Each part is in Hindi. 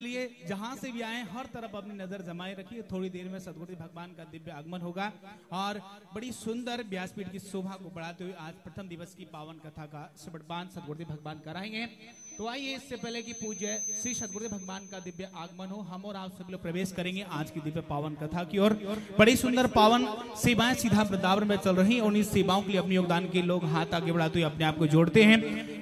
लिए जहाँ से भी आए, हर तरफ़ अपनी नज़र जमाए रखिए। थोड़ी देर में सदगुरु भगवान का दिव्य आगमन होगा और बड़ी सुंदर व्यासपीठ की शोभा को बढ़ाते हुए आज प्रथम दिवस की पावन कथा का सुबान सदगुरु भगवान कराएँगे। तो आइए इससे पहले की पूज्य श्री सदगुरुदेव भगवान का दिव्य आगमन हो। हम और आप सभी लोग प्रवेश करेंगे आज की दिव्य पावन कथा की ओर। बड़ी सुंदर पावन सेवाएँ सीधा वृंदावन में चल रही और इस सेवाओं के लिए अपने योगदान के लोग हाथ आगे बढ़ाते हुए अपने आप को जोड़ते हैं।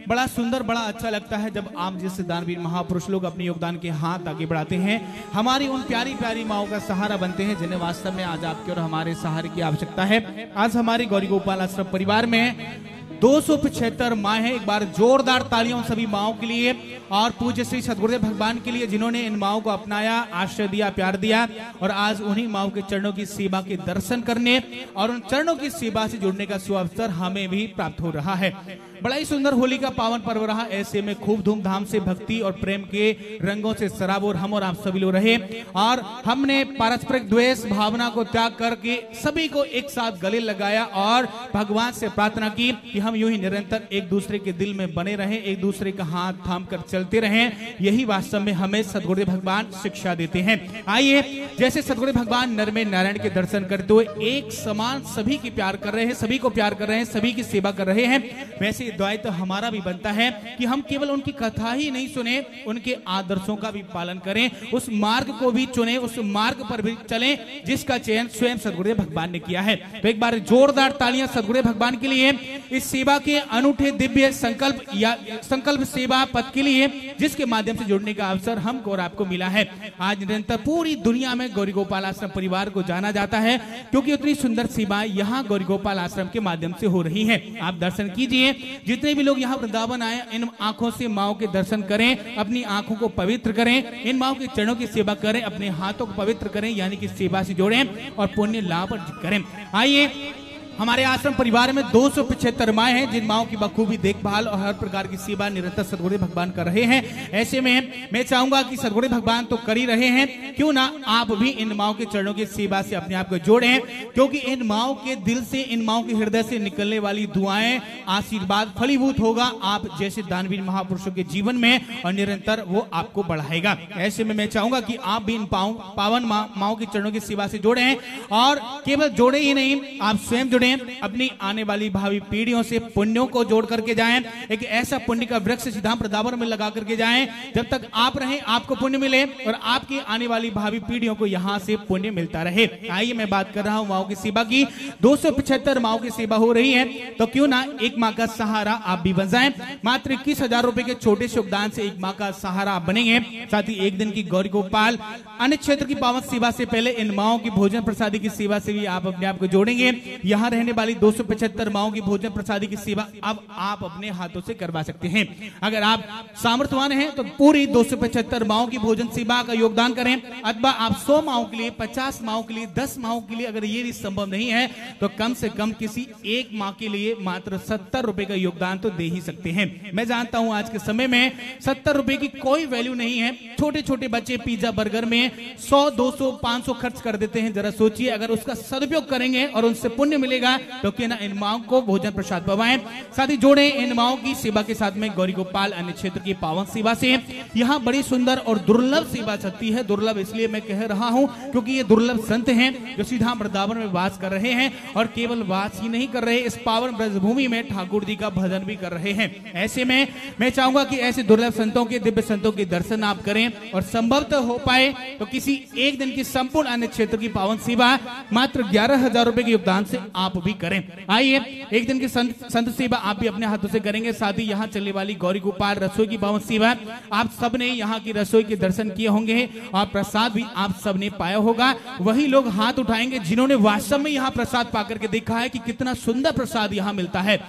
बड़ा सुंदर, बड़ा अच्छा लगता है जब आप जैसे दानवीर महापुरुष लोग अपने योगदान के हाथ आगे बढ़ाते हैं। हमारी उन प्यारी प्यारी माओ का सहारा बनते हैं जिन्हें वास्तव में आज आपके और हमारे सहारे की आवश्यकता है। आज हमारे गौरी गोपाल आश्रम परिवार में दो सौ पिछहत्तर माँ है। एक बार जोरदार तालियों सभी माओ के लिए। और पूज्य श्री सदगुरुदेव भगवान के लिए जिन्होंने इन माओ को अपनाया, आश्रय दिया, प्यार दिया, और आज उन्हीं माओ के चरणों की सेवा के दर्शन करने और उन चरणों की सेवा से जुड़ने का सुअवसर हमें भी प्राप्त हो रहा है। बड़ा ही सुंदर होली का पावन पर्व रहा। ऐसे में खूब धूमधाम से भक्ति और प्रेम के रंगों से सराबोर हम और आप सभी लोग रहे। और हमने पारस्परिक द्वेष भावना को त्याग करके सभी को एक साथ गले लगाया और भगवान से प्रार्थना की कि हम यूँ ही निरंतर एक दूसरे के दिल में बने रहें, एक दूसरे का हाथ थाम कर चलते रहें। यही वास्तव में हमें सदगुरुदेव भगवान शिक्षा देते हैं। आइए, जैसे सदगुरुदेव भगवान नरमे नारायण के दर्शन करते हुए एक समान सभी की प्यार कर रहे हैं, सभी को प्यार कर रहे हैं, सभी की सेवा कर रहे हैं, वैसे द्वायित्व हमारा भी बनता है कि हम केवल उनकी कथा ही नहीं सुने, उनके आदर्शों का भी पालन करें, उस मार्ग को भी चुने, उस मार्ग पर भी चलें, जिसका चयन स्वयं सदगुरुदेव भगवान ने किया है। तो एक बार जोरदार तालियाँ सदगुरुदेव भगवान के लिए, इस सेवा के अनूठे दिव्य संकल्प या संकल्प सेवा पद के लिए, जिसके माध्यम से जुड़ने का अवसर हमको और आपको मिला है। आज निरंतर पूरी दुनिया में गौरी गोपाल आश्रम परिवार को जाना जाता है, क्योंकि उतनी सुंदर सेवाएँ यहाँ गौरी गोपाल आश्रम के माध्यम से हो रही है। आप दर्शन कीजिए जितने भी लोग यहाँ वृंदावन आए, इन आँखों से माओ के दर्शन करें, अपनी आँखों को पवित्र करें, इन माओ के चरणों की सेवा करें, अपने हाथों को पवित्र करें, यानी कि सेवा से जोड़ें और पुण्य लाभ करें। आइए हमारे आश्रम परिवार में दो सौ पिछहत्तर माए हैं, जिन माओ की बखूबी देखभाल और हर प्रकार की सेवा निरंतर सदगुरु भगवान कर रहे हैं। ऐसे में मैं चाहूँगा कि सदगुरु भगवान तो कर ही रहे हैं। क्यों ना आप भी इन माओ के चरणों की सेवा से अपने आप को जोड़े हैं क्योंकि इन माओ के दिल से, इन माओ के हृदय से निकलने वाली दुआएँ आशीर्वाद फलीभूत होगा। आप जैसे दानवीर महापुरुषों के जीवन में और निरंतर वो आपको बढ़ाएगा। ऐसे में मैं चाहूँगा कि आप भी इन पावन माओ के चरणों की सेवा से जोड़े। हैं और केवल जोड़े ही नहीं, आप स्वयं जुड़े। जुड़े अपनी आने वाली भावी पीढ़ियों से पुण्यों को जोड़ करके जाएँ, एक ऐसा पुण्य का वृक्ष सीधा प्रदावर में लगा करके जाएँ, जब तक आप रहें, आपको पुण्य मिले और आपकी आने वाली भावी पीढ़ियों को यहाँ से पुण्य मिलता रहे। आइए मैं बात कर रहा हूँ माओ की सेवा की। दो माओ की सेवा हो रही है तो क्यों ना एक माँ का सहारा आप भी बन जाए। मात्र इक्कीस हज़ार रुपए के छोटे से योगदान से एक माँ का सहारा आप बनेंगे। साथ ही एक दिन की गौरी गोपाल, अन्य क्षेत्र की पावन सेवा से पहले इन माओ की भोजन प्रसादी की सेवा से भी आप अपने आप को जोड़ेंगे। यहाँ रहने वाली दो सौ पचहत्तर माओ की भोजन प्रसादी की सेवा अब आप अपने हाथों से करवा सकते हैं। अगर आप सामर्थ्यवान हैं तो पूरी दो सौ पचहत्तर माओ की भोजन सेवा का योगदान करें। अथवा आप सौ माओ के लिए, पचास माओ के लिए, दस माओ के लिए अगर ये भी संभव नहीं है तो कम से कम किसी एक माँ के लिए मात्र सत्तर रुपए का योगदान तो दे ही सकते हैं। मैं जानता हूँ आज के समय में सत्तर रुपए की कोई वैल्यू नहीं है। छोटे छोटे बच्चे पिज्जा बर्गर में सौ, दो सौ, पाँच सौ खर्च कर देते हैं। जरा सोचिए, अगर उसका सदुपयोग करेंगे और उनसे पुण्य मिलेगा तो क्यों ना इन माओ को भोजन प्रसाद पवाएँ। साथ ही जोड़े, इन माओ की सेवा के साथ में गौरी गोपाल अन्य क्षेत्र की पावन सेवा से यहाँ बड़ी सुंदर और दुर्लभ सेवा चलती है। दुर्लभ इसलिए मैं कह रहा हूँ, क्योंकि ये दुर्लभ संत हैं, जो सीधा वृंदावन में वास कर रहे हैं और केवल वास ही नहीं कर रहे, इस पावन ब्रजभूमि में ठाकुर जी का भजन भी कर रहे हैं। ऐसे में, मैं चाहूँगा कि ऐसे दुर्लभ संतों के, दिव्य संतों के दर्शन आप करें और संभवतः हो पाए तो किसी एक दिन की संपूर्ण अन्य क्षेत्र की पावन सेवा, मात्र ग्यारह हज़ार रुपए के योगदान से आप भी करें। आइए, एक दिन की संत संत सेवा आप भी अपने हाथों से करेंगे। साथ ही यहाँ चलने वाली गौरी गोपाल रसोई की पावन सेवा, आप सबने यहाँ की रसोई के दर्शन किए होंगे और प्रसाद भी आप सबने पाया होगा। वही लोग हाथ उठाएँगे जिन्होंने वास्तव में यहाँ प्रसाद पा करके देखा है कि कितना सुंदर प्रसाद यहाँ मिलता है।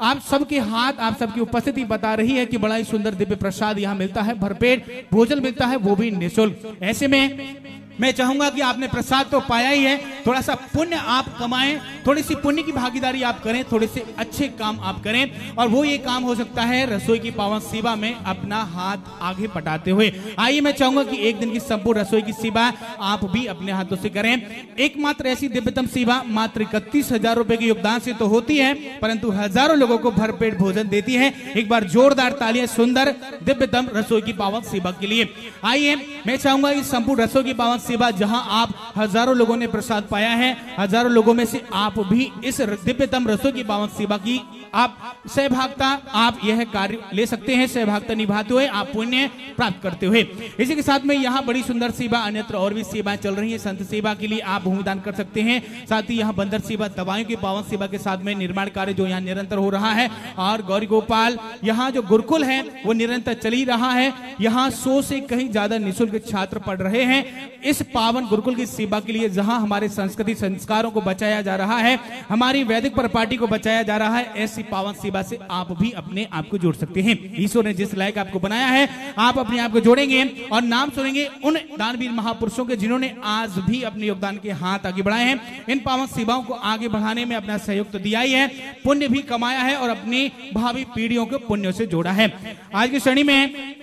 आप सबके हाथ, आप सबकी उपस्थिति बता रही है कि बड़ा ही सुंदर दिव्य प्रसाद यहाँ मिलता है। भरपेट भोजन मिलता है, वो भी निःशुल्क। ऐसे में मैं चाहूँगा कि आपने प्रसाद तो पाया ही है। थोड़ा सा पुण्य आप कमाएँ, थोड़ी सी पुण्य की भागीदारी आप करें, थोड़े से अच्छे काम आप करें। और वो ये काम हो सकता है रसोई की पावन सेवा में अपना हाथ आगे पटाते हुए। आइए मैं चाहूँगा कि एक दिन की संपूर्ण रसोई की सेवा आप भी अपने हाथों से करें। एकमात्र ऐसी दिव्यतम सेवा मात्र इकतीस हज़ार रुपए के योगदान से तो होती है, परंतु हज़ारों लोगों को भरपेट भोजन देती है। एक बार जोरदार तालियाँ, सुंदर दिव्यतम रसोई की पावन सेवा के लिए। आइए मैं चाहूँगा कि संपूर्ण रसोई की पावन सेवा जहाँ आप हज़ारों लोगों ने प्रसाद पाया है, हज़ारों लोगों में से आप भी इस दिव्यतम रसो की पावन सेवा की आप सहभागता, आप यह कार्य ले सकते हैं, सहभागता निभाते हुए, आप पुण्य प्राप्त करते हुए। इसी के साथ में यहाँ बड़ी सुंदर सेवा, अन्यत्र और भी सेवाएँ चल रही है। संत सेवा के लिए आप भूमिदान कर सकते हैं। साथ ही यहाँ बंदर सेवा, दवाइयों की पावन सेवा के साथ में निर्माण कार्य जो यहाँ निरंतर हो रहा है। और गौरी गोपाल, यहाँ जो गुरुकुल है, वो निरंतर चल ही रहा है। यहाँ सौ से कहीं ज़्यादा निःशुल्क छात्र पढ़ रहे हैं। इस पावन गुरुकुल की सेवा के लिए जहाँ हमारे संस्कृति संस्कारों को बचाया जा रहा है, हमारी वैदिक प्रपाटी को बचाया जा रहा है, ऐसी पावन सेवा से आप भी अपने आप को जोड़ सकते हैं। ईश्वर ने जिस लायक आपको बनाया है, आप अपने आप को जोड़ेंगे और नाम सुनेंगे उन दानवीर महापुरुषों के जिन्होंने आज भी अपने योगदान के हाथ आगे बढ़ाए हैं। इन पावन सेवाओं को आगे बढ़ाने में अपना सहयोग तो दिया ही है, पुण्य भी कमाया है और अपनी भावी पीढ़ियों को पुण्यों से जोड़ा है। आज की श्रेणी में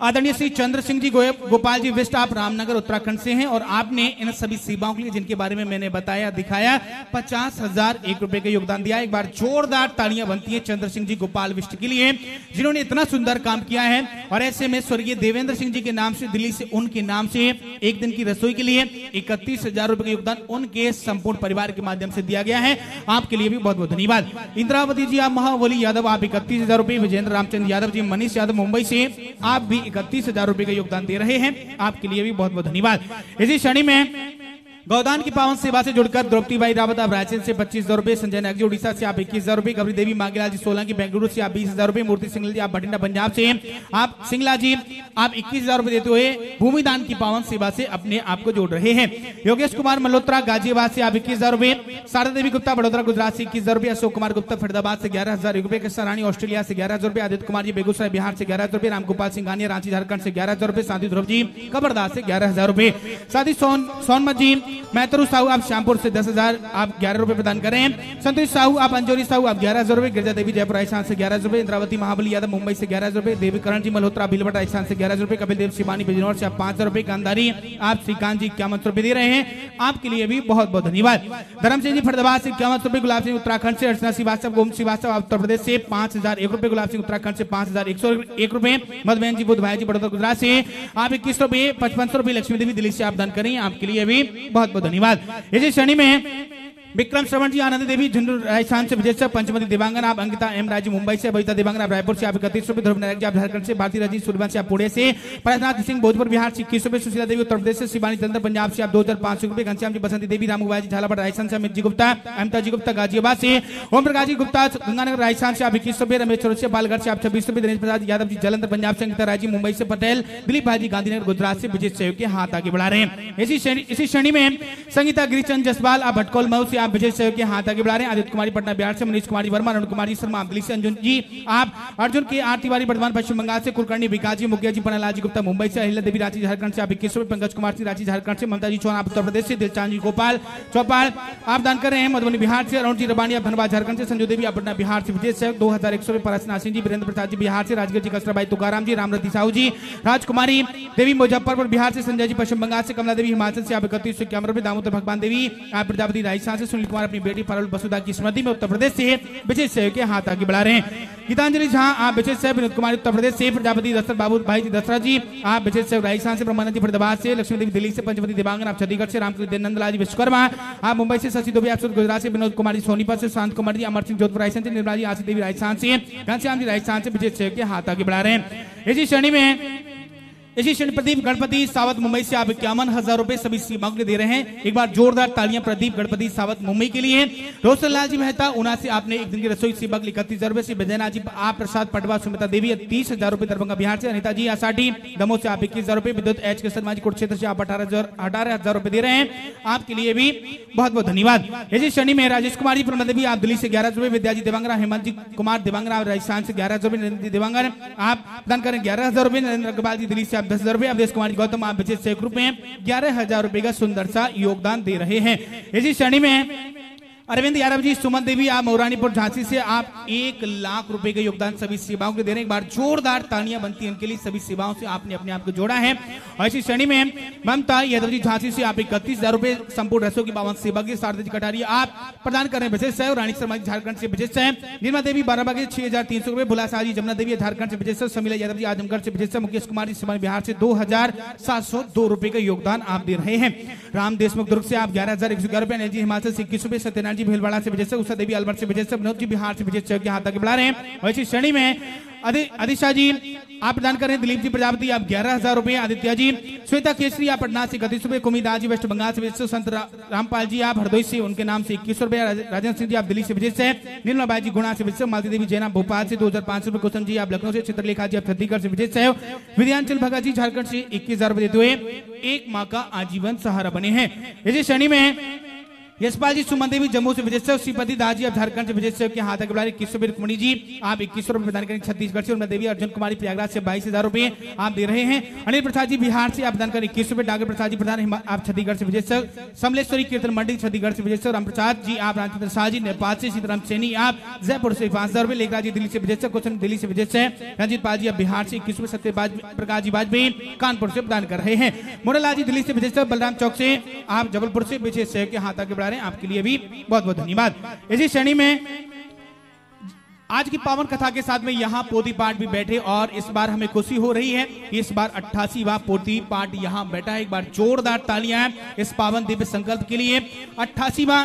आदरणीय श्री चंद्र सिंह जी गोपाल जी, विष्ट आप रामनगर, उत्तराखंड से हैं और आपने इन सभी सेवाओं के लिए जिनके बारे में मैंने बताया, दिखाया, पचास हज़ार एक रुपए का योगदान दिया। एक बार जोरदार तालियाँ बनती है चंद्र सिंह जी, गोपाल विष्ट के लिए, जिन्होंने इतना सुंदर काम किया है। और ऐसे में स्वर्गीय देवेंद्र सिंह जी के नाम से, दिल्ली से, उनके नाम से, एक दिन की रसोई के लिए इकतीस हज़ार रुपए का योगदान उनके संपूर्ण परिवार के माध्यम से दिया गया है। आपके लिए भी बहुत बहुत धन्यवाद इंद्रावती जी, आप महावली यादव, आप इकतीस हज़ार रुपए, विजेंद्र रामचंद्र यादव जी, मनीष यादव, मुंबई से, आप भी इकतीस हज़ार रुपए का योगदान दे रहे हैं। आपके लिए भी बहुत बहुत धन्यवाद। इसी श्रेणी में गौदान की पावन सेवा से जुड़कर द्रौपदी बाई रावत आप रायसेन से पच्चीस हज़ार रुपए संजय नाग जी उड़ीसा से आप इक्कीस हज़ार रुपए गबरी देवी मांगेलाल जी सोलंकी बेंगलुरु से आप बीस हज़ार रुपए मूर्ति सिंगला जी आप बठिंडा पंजाब से, आप सिंगला जी आप इक्कीस हज़ार रुपए देते हुए भूमिदान की पावन सेवा से अपने आप को जोड़ रहे हैं। योगेश कुमार मल्होत्रा, गाजियाबाद से आप इक्कीस हज़ार रुपए शारदा देवी गुप्ता बड़ोदरा गुजरात से इक्कीस हज़ार रुपए अशोक कुमार गुप्ता, फरीदाबाद से ग्यारह हज़ार रुपए के रानी ऑस्ट्रेलिया से ग्यारह हज़ार रुपए आदित्य कुमार जी बेगूसराय, बिहार से ग्यारह हज़ार रुपए रामगोपाल सिंह गानिया रांची, झारखंड से ग्यारह हज़ार रुपए साथी ध्रुव जी कबरदास से ग्यारह हज़ार रुपए साथ सोन, सोनमत जी मैतरू साहू, आप श्यामपुर से दस हज़ार, आप ग्यारह रुपए प्रदान करें। संतोष साहू, आप अंजोरी साहू, आप ग्यारह हज़ार रुपए, गिरजा देवी, जयपुर राजस्थान से ग्यारह रुपए, इंद्रावती, महाबली यादव, मुंबई से ग्यारह रुपए, देवी करण जी, मल्होत्रा भीलवट राजस्थान से ग्यारह रुपए, कपिल देव, शिवानी, बिजनौर से आप पाँच रुपए, गांधारी, आप श्रीकांत जी इक्यावन रुपए दे रहे हैं। आपके लिए भी बहुत बहुत धन्यवाद। धर्म सिंह जी, फरीदाबाद से इक्यावन रुपए, गुलाब सिंह, उत्तराखंड से अर्चना श्रीवास्तव गोम श्रीवास्तव उत्तर प्रदेश से पाँच हज़ार एक रुपए, गुलाब सिंह, उत्तराखंड से पाँच हज़ार एक सौ एक रुपए, मधुबैन जी बुद्ध भाई जी, बड़ौदा, गुजरात से आप इक्कीस रुपए, पचपन सौ रुपए, लक्ष्मी देवी, दिल्ली से आप दान करें। आपके लिए भी बहुत बहुत धन्यवाद। इसी श्रेणी में विक्रम श्रवण जी, आनंद देवी, झुंझुनू राजस्थान से विजय पंचमती दिवांगन, आप अंकिता एम राज़ी मुंबई से, बबिता दिवांगन, आप रायपुर से, आप इकतीस ध्रुव नायक जी, आप झारखंड से भारतीय रज़ी सुरबन से, आप पुणे से, प्रहलाद सिंह, भोजपुर, बिहार से रुपए, सुशीला देवी, उत्तर प्रदेश से, शिवानी चंद्र, पंजाब से, आप दो हज़ार पाँच सौ रुपए, घनश्याम जी, बसंती देवी, राम जी, झालावाड़, राजस्थान से, अमित जी गुप्ता अमिता जी गुप्ता, गाजियाबाद से, ओम प्रकाश जी गुप्ता, गंगानगर, राजस्थान से, आप इक्कीस रुपए, रमेश चौरसिया बालगढ़ से, आप छब्बीस रुपए, दिनेश प्रसाद यादव जी, जलंधर, पंजाब से, अंकिता राज़ी मुंबई से, पटेल, दिलीप भाई गांधीनगर, गुजरात से, विजय सहयोग के हाथ आगे बढ़ा रहे हैं। इसी श्रेणी में संगीता गिरिचंद जसवाल, आप भटकोल मऊ से आप विजय सहयोग के हाथ आगे बढ़ा रहे हैं, आदित्य कुमारी पटना बिहार से, मनीष कुमारी वर्मा, अरुण कुमारी शर्मा दिल्ली से अंजुन जी, आप अर्जुन के आर तिवारी बर्धमान पश्चिम बंगाल से, कुलकर्णी विकास जी मुखिया जी पन्नालाल जी, गुप्ता, मुंबई से, अहिल्या देवी रांची झारखंड से आप इक्कीस पंकज कुमार सिंह रांची झारखंड से, ममता जी चौहान उत्तर प्रदेश से, दिलचांद जी, गोपाल चौपाल, आप दान कर रहे हैं, मधुबनी बिहार से, अरुण जी रबानी धनबाद, झारखंड से, संजू देवी, आप पटना बिहार से, विजय से दो हज़ार एक सौ परसना सिंह जी, वीरेंद्र प्रसाद जी, बिहार से, राजगीर जी कसराबाई तुकाराम जी रामरती साहू जी, राजकुमारी देवी, मुजफ्फरपुर बिहार से, संजय जी, पश्चिम बंगाल से, कमला देवी, हिमाचल से, आप इकतीस सौ इक्यावन दामोदर भगवान देवी, आप प्रजापति राजस्थान से सुनील कुमार अपनी बेटी पारुल बसुदा की स्मृति में उत्तर प्रदेश से विजय सहयोग के हाथ आगे बढ़ा रहे हैं। गीतांजलि झा आप विजय साहब विनोद कुमार उत्तर प्रदेश से प्रजापति दशरथ बाबू भाई जी दशरथ जी आप विजय साहब राजस्थान से ब्रह्मानंद जी, फरीदाबाद से, लक्ष्मी देवी दिल्ली से पंचमती दिवांगन, आप छत्तीसगढ़ से, रामकृष्ण नंदलाल जी, विश्वकर्मा आप मुंबई से शशि दुबे, आप गुजरात से, विनोद कुमार जी, सोनीपत से, शांत कुमार जी, अमर सिंह, जोधपुर से, निर्मला जी आशी देवी, राजस्थान से घनश्याम जी, राजस्थान से विजय सहयोग के हाथ आगे बढ़ा रहे हैं। इसी श्रेणी में इसी क्षण प्रदीप गणपति सावत मुंबई से आप इक्यावन हज़ार रुपए सभी सीमाओं के दे रहे हैं। एक बार जोरदार तालियाँ प्रदीप गणपति सावत मुंबई के लिए रोशन लाल जी मेहता, उना से आपने एक दिन की रसोई सीमा इकतीस हज़ार रुपए से जी आप प्रसाद पटवा, सुमिता देवी तीस हज़ार रुपए दरभंगा बिहार से अनिता जी, आसाटी दमो से आप इक्कीस हज़ार रुपए, विद्युत एच के शर्मा जी, कुरुक्षेत्र से आप अठारह हज़ार रुपए दे रहे हैं। आपके लिए भी बहुत बहुत धन्यवाद। इसी श्रेणी में राजेश कुमार जी प्रमा देवी, आप दिल्ली से ग्यारह रुपए, विद्या जी हेमंत जी कुमार देवांगरा राजस्थान से ग्यारह रुपए देवांगर। आप दान करें ग्यारह हज़ार रुपए, नरेंद्र अग्रवाल जी दिल्ली से आप दस हज़ार रुपए कुमार गौतम, आप विशेष सहयोग रूप में ग्यारह हज़ार रुपए का सुंदर सा योगदान दे रहे हैं। इसी श्रेणी में अरविंद यादव जी, सुमन देवी, आप मौरानीपुर, झांसी से आप एक लाख रुपए का योगदान सभी सेवाओं के दे रहे हैं। एक बार जोरदार तालियाँ बनती हैं उनके लिए, सभी सेवाओं से आपने अपने आप को जोड़ा है। और इसी श्रेणी में ममता यादव जी, झांसी से आप इकतीस हज़ार रुपए संपूर्ण रसों की बावन सेवा की सारथी जी कटारी आप प्रदान कर रहे हैं। विशेष रानी शर्मा झारखंड से विशेष सहयोग निर्मला देवी बाराबागी छह हज़ार तीन सौ रुपए। भुला जी, जमुना देवी, झारखंड से विशेष समीला यादव जी, आजमगढ़ से विशेष मुकेश कुमार जी बिहार से दो हज़ार सात सौ दो रुपए का योगदान आप दे रहे हैं। राम देशमुख दुर्ग से आप ग्यारह हज़ार एक सौ ग्यारह रुपए हिमाचल से इक्कीस रुपए, सत्यनारायण जी भीलवाड़ा से विजय से उषा देवी अलवर से विजय से, विनोद जी बिहार से विजय से हाथ आगे बढ़ा रहे हैं। इसी श्रेणी में आदिशा जी, आप प्रदान कर रहे हैं दिलीप जी प्रजापति, आप ग्यारह हज़ार रुपए आदित्य जी, श्वेता केसरी, आप पटना से इकतीस रुपए कुमिदा जी, वेस्ट बंगाल से विजय संत रामपाल जी, आप हरदोई से, उनके नाम से इक्कीस रुपए राजेंद्र सिंह जी, आप दिल्ली से विजय से निर्मला बाई जी, गुणा से विजय मालती देवी जैना भोपाल से दो हज़ार पाँच रुपए कुसुम जी, आप लखनऊ से, चित्रलेखा जी, आप छत्तीसगढ़ से विजय से, विद्यांचल भगत जी, झारखंड से इक्कीस हज़ार रुपए देते हुए एक माँ का आजीवन सहारा बने हैं। इसी श्रेणी में यशपाल जी सुमन देवी जम्मू से विजय सेव श्रीपति दास जी आप झारखंड से विजय सेव के हाथ के बुलाए इक्कीस रुपए जी। आप इक्कीस रुपए प्रदान करेंगे छत्तीसगढ़ से। देवी अर्जुन कुमारी प्रयागराज से बाईस हज़ार रुपए आप दे रहे हैं। अनिल प्रसाद जी बिहार से आप प्रदान करें इक्कीस रुपए। डागर प्रसाद जी प्रधान आप छत्तीसगढ़ से विजय सेव समलेश्वरी कीर्तन मंडी छत्तीसगढ़ से विजय सेव रामप्रसाद जी, आप रामचंद्र शाह जी, नेपाल से सीताराम सैनी, आप जयपुर से पाँच हज़ार रुपए। लेखराज जी दिल्ली से विजय सेव क्वेश्चन दिल्ली से विजय से रंजीत पाल जी आप बिहार से इक्कीस रुपए। सत्य प्रकाश जी वाजपेयी कानपुर से प्रदान कर रहे हैं। मोरलाल जी दिल्ली से विजय सेव बलराम चौक से आप जबलपुर से विजय सेव के हाथ आगे रहे हैं। आपके लिए भी बहुत बहुत धन्यवाद। इसी श्रेणी में आज की पावन कथा के साथ में यहाँ पोती पाठ भी बैठे और इस बार हमें खुशी हो रही है इस बार अट्ठासीवा पोती पाठ यहाँ बैठा है। एक बार जोरदार तालियाँ इस पावन दिव्य संकल्प के लिए। अट्ठासीवा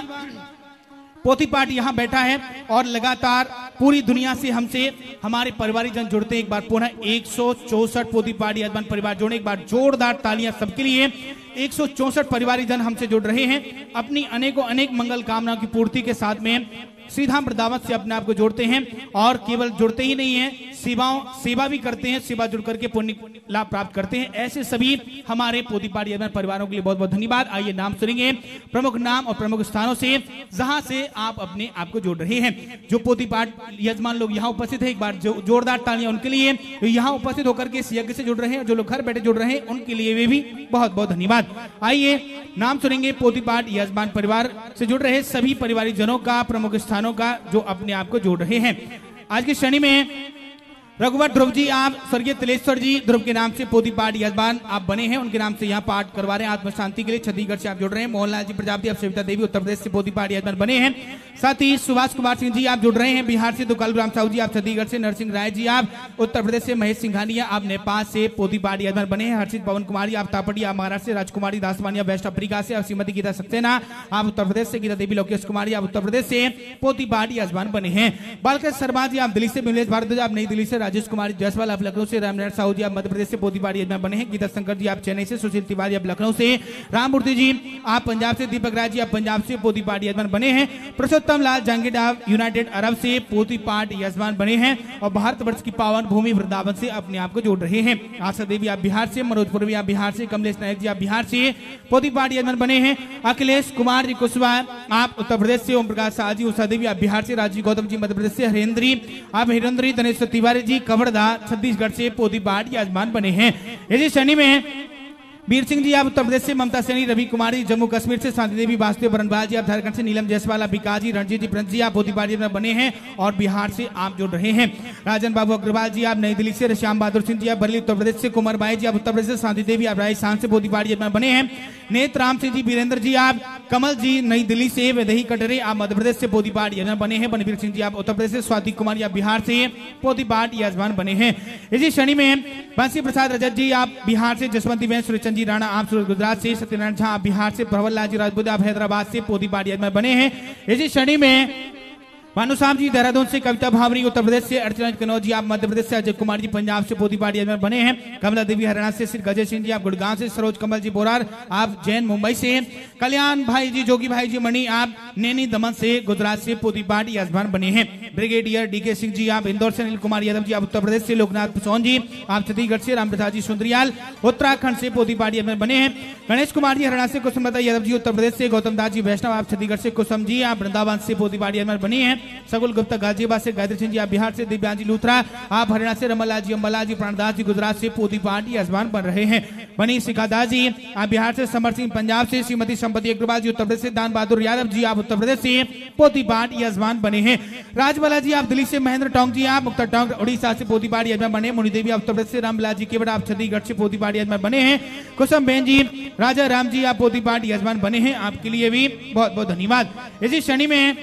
पोती पाठ यहाँ बैठा है और लगातार पूरी दुनिया से हमसे हमारे परिवारिक जन जुड़ते हैं। एक बार पुनः एक सौ चौसठ पोती पाठ यजमान परिवार जोड़े एक बार जोरदार तालियाँ सबके लिए। एक सौ चौसठ परिवारिक जन हमसे जुड़ रहे हैं। अपनी अनेकों अनेक मंगल कामनाओं की पूर्ति के साथ में सीधा वृद्धावत से अपने आप को जोड़ते हैं और केवल जुड़ते ही नहीं है, सेवाओं, सेवा भी करते हैं, सेवा जुड़ करके पुण्य लाभ प्राप्त करते हैं। ऐसे सभी हमारे पोतीपाड़ी परिवारों के लिए बहुत बहुत धन्यवाद। आइए नाम सुनेंगे। प्रमुख नाम और प्रमुख स्थानों से, जहाँ से आप अपने आप को जोड़ रहे हैं। जो पोतीपाठ यजमान लोग यहाँ उपस्थित है, एक बार जो जोरदार तालियाँ उनके लिए यहाँ उपस्थित होकर के इस यज्ञ से जुड़ रहे हैं जो लोग घर बैठे जुड़ रहे हैं, उनके लिए भी बहुत बहुत धन्यवाद। आइए नाम सुनेंगे। पोतीपाठ यजमान परिवार से जुड़ रहे सभी परिवारिक जनों का प्रमुख स्थानों का जो अपने आप को जोड़ रहे हैं। आज की श्रेणी में रघुवर ध्रुव जी, आप स्वर्गीय तिलेश्वर जी, ध्रुव के नाम से पोती पाठ यजमान आप बने हैं, उनके नाम से यहाँ पाठ करवा रहे हैं। आत्म शांति के लिए छत्तीसगढ़ से आप जुड़ रहे हैं। मोहनलाल जी, प्रजापति, आप सविता देवी, उत्तर प्रदेश से पोती पाठ यजमान बने हैं। साथ ही सुभाष कुमार सिंह जी, आप जुड़ रहे हैं। बिहार से दुकाल राम साहू जी, आप छत्तीसगढ़ से। नरसिंह राय जी, आप उत्तर प्रदेश से। महेश सिंघानिया, आप नेपाल से पोती पाठ यजमान बने हैं। हर्षित पवन कुमारी आप तापड़ी आप महाराष्ट्र से। राजकुमारी दासवानिया, वेस्ट अफ्रीका से। आप श्रीमती गीता सक्सेना, आप उत्तर प्रदेश से। गीता देवी, लोकेश कुमारी आप उत्तर प्रदेश से। पोती पाठ यजमान बने हैं। बालकृष्ण शर्मा जी, आप दिल्ली से। मिलेश भारद्वाज आप नई दिल्ली से। राजेश कुमारी, जयसवाल, आप लखनऊ से, रामनारायण साहू जी, आप मध्य प्रदेश से पोतीपाड़ी यजमान बने हैं। गीता शंकर जी, आप चेन्नई से, सुशील तिवारी, आप लखनऊ से। राममूर्ति जी, आप पंजाब से, दीपक राज जी, आप पंजाब से पोतीपाड़ी यजमान बने हैं। पुरुषोत्तम लाल जहांगीर आप यूनाइटेड अरब से, पोतीपाट यजमान बने हैं। और भारत वर्ष की पावन भूमि वृंदावन से अपने आप को जोड़ रहे हैं। आशा देवी, आप बिहार से, मनोज पूर्वी, आप बिहार से, कमलेश नायक जी, आप बिहार से पोतीपाट यजमान बने हैं। अखिलेश कुमार जी कुशवाहा, आप उत्तर प्रदेश से ओम प्रकाश शाह जी, उषा देवी, आप बिहार से, राजीव गौतम जी, मध्य प्रदेश से, हरेंद्री, आप हिरेंद्री दिनेश्वर तिवारी जी कवर्धा छत्तीसगढ़ से पोतीपाट यजमान बने हैं। यदि शनि में वीर सिंह जी, आप उत्तर प्रदेश से ममता सैनी, रवि कुमारी, जम्मू कश्मीर से शांति देवी, वासुदेव बरनबाल जी, आप झारखंड से नीलम जायसवाल विकास जी रणजीत जी प्रिंस जी आप बोतीबाड़ी में बने हैं और बिहार से आप जुड़ रहे हैं। राजन बाबू अग्रवाल जी, आप नई दिल्ली से, श्याम बहादुर सिंह जी, आप बरली, उत्तर प्रदेश से कुमार बाई जी, आप उत्तर प्रदेश से शांति देवी, आप राजस्थान से बोतीबाड़ी में बने हैं। नेत राम सिंह जी, वीरेंद्र जी, आप कमल जी, नई दिल्ली से, वैदही कटरे, आप मध्य प्रदेश से पोतीपाट यजमान बने हैं। बनवीर सिंह जी, आप उत्तर प्रदेश से, स्वाति कुमार आप बिहार से पोतीपाट यजमान बने हैं। इसी श्रेणी में बंसी प्रसाद रजत जी, आप बिहार से जसवंती बहन सुरचंद जी राणा, आप गुजरात से, सत्यनारायण झा, बिहार से प्रवल लाल जी राजपूत आप हैदराबाद से पोदी बाड़िया में बने हैं। इसी श्रेणी में भानुसाम जी, देहरादून से कविता भावरी, उत्तर प्रदेश से अर्चना कनौज जी आप मध्य प्रदेश से अजय कुमार जी, पंजाब से पोतीपाटी में बने हैं। कमला देवी हरियाणा से श्री गजय सिंह जी, आप गुड़गांव से सरोज कमल जी बोरार, आप जैन मुंबई से हैं। कल्याण भाई जी, जोगी भाई जी, मणि, आप नैनी दमन से गुजरात से पोतीपाटी यजमान बने हैं। ब्रिगेडियर डी सिंह जी, आप इंदौर से अनिल कुमार यादव जी, आप उत्तर प्रदेश से लोकनाथ सोन जी, आप छत्तीसगढ़ से राम जी सुंदरियाल, उत्तराखंड से पोतीपाटी यजमान बने हैं। गणेश कुमार जी, हरियाणा से कुसुमलता यादव जी, उत्तर प्रदेश से गौतम दास जी, वैष्णव, आप छत्तीसगढ़ से कुसुम जी, आप वृंदावन से पोतीपाटी यजमान बने हैं। सगुल गुप्ता गाजियाबाद से गायत्री सिंह जी, आप बिहार से दिव्यांजी लूथरा, आप हरियाणा से रमला जी अम्बला जी प्राणदास जी, गुजरात से पोती पार्टी यजमान बन रहे हैं। बनी सिखादास जी, आप बिहार से समर सिंह, पंजाब से श्रीमती संपत्ति अग्रवाल जी, उत्तर प्रदेश से दान बहादुर यादव जी, आप उत्तर प्रदेश से पोती पार्टी यजमान बने हैं। राजबाला जी, आप दिल्ली से महेंद्र टोंग जी, आप मुक्ता टोंग उड़ीसा से पोती पार्टी यजमान बने मुनि देवी आप उत्तर प्रदेश से रामलाल जी केवट आप छत्तीसगढ़ से पोती पार्टी यजमान बने हैं। कुसुम बेन जी, राजा राम जी, आप पोती पार्टी यजमान बने हैं। आपके लिए भी बहुत बहुत धन्यवाद। इसी श्रेणी में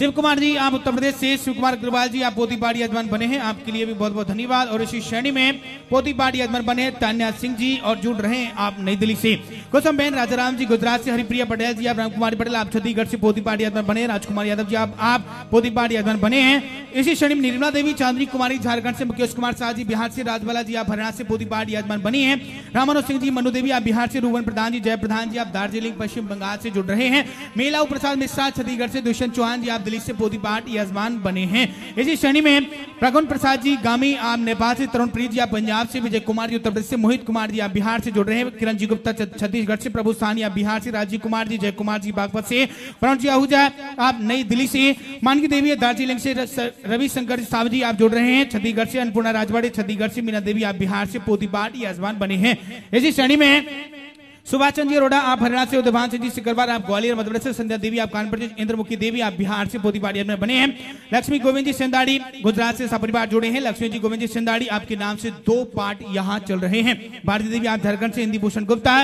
शिव कुमार जी, आप उत्तर प्रदेश से शिव कुमार अग्रवाल जी, आप पोतीपाड़ी यजमान बने हैं। आपके लिए भी बहुत बहुत धन्यवाद। और इसी श्रेणी में पोतीपाड़ी यजमान बने तान्या सिंह जी और जुड़ रहे हैं आप नई दिल्ली से। कुसुम बहन राजाराम जी, गुजरात से हरिप्रिया पटेल जी, आप राम कुमारी पटेल, आप छत्तीसगढ़ से पोतीपाड़ी यजमान बने राजकुमार यादव जी, आप आप पोतीपाड़ी यजमान बने हैं। इसी श्रेणी में निर्मला देवी, चांदनी कुमारी, झारखंड से मुकेश कुमार शाह जी, बिहार से राजबाला जी, आप हरियाणा से पोतीपाड़ी यजमान बनी है। रामानो सिंह जी, मनु देवी, आप बिहार से रूवन प्रधान जी जय प्रधान जी, आप दार्जिलिंग, पश्चिम बंगाल से जुड़ रहे हैं। मेलाऊ प्रसाद मिश्रा, छत्तीसगढ़ से दुष्यंत चौहान जी, आप दिल्ली से पोतीपाट यजमान बने हैं। इसी श्रेणी में प्रगुन प्रसाद जी, गामी आप नेपाल से, तरुण प्रीत जी, आप पंजाब से, विजय कुमार जी, उत्तर प्रदेश से, मोहित कुमार जी, आप बिहार से जुड़ रहे हैं। किरण जी गुप्ता छत्तीसगढ़ से, प्रभु सानी, आप बिहार से, राजीव कुमार जी, जय कुमार जी, बागपत से। प्रणव जी, आहूजा, आप नई दिल्ली से, मानकी देवी दार्जिलिंग से रविशंकर साहब जी, आप जुड़ रहे हैं। छत्तीसगढ़ से, अन्नपूर्णा राजवाड़ी, छत्तीसगढ़ से मीना देवी आप बिहार से पोतीपाट यजमान बने हैं। इसी श्रेणी में सुभाष चंद्र जी अरोड़ा, आप हरियाणा से उदयभान सिंह जी, सिकरवार, आप ग्वालियर मध्य प्रदेश से संध्या देवी, आप कानपुर इंद्रमुखी देवी, आप बिहार से पोतीपाड़ी में बने हैं। लक्ष्मी गोविंद जी सिंदाड़ी, गुजरात से सपरिवार जुड़े हैं। लक्ष्मी जी गोविंद जी सिंदाड़ी, आपके नाम से दो पार्ट यहाँ चल रहे हैं। भारती देवी, आप झारखंड से हिंदी भूषण गुप्ता,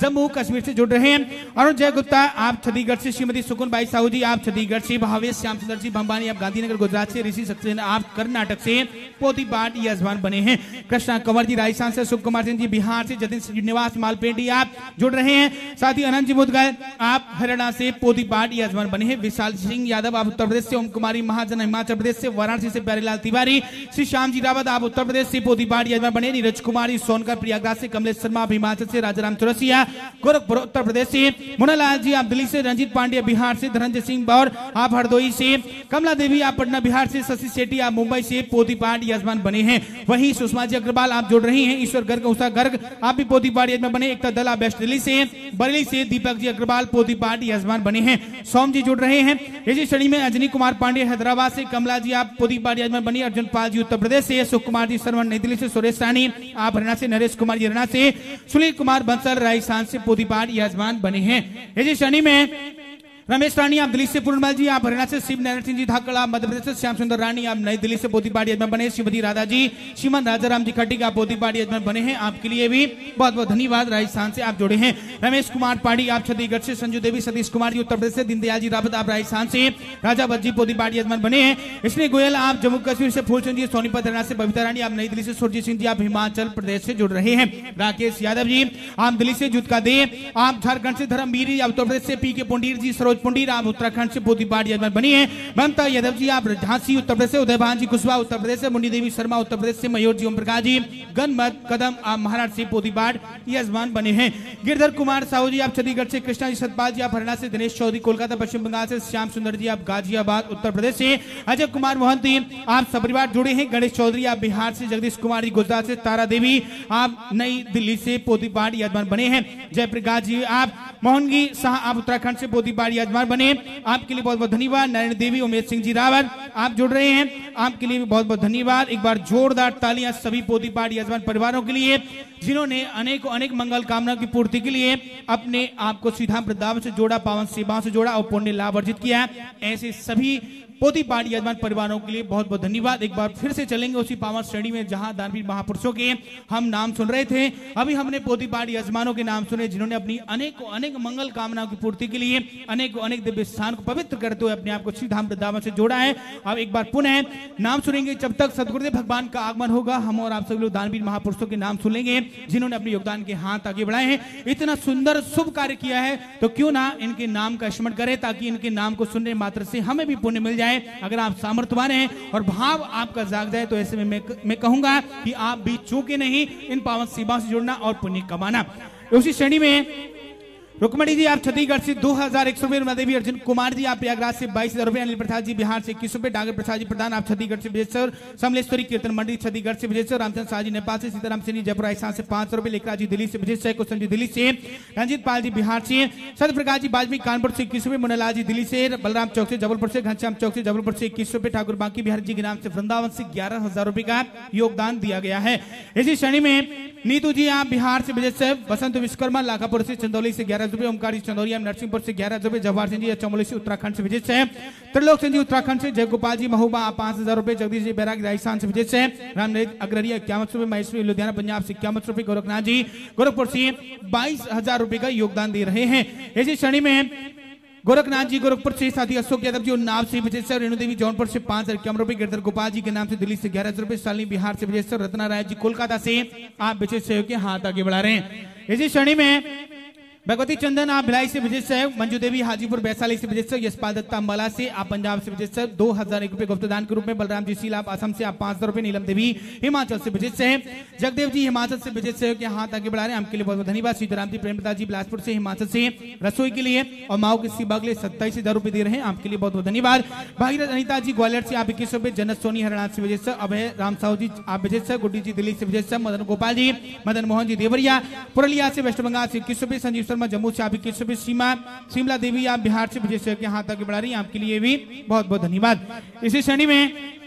जम्मू कश्मीर से जुड़ रहे हैं। अरुण जय गुप्ता, आप छत्तीसगढ़ से श्रीमती सुकुन बाई साहू जी, आप छत्तीसगढ़ से भावेश श्याम सुंदर जी भंबानी, आप गांधीनगर, गुजरात से ऋषि सक्सेना आप कर्नाटक से पोतीपाट यजमान बने हैं। कृष्णा कंवर जी, राजस्थान से सुख कुमार सिंह जी, बिहार से जतिन श्रीनिवास मालपेटी आप जुड़ रहे हैं। साथ ही अनंत जी मुदगल आप हरियाणा से पोतीपाट यजमान बने हैं। विशाल सिंह यादव, आप उत्तर प्रदेश से ओम कुमारी, महाजन हिमाचल प्रदेश से वाराणसी से प्यारेलाल तिवारी, श्री श्याम जी रावत, आप उत्तर प्रदेश से पोतीपाट यजमान बने नीरज कुमारी, सोनकर, प्रयागराज से कमलेश शर्मा आप हिमाचल से राजाराम चौरसिया, गोरखपुर, उत्तर प्रदेश से मुनालाल जी, आप दिल्ली से रंजीत पांडे बिहार से धनंजय सिंह बौर, आप हरदोई से कमला देवी, आप पटना, बिहार से शशि सेठी आप मुंबई से पोतीपाट यजमान बने हैं। वहीं सुषमा जी अग्रवाल, आप जुड़ रही हैं। ईश्वर गर्ग, उषा गर्ग, आप भी पोतीपाट यजमान बने एकता दल, आप वेस्ट दिल्ली से बरेली से दीपक जी अग्रवाल पोतीपाट यजमान बने हैं। सोम जी जुड़ रहे हैं। इसी श्रेणी में अजनी कुमार पांडे हैदराबाद से, कमला जी आप पोतीपाट यजमान बनी, अर्जुन पाल जी उत्तर प्रदेश से सुख कुमार जी सरवन नई दिल्ली से, सुरेश सानी आप हरियाणा से, नरेश कुमार जी हरियाणा से, सुनील कुमार बंसल राजस्थान से पोतीपाट यजमान बने हैं। इसी श्रेणी में रमेश रानी, आप दिल्ली से पूर्णमल जी, आप हरियाणा से शिव नारायण सिंह जी, धाकड़, आप मध्य प्रदेश से श्याम सुंदर रानी, आप नई दिल्ली से पोतीपाड़ी यजमान बने श्रीमती राधा जी, श्रीमन राजाराम जी खट्टी का पोतीपाड़ी यजमान बने हैं। आपके लिए भी बहुत बहुत धन्यवाद। राजस्थान से आप जुड़े हैं। रमेश कुमार पाड़ी, आप छत्तीसगढ़ से। संजू देवी, सतीश कुमार जी, उत्तर प्रदेश से। दीनदयाल जी, रावत, आप राजस्थान से। राजा बज्जी पोतीपाड़ी यजमान बने हैं। इसलिए गोयल, आप जम्मू कश्मीर से फूलचंद जी, सोनीपत, हरियाणा से बबीता रानी, आप नई दिल्ली से सुरजीत सिंह जी, आप हिमाचल प्रदेश से जुड़ रहे हैं। राकेश यादव जी, आप दिल्ली से जुटका दे आप झारखंड से धर्मवीर आप उत्तर प्रदेश से पी के पुंडीर जी, सरोज पुंडीर आप उत्तराखंड से पोतीपाट यजमान बनी है। ममता यादव जी आप झांसी, उत्तर प्रदेश से उदयभान जी, कुशवाहा उत्तर प्रदेश से मुन्नी देवी शर्मा उत्तर प्रदेश से, मयूर जी ओम प्रकाश जी, गनमत, कदम, आप महाराष्ट्र से पोतीपाट यजमान बने हैं। गिरधर कुमार साहू जी, आप छत्तीसगढ़ से, कृष्णा जी, सतपाल जी, आप हरियाणा से, दिनेश चौधरी, कोलकाता, पश्चिम बंगाल से, श्याम सुंदर जी, आप गाजियाबाद, उत्तर प्रदेश से, अजय कुमार मोहंती, आप सपरिवार जुड़े हैं, गणेश चौधरी, आप बिहार से, जगदीश कुमार जी, गुजरात से, तारा देवी, आप नई दिल्ली से पोतीपाट यजमान बने हैं। जयप्रकाश जी, आप मोहनगी शाह, आप उत्तराखंड से पोतीपाट यजमान बने आपके लिए बहुत बहुत धन्यवाद। नारायण देवी, उमेश सिंह जी, रावत, आप जुड़ रहे हैं। आपके लिए भी बहुत बहुत धन्यवाद। एक बार जोरदार तालियाँ सभी पोतीपाट यजमान परिवारों के लिए, जिन्होंने अनेक अनेक मंगल कामना की पूर्ति के लिए अपने आप को सीधा वृद्धावन से जोड़ा, पावन सेवाओं से जोड़ा और पुण्य लाभ अर्जित किया। ऐसे सभी पोती पाठ यजमान परिवारों के लिए बहुत बहुत धन्यवाद। एक बार फिर से चलेंगे उसी पावन श्रेणी में, जहाँ दानवीर महापुरुषों के हम नाम सुन रहे थे। अभी हमने पोती पाठ यजमानों के नाम सुने, जिन्होंने अपनी अनेक अनेक मंगल कामनाओं की पूर्ति के लिए अनेक अनेक दिव्य स्थान को पवित्र करते हुए अपने आप को श्री धाम वृंदावन से जोड़ा है। अब एक बार पुनः नाम सुनेंगे जब तक सदगुरुदेव भगवान का आगमन होगा हम और आप सभी लोग दानवीर महापुरुषों के नाम सुनेंगे जिन्होंने अपने योगदान के हाथ आगे बढ़ाए हैं। इतना सुंदर शुभ कार्य किया है तो क्यों ना इनके नाम का स्मरण करें ताकि इनके नाम को सुनने मात्र से हमें भी पुण्य मिल जाए अगर आप सामर्थ्यवान हैं और भाव आपका जाग जाए तो ऐसे में मैं, कहूँगा कि आप भी चूके नहीं इन पावन सेवा से जुड़ना और पुण्य कमाना। उसी श्रेणी में रुकमणी जी, आप छत्तीसगढ़ से दो हज़ार एक सौ रुपए देवी अर्जुन कुमार जी, आप प्रयागराज से बाईस हज़ार रुपए अनिल प्रसाद जी, बिहार से इक्कीस रुपए डागर प्रसाद जी प्रधान आप छत्तीसगढ़ से विजय सर समलेश्वरी कीर्तन मंडी छत्तीसगढ़ से विजय सर रामचंद्र शाह जी नेपाल से, सीताराम सिंह जयपुर राजस्थान से पाँच सौ रुपए लेखराज जी दिल्ली से विजय सर कुशन जी दिल्ली से, रंजीत पाल जी बिहार से सत्य प्रकाश जी बाजमी कानपुर से इक्कीस रुपए मुनलाल जी दिल्ली से, बलराम चौक से जबलपुर से, घनश्याम चौक से जबलपुर से इक्कीस रुपए ठाकुर बांकी बिहार जी के नाम से वृंदावन से ग्यारह हज़ार रुपए का योगदान दिया गया है। इसी श्रेणी में नीतू जी, आप बिहार से साहब बसंत विश्वकर्मा, लाखापुर से चंदौली से ग्यारह रुपए ओमकार चंदौलिया नरसिंहपुर से ग्यारह रुपए जवाहर सिंह जी चमोली से उत्तराखंड से विजय साहब त्रिलोक सिंह जी उत्तराखंड से, जयगोपाल जी महोबा पाँच हज़ार रुपए, जगदीश जी बैराग राजस्थान से विजय साहब रामनरेश अग्ररिया इक्यावन रुपए, महेश्वरी लुधियाना पंजाब से इक्यावन रुपए, गोरखनाथ जी, गोरखपुर से बाईस हज़ार रुपए का योगदान दे रहे हैं। इसी श्रेणी में गोरखनाथ जी गोरखपुर से साथी अशोक यादव जी उन्नाव से विजय सर रेणु देवी जौनपुर से पाँच हज़ार इक्यावन रुपए, गिरधर गोपाल जी के नाम से दिल्ली से ग्यारह हज़ार रुपए सालनी बिहार से विजय सर रत्ना राय जी कोलकाता से आप विजय सहयोग के हाथ आगे बढ़ा रहे हैं। इसी श्रेणी में भगवती चंदन, आप भिलाई से विजय साहब मंजू देवी, हाजीपुर, वैशाली से विजय साहब यशपाल दत्ता अम्बाला से आप पंजाब से विजय साहब दो हज़ार एक रुपए गुप्तदान के रूप में बलराम जी सील, आप असम से आप पाँच हज़ार रुपए नीलम देवी, हिमाचल से विजय साहब जगदेव जी, हिमाचल से विजय साहब के हाथ आगे बढ़ा रहे हैं। आपके लिए बहुत बहुत धन्यवाद। सीताराम जी प्रेम जी, बिलासपुर से हिमाचल से रसोई के लिए और माओ के सीबा के लिए सत्ताईस हज़ार रुपए दे रहे हैं। आपके लिए बहुत बहुत धन्यवाद। भागीरथ अनिता जी, ग्वालियर से आप इक्कीस रुपए जनत सोनी हरियाणा से विजय साहब अभय राम साहू जी, आप विजय साहब गुड्डी जी, दिल्ली से विजय साहब मदन गोपाल जी, मदन मोहन जी, देवरिया, पुरलिया से वेस्ट बंगाल से इक्कीस रुपए संजीव शर्मा, जम्मू से आप इक्कीस रुपए सीमा, शिमला देवी, आप बिहार से विजय के हाथ आगे बढ़ा रही है। आपके लिए भी बहुत बहुत धन्यवाद। इसी श्रेणी में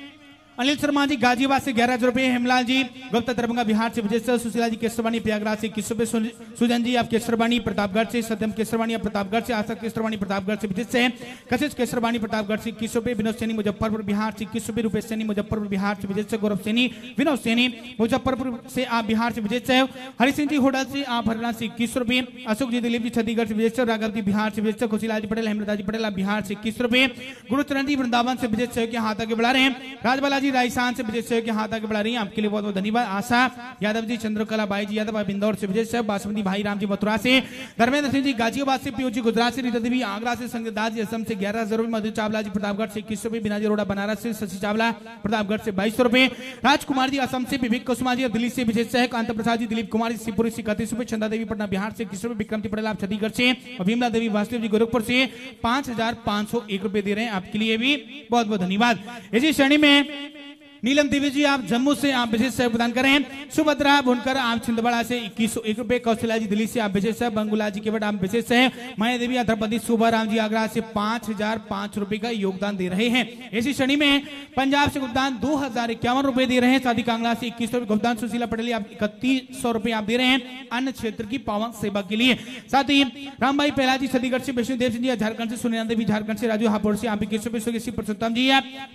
अनिल शर्मा जी गाजियाबाद से ग्यारह हज़ार रुपए हेमलाल जी, गुप्ता दरभंगा, बिहार से सर, सुशीला जी केसरवाणी प्रयागराज से रुपए सुजन जी, आप केसरवाणी प्रतापगढ़ से सत्यम केसरवाणी प्रतापगढ़ से आशा केसरवाणी प्रतापगढ़ से विजय से कशिश केसरवाणी प्रतापगढ़ से रुपए विनोद सैनी, मुजफ्फरपुर, बिहार से रुपए रूपेश सैनी, मुजफ्फरपुर, बिहार से विजय से गौरव सैनी, विनोद सैनी, मुजफ्फरपुर से आप बिहार से विजय से हरि सिंह जी, होडल से आप हरियाणा से इक्कीस रुपए अशोक जी, दिलीप जी, छत्तीसगढ़ से विजय से, राघव जी, बिहार से विजय से, खुशीलाल जी पटेल, हेमलता जी पटेल, आप बिहार से किशोर रुपए गुरुचरण जी, वृंदावन से विजय से हाथ आगे बढ़ा रहे हैं। राजबाला राजस्थान से विजय से के हाथ आगे बढ़ा रही है। आपके लिए बहुत बहुत धन्यवाद। आशा यादव जी, चंद्रकला बाई जी, यादव इंदौर से विजय साहब बासमती भाई राम जी, मथुरा से। धर्मेंद्र सिंह जी, गाजियाबाद से पीओ जी, गुजरात से रीता देवी, आगरा से संगदास जी, असम से ग्यारह हज़ार रुपए मधु चावला जी, प्रतापगढ़ से इक्कीस रुपए बिना रोड़ा बनारस से शशि चावला, प्रतापगढ़ से बाईस रुपए राजकुमार जी, असम से विवेक कुसुमा जी दिल्ली से विजय साह कांत प्रसाद जी, दिलीप कुमार जी, शिवपुरी से इकतीस रुपए चंदा देवी पटना, बिहार से इक्कीस रुपए विक्रम जी आप छत्तीसगढ़ से। भीमला देवी, वासुदेव जी, गोरखपुर से पाँच हज़ार पाँच सौ एक रुपए दे रहे हैं। आपके लिए भी बहुत बहुत धन्यवाद। इसी श्रेणी में नीलम देवी जी, आप जम्मू से, आप विशेष सहयोग प्रदान करें। सुभद्रा भुनकर आप छिंदवाड़ा से इक्कीस सौ एक रुपए कौशल्या जी दिल्ली से आप विशेष सहयोग बंगुला जी केवट आप विशेष है माया देवी सुबह राम जी, आगरा से पाँच हज़ार पाँच रुपए का योगदान दे रहे हैं। इसी श्रेणी में पंजाब से भुगतान दो हज़ार इक्यावन रुपए दे रहे हैं साधी कांगड़ा से इक्कीस रुपए भुगतान सुशीला पटेल आप इकतीस सौ रुपए आप दे रहे हैं अन्य क्षेत्र की पावन सेवा के लिए। साथ ही राम भाई पहला जी छत्तीसगढ़ से विष्णुदेव सिंह जी, झारखंड से सुनिया देवी, झारखंड से राजू हापुड़ से आप इक्कीस रुपए पुरुषोत्तम जी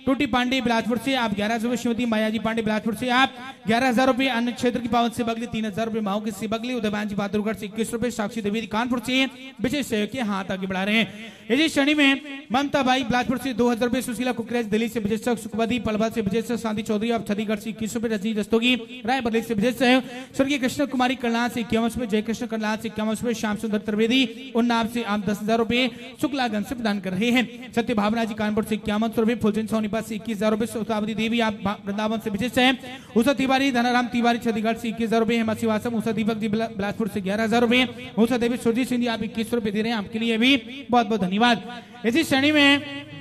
टूटी पांडे बिलासपुर से आप ग्यारह श्रीमती माया जी पांडे बिलासपुर से आप ग्यारह हज़ार रुपए अन्य क्षेत्र की पावन से बगली, तीन हज़ार रुपए माओ की से बगली उदयमान जी बहादुरगढ़ से इक्कीस रुपए साक्षी देवी कानपुर से विशेष सहयोग के हाथ आगे बढ़ा रहे हैं। इसी श्रेणी में ममता भाई बिलासपुर से दो हज़ार रुपए सुशीला कुकरेज दिल्ली से सहयोग, सुखबदी पलवल से सहयोग, शांति चौधरी आप छत्तीसगढ़ से इक्कीस रुपए रजनी रस्तोगी रायबरेली से विजय सहयोग, स्वर्गीय कृष्ण कुमारी करनाल से इक्यावन रुपए जय कृष्ण करनाल से इक्यावन रुपए श्याम सुंदर त्रिवेदी उन्नाव से आप दस हज़ार रुपए शुक्लागंज से प्रदान कर रहे हैं। सत्य भावना जी कानपुर से इक्यावन सौ रुपए फुलचंद सोनीपत से इक्कीस हज़ार रुपए सुतावती देवी आप वृंदावन से विशिष्ट है। उषा तिवारी, धनाराम तिवारी, छत्तीसगढ़ से इक्कीस हज़ार रुपए हेमा श्रीवासम उषा दीपक जी बिलासपुर से ग्यारह हज़ार रुपए उषा देवी, सुरजीत सिंह जी, आप इक्कीस रुपए दे रहे हैं। आपके लिए भी बहुत बहुत धन्यवाद। इसी श्रेणी में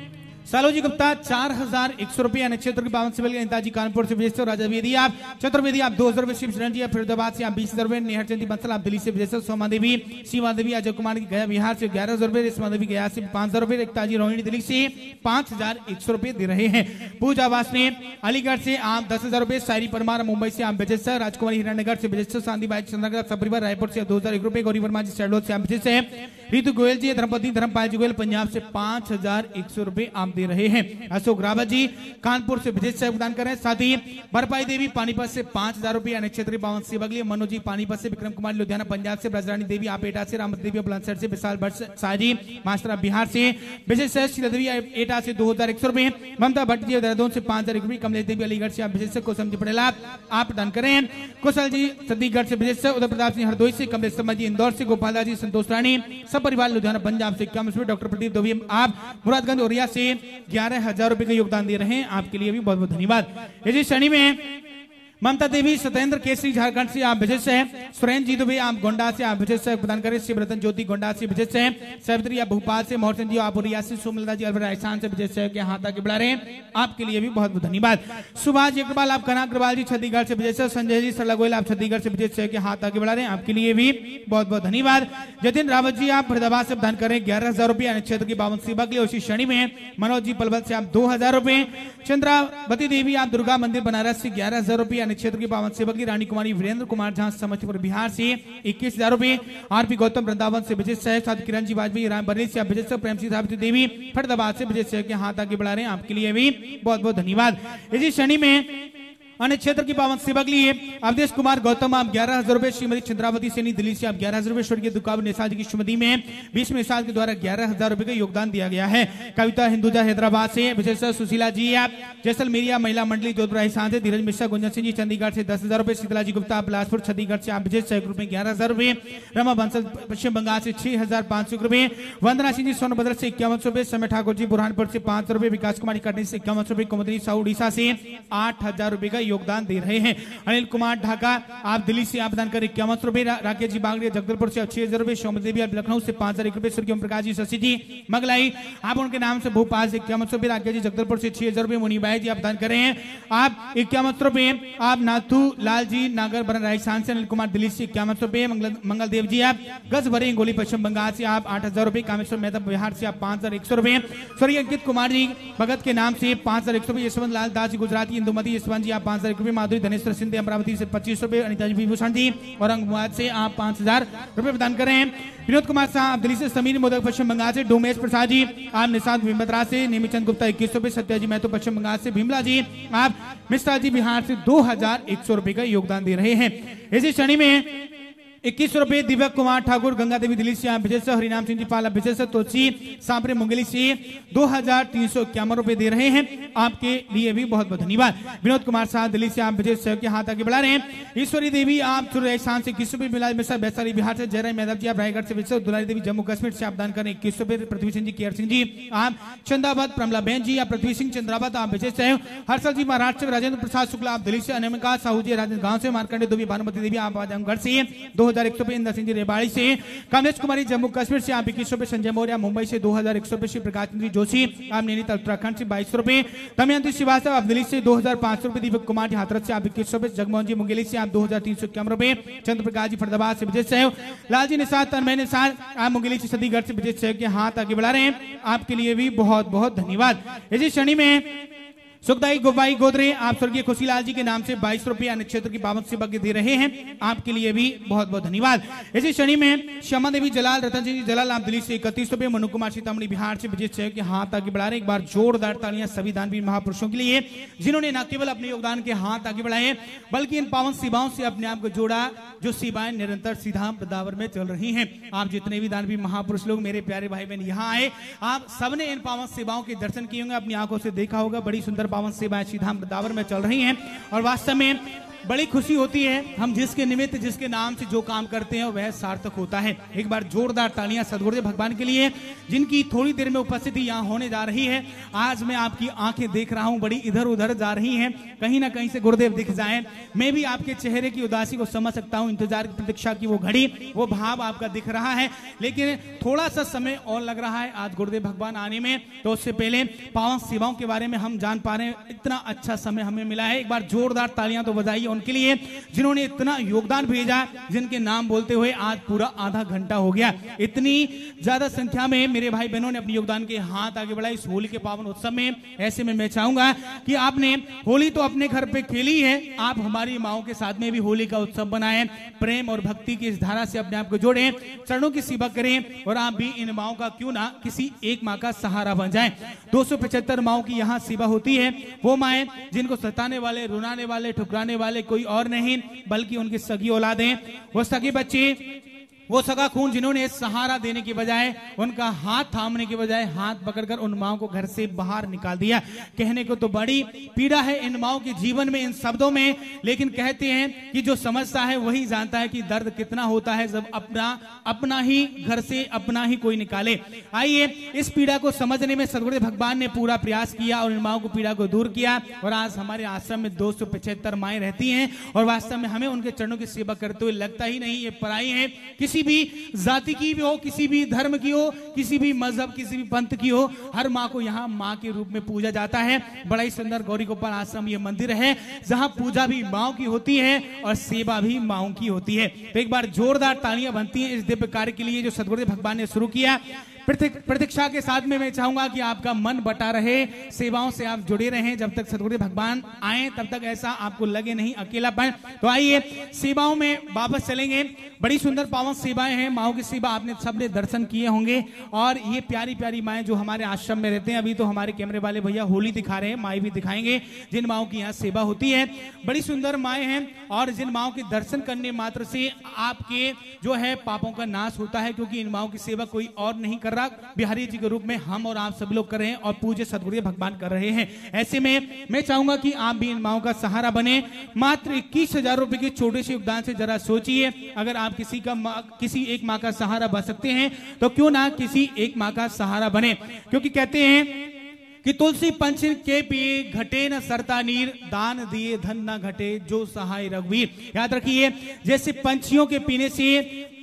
सालोजी गुप्ता, चार हज़ार एक सौ रुपया नक्षत्र की बावन सिविल नेताजी कानपुर से विजय राजा वेदी आप चतुर्वेदी आप दो हज़ार रुपए शिव शरण जी फरीदाबाद से, आप बीस हज़ार रुपए नेहर चंदी बंसल, आप दिल्ली से विजय सोमा देवी, सीमा देवी, अजय कुमार की गया बिहार से ग्यारह हज़ार रुपए रेशमा देवी गया से पाँच हज़ार रुपए एकताजी रोहिणी दिल्ली से पाँच हज़ार एक सौ रुपए दे रहे हैं। पूजा वास ने अलीगढ़ से आप दस हज़ार रुपए सारी परमार, मुंबई से आप सर राजकुमारी हिरानगर से विजय शांति बाई चंद्रगढ़ सपरिवार रायपुर से दो हज़ार एक रुपए गौरी वर्मा जी, शहडोल से आप विजय से रीतु गोयल जी, धर्मपति, धर्मपाल जी गोयल, पंजाब से पाँच हज़ार एक सौ रुपए आप दे रहे हैं। अशोक रावत जी, कानपुर से विजय से योगदान करें साथ ही बरपाई देवी, पानीपत से पाँच हज़ार रुपए नक्षत्र पावन से बगली मनोज जी, पानीपत से विक्रम कुमार, लुधियाना, पंजाब से ब्रजरानी देवी, आप एटा से रामत देवी बुलंदसर से विशाल भट्ट साजी मास्टर बिहार से विजय सहज देवी एटा से दो हज़ार एक सौ रुपए ममता भट्ट जी देहरादून से पाँच हज़ार रुपए, कमलेश देवी, अलीगढ़ से आप विजय से जी पटेल आप प्रदान करें कुशल जी छत्तीसगढ़ से विजय उदय प्रताप सिंह हरदोई से, कमलेश शर्मा जी, इंदौर से गोपाल जी, संतोष रानी परिवार लुधियाना, पंजाब से इक्यावन डॉक्टर प्रदीप दोवी आप मुरादगंज ओरिया से ग्यारह हज़ार रुपए का योगदान दे रहे हैं। आपके लिए भी बहुत बहुत धन्यवाद इसी श्रेणी में ममता देवी, सत्येंद्र केसरी, झारखंड से आप विजय से हैं। सुरेंद्र जी दुबे आप गोंडा से आप विजय से प्रदान करें शिव रतन ज्योति गोंडा से विजय से हैं। सावित्री आप भोपाल से मोहसिन जी, आप रियासी सोमलता जी राजस्थान से विजय से हाथ आगे बढ़ा रहे हैं? आपके लिए भी बहुत बहुत धन्यवाद। सुभाष अग्रवाल, आप कना अग्रवाल जी, छत्तीसगढ़ से विजय से संजय जी, सरला गोयल, आप छत्तीसगढ़ से विजय से हाथ आगे बढ़ा रहे हैं? आपके लिए भी बहुत बहुत धन्यवाद। जतिन रावत जी, आप फरीदाबाद से प्रदान करें ग्यारह हज़ार रुपये क्षेत्र की बावन सेवा के लिए उसी श्रेणी में मनोज जी, पलवल से आप दो हज़ार रुपए चंद्रावती देवी, आप दुर्गा मंदिर बनारस से ग्यारह हज़ार रुपये क्षेत्र के पावन सेवक की रानी कुमारी वीरेंद्र कुमार झा समस्तीपुर, बिहार से इक्कीस हज़ार रुपए। आरपी गौतम वृंदावन से विजय सहयोग साथ किरण जी वाजपेयी, राम बरेली से विजय सह प्रेम सिंह देवी, फरदाबाद से विजय सहयोग के हाथ आगे बढ़ा रहे हैं। आपके लिए भी बहुत बहुत धन्यवाद। इसी श्रेणी में अन्य क्षेत्र की पावन सेवा के लिए अवधेश कुमार गौतम, आप ग्यारह हज़ार रुपए श्रीमती चंद्रावती सेनी दिल्ली से आप ग्यारह हज़ार रुपए स्वर्गीय दुकाब निषाद की श्रीमती में बीस निषाद के द्वारा ग्यारह हज़ार रुपए का योगदान दिया गया है। कविता हिंदुजा हैदराबाद से विशेष सुशीला जी, आप जैसलमेरिया महिला मंडली जोधपुर से धीरज मिश्रा, गुंजन सिंह जी, चंडीगढ़ से दस हज़ार रुपए शीतला जी गुप्ता, बिलासपुर, छत्तीसगढ़ से आप विजय सहयोग में ग्यारह हज़ार रुपए रमा बंसल, पश्चिम बंगाल से छह हज़ार पाँच सौ रुपए वंदना सिंह जी, सोनभद्र से इक्यावन सौ रुपए समय ठाकुर जी, बुरहानपुर से पाँच सौ रुपए विकास कुमारी कटनी से इक्यावन सौ रुपए कुमदरी साहू उड़ीसा से आठ हज़ार रुपए का योगदान दे रहे हैं। अनिल कुमार ढाका, आप दिल्ली से आप दान कर इक्यावन सौ रुपए राकेश जी बागड़िया जगदलपुर से छह हज़ार रुपए सौम्य देवी आप लखनऊ से पाँच हज़ार एक रुपए स्वर्गीय प्रकाश जी, शशि जी, मगलाई, आप उनके नाम से भोपाल से। इक्यावन सौ रुपए राकेश जी, जगदलपुर से छह हज़ार रुपए मुनीबाई जी आप दान कर रहे हैं। आप इक्यावन सौ रुपए आप नाथू लाल जी, नागर बरन राजस्थान से अनिल कुमार दिल्ली से। इक्यावन सौ रुपए मंगल देव जी, आप गज भरे गोली पश्चिम बंगाल से। आप आठ हज़ार रुपए कामेश्वर मेहता, बिहार से आप पाँच हज़ार एक सौ रुपए स्वर्गीय अंकित कुमार जी, भगत के नाम से पाँच हज़ार एक सौ रुपए यशवंत लाल दास जी, गुजराती, इंदुमती, यशवंत जी, आप पाँच हज़ार रुपये माधुरी, धनेश्वर सिंधे, अमरावती से पच्चीस रुपए अनिता जी, विभूषण जी, औरंगाबाद से आप पाँच हज़ार रुपए प्रदान कर रहे हैं। विनोद कुमार शाह दिल्ली से समीर, मोदक पश्चिम बंगाल से डोमेश प्रसाद जी, आप निशांत भीमभद्रा से नेमीचंद गुप्ता इक्कीस रुपए सत्या जी, महतो पश्चिम बंगाल से भीमला जी, आप मिश्रा जी, बिहार से दो हज़ार एक सौ रुपए का योगदान दे रहे हैं। इसी श्रेणी में इक्कीस रुपए दिव्यक कुमार ठाकुर, गंगा देवी दिल्ली से से, हरिनाम सिंह जी पाला से, तुलसी, सांपरे मुंगेली से दो हज़ार तीन सौ इक्यावन रुपए दे रहे हैं। आपके लिए भी बहुत बहुत धन्यवाद। विनोद कुमार शाह दिल्ली से आप विजय सहयोग के हाथ आगे बढ़ा रहे हैं। ईश्वरी देवी, आप से इक्कीस मिला बिहार से जयराम यादव जी, आप रायगढ़ से विजय दुलारी देवी, जम्मू कश्मीर से आप दान करें इक्कीस रुपए पृथ्वी सिंह जी केयर सिंह जी, आप चंदाबाद, प्रमला बहन जी, आप पृथ्वी सिंह, चंद्राबाद, आप विजय सहयोग हर्षल जी, महाराष्ट्र से राजेंद्र प्रसाद शुक्ला, आप दिल्ली से, अनिमिका साहू जी, राजेंद्र गाँव से मारकंडे देवी भानुमती देवी, आप आजमगढ़ से दो हज़ार एक सौ इंदर सिंह जी रेवाड़ी से कमलेश कुमारी जम्मू कश्मीर से, आप इक्कीस रुपए संजय मौर्य मुंबई से दो हज़ार एक सौ रुपए प्रकाश चंद्र जोशी, आप नैनीताल उत्तराखंड से बाईस रुपए, दमयंती श्रीवास्तव, आप दिल्ली से दो हज़ार पाँच रुपए, दीपक कुमार जी हाथरस से, आप इक्कीस रुपए, जगमोहन जी मुंगेली से, आप दो हज़ार तीन सौ इक्यावन रुपए चंद्र प्रकाश जी फरीदाबाद से विजय सहयोग, लालजी निषाद तन्मय निषाद आप मुंगेली से छत्तीसगढ़ से विजय सहयोग के हाथ आगे बढ़ा रहे हैं। आपके लिए भी बहुत बहुत धन्यवाद। इसी श्रेणी में सुखदाई गोबाई गोदरे, आप स्वर्गीय खुशीलाल जी के नाम से बाईस रुपए अन्य की बाबत सेवा के दे रहे हैं। आपके लिए भी बहुत बहुत धन्यवाद। इसी श्रेणी में श्यामा देवी, जलाल, रतन जी, जलाल, आप दिल्ली से इकतीस रुपए मनु कुमार सीतामढ़ी, बिहार से विजय सहयोग के हाथ आगे बढ़ा रहे एक बार जोरदार तालियाँ सभी दानवीर महापुरुषों के लिए, जिन्होंने न केवल अपने योगदान के हाथ आगे बढ़ाए, बल्कि इन पावन सेवाओं से अपने आप को जोड़ा, जो सेवाएँ निरंतर सीधा बदावर में चल रही हैं। आप जितने भी दानवीर महापुरुष लोग, मेरे प्यारे भाई बहन यहाँ आए। आप सबने इन पावन सेवाओं के दर्शन किए होंगे, अपनी आँखों से देखा होगा, बड़ी सुंदर पावन सेवाएँ सीधा वृंदावन में चल रही हैं और वास्तव में बड़ी खुशी होती है हम जिसके निमित्त, जिसके नाम से जो काम करते हैं, वह सार्थक होता है। एक बार जोरदार तालियाँ सदगुरुदेव भगवान के लिए, जिनकी थोड़ी देर में उपस्थिति यहाँ होने जा रही है। आज मैं आपकी आँखें देख रहा हूँ, बड़ी इधर उधर जा रही हैं। कहीं ना कहीं से गुरुदेव दिख जाए। मैं भी आपके चेहरे की उदासी को समझ सकता हूँ, इंतज़ार की प्रतीक्षा की वो घड़ी, वो भाव आपका दिख रहा है। लेकिन थोड़ा सा समय और लग रहा है आज गुरुदेव भगवान आने में। तो उससे पहले पावन सेवाओं के बारे में हम जान पा रहे हैं। इतना अच्छा समय हमें मिला है। एक बार जोरदार तालियाँ तो बजाइए उनके लिए, जिन्होंने इतना योगदान भेजा, जिनके नाम बोलते हुए आज पूरा आधा घंटा हो गया। इतनी ज़्यादा संख्या में मेरे भाई बहनों ने अपने योगदान के हाथ आगे बढ़ाए। इस होली के पावन उत्सव में ऐसे में मैं चाहूँगा कि आपने होली तो अपने घर पे खेली है, आप हमारी माओ के साथ में भी होली का उत्सव बनाए, प्रेम और भक्ति की इस धारा से अपने आप को जोड़े, चरणों की सेवा करें, और आप भी इन माओ का क्यों ना किसी एक माँ का सहारा बन जाए। दो सौ पचहत्तर माओ की यहाँ सेवा होती है, वो माए जिनको सताने वाले रुनाने वाले, ठुकराने वाले कोई और नहीं बल्कि उनकी सगी औलादें। वो सगी बच्चे वो सगा खून जिन्होंने सहारा देने की बजाय, उनका हाथ थामने की बजाय हाथ पकड़कर उन माओ को घर से बाहर निकाल दिया। कहने को तो बड़ी पीड़ा है इन माओ के जीवन में, इन शब्दों में, लेकिन कहते हैं कि जो समझता है वही जानता है कि दर्द कितना होता है जब अपना अपना ही घर से अपना ही कोई निकाले। आइए, इस पीड़ा को समझने में सदगुरुदेव भगवान ने पूरा प्रयास किया और इन माओ को पीड़ा को दूर किया और आज हमारे आश्रम में दो सौ रहती हैं और वास्तव में हमें उनके चरणों की सेवा करते हुए लगता ही नहीं, ये पराई है किसी किसी भी जाति की भी हो, किसी भी धर्म की हो, किसी भी मज़हब, किसी भी पंथ की हो, हर माँ को यहाँ माँ के रूप में पूजा जाता है। बड़ा ही सुंदर गौरी गोपाल आश्रम ये मंदिर है, जहाँ पूजा भी माओ की होती है और सेवा भी माओ की होती है। तो एक बार जोरदार तालियाँ बनती है इस दिव्य कार्य के लिए, जो सदगुरुदेव भगवान ने शुरू किया। प्रतीक्षा के साथ में मैं चाहूँगा कि आपका मन बटा रहे, सेवाओं से आप जुड़े रहे। जब तक सदगुरु भगवान आए, तब तक ऐसा आपको लगे नहीं, अकेलापन। तो आइए, सेवाओं में वापस चलेंगे। बड़ी सुंदर पावन सेवाएँ हैं। माओ की सेवा आपने सबने दर्शन किए होंगे। और ये प्यारी प्यारी माएँ जो हमारे आश्रम में रहते हैं, अभी तो हमारे कैमरे वाले भैया होली दिखा रहे हैं, माए भी दिखाएँगे, जिन माओ की यहाँ सेवा होती है। बड़ी सुंदर माए हैं, और जिन माओ के दर्शन करने मात्र से आपके जो है पापों का नाश होता है, क्योंकि इन माओ की सेवा कोई और नहीं कर रहा बिहारी जी के रूप में हम और आप सभी लोग कर रहे हैं और पूज्य सदगुरु भगवान कर रहे हैं। ऐसे में मैं चाहूँगा कि आप भी इन माओ का सहारा बने। मात्र इक्कीस हज़ार रुपए के छोटे से योगदान से जरा सोचिए, अगर आप किसी का किसी एक माँ का सहारा बन सकते हैं तो क्यों ना किसी एक माँ का सहारा बने? क्योंकि कहते हैं कि तुलसी पंच के पिए घटे न सरता नीर, दान दिए धन न घटे, जो सहाय रघुवीर। याद रखिए, जैसे पंछियों के पीने से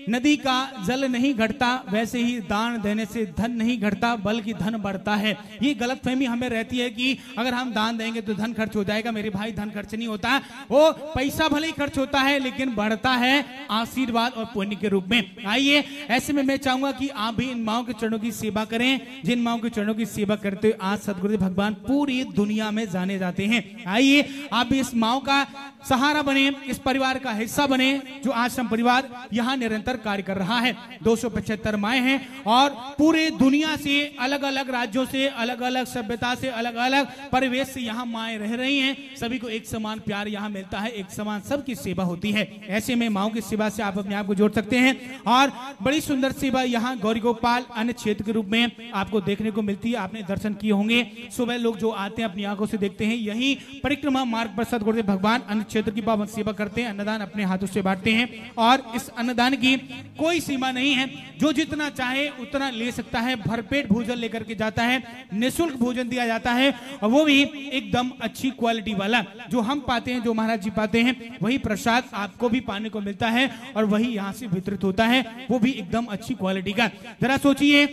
नदी का जल नहीं घटता, वैसे ही दान देने से धन नहीं घटता, बल्कि धन बढ़ता है। ये गलत फहमी हमें रहती है कि अगर हम दान देंगे तो धन खर्च हो जाएगा। मेरे भाई, धन खर्च नहीं होता। वो पैसा भले ही खर्च होता है, लेकिन बढ़ता है आशीर्वाद और पुण्य के रूप में। आइए, ऐसे में मैं चाहूँगा कि आप भी इन माओ के चरणों की सेवा करें। जिन माओ के चरणों की सेवा करते हुए आज सदगुरुदेव भगवान पूरी दुनिया में जाने जाते हैं। आइए, आप भी इस माओ का सहारा बने, इस परिवार का हिस्सा बने, जो आश्रम परिवार यहाँ निरंतर कार्य कर रहा है। दो सौ पचहत्तर माए हैं और पूरे दुनिया से अलग अलग राज्यों से अलग अलग सभ्यता से अलग अलग परिवेश से यहाँ माए रह रही हैं। सभी को एक समान प्यार यहाँ मिलता है, एक समान सबकी सेवा होती है। ऐसे में माओ की सेवा से आप अपने आप को जोड़ सकते हैं और बड़ी सुंदर सेवा यहाँ गौरी गोपाल अन्य क्षेत्र के रूप में आपको देखने को मिलती है। आपने दर्शन किए होंगे। सुबह लोग जो आते हैं, अपनी आँखों से देखते हैं। यही परिक्रमा मार्ग पर सदगुरुदेव भगवान अन्य क्षेत्र की पावन सेवा करते हैं। अन्नदान अपने हाथों से बांटते हैं और इस अन्नदान की कोई सीमा नहीं है। जो जितना चाहे उतना ले सकता है। भरपेट भोजन लेकर के जाता है। निःशुल्क भोजन दिया जाता है। और वो भी एकदम अच्छी क्वालिटी वाला। जो हम पाते हैं, जो महाराज जी पाते हैं, वही प्रसाद आपको भी पाने को मिलता है। और वही यहाँ से वितरित होता है। वो भी एकदम अच्छी क्वालिटी का। जरा सोचिए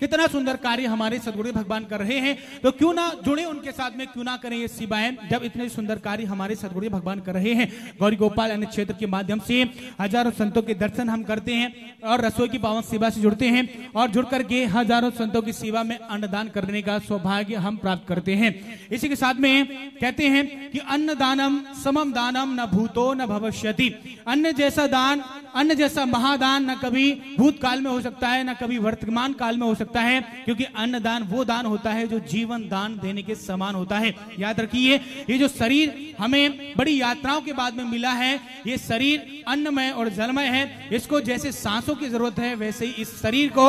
कितना सुंदर कार्य हमारे सदगुरु भगवान कर रहे हैं। तो क्यों ना जुड़े उनके साथ में, क्यों ना करें ये सिवाएँ जब इतने सुंदर कार्य हमारे सदगुरु भगवान कर रहे हैं। गौरी गोपाल अन्य क्षेत्र के माध्यम से हज़ारों संतों के दर्शन हम करते हैं और रसोई की पावन सेवा से जुड़ते हैं और जुड़ करके हज़ारों संतों की सेवा में अन्नदान करने का सौभाग्य हम प्राप्त करते हैं। इसी के साथ में कहते हैं कि अन्नदानम समम दानम न भूतो न भविष्यति। अन्न जैसा दान, अन्न जैसा महादान न कभी भूतकाल में हो सकता है, न कभी वर्तमान काल में हो सकता है, क्योंकि अन्न दान वो दान होता है जो जीवन दान देने के समान होता है। याद रखिए, ये जो शरीर हमें बड़ी यात्राओं के बाद में मिला है, ये शरीर अन्नमय और जलमय है। इसको जैसे सांसों की ज़रूरत है, वैसे ही इस शरीर को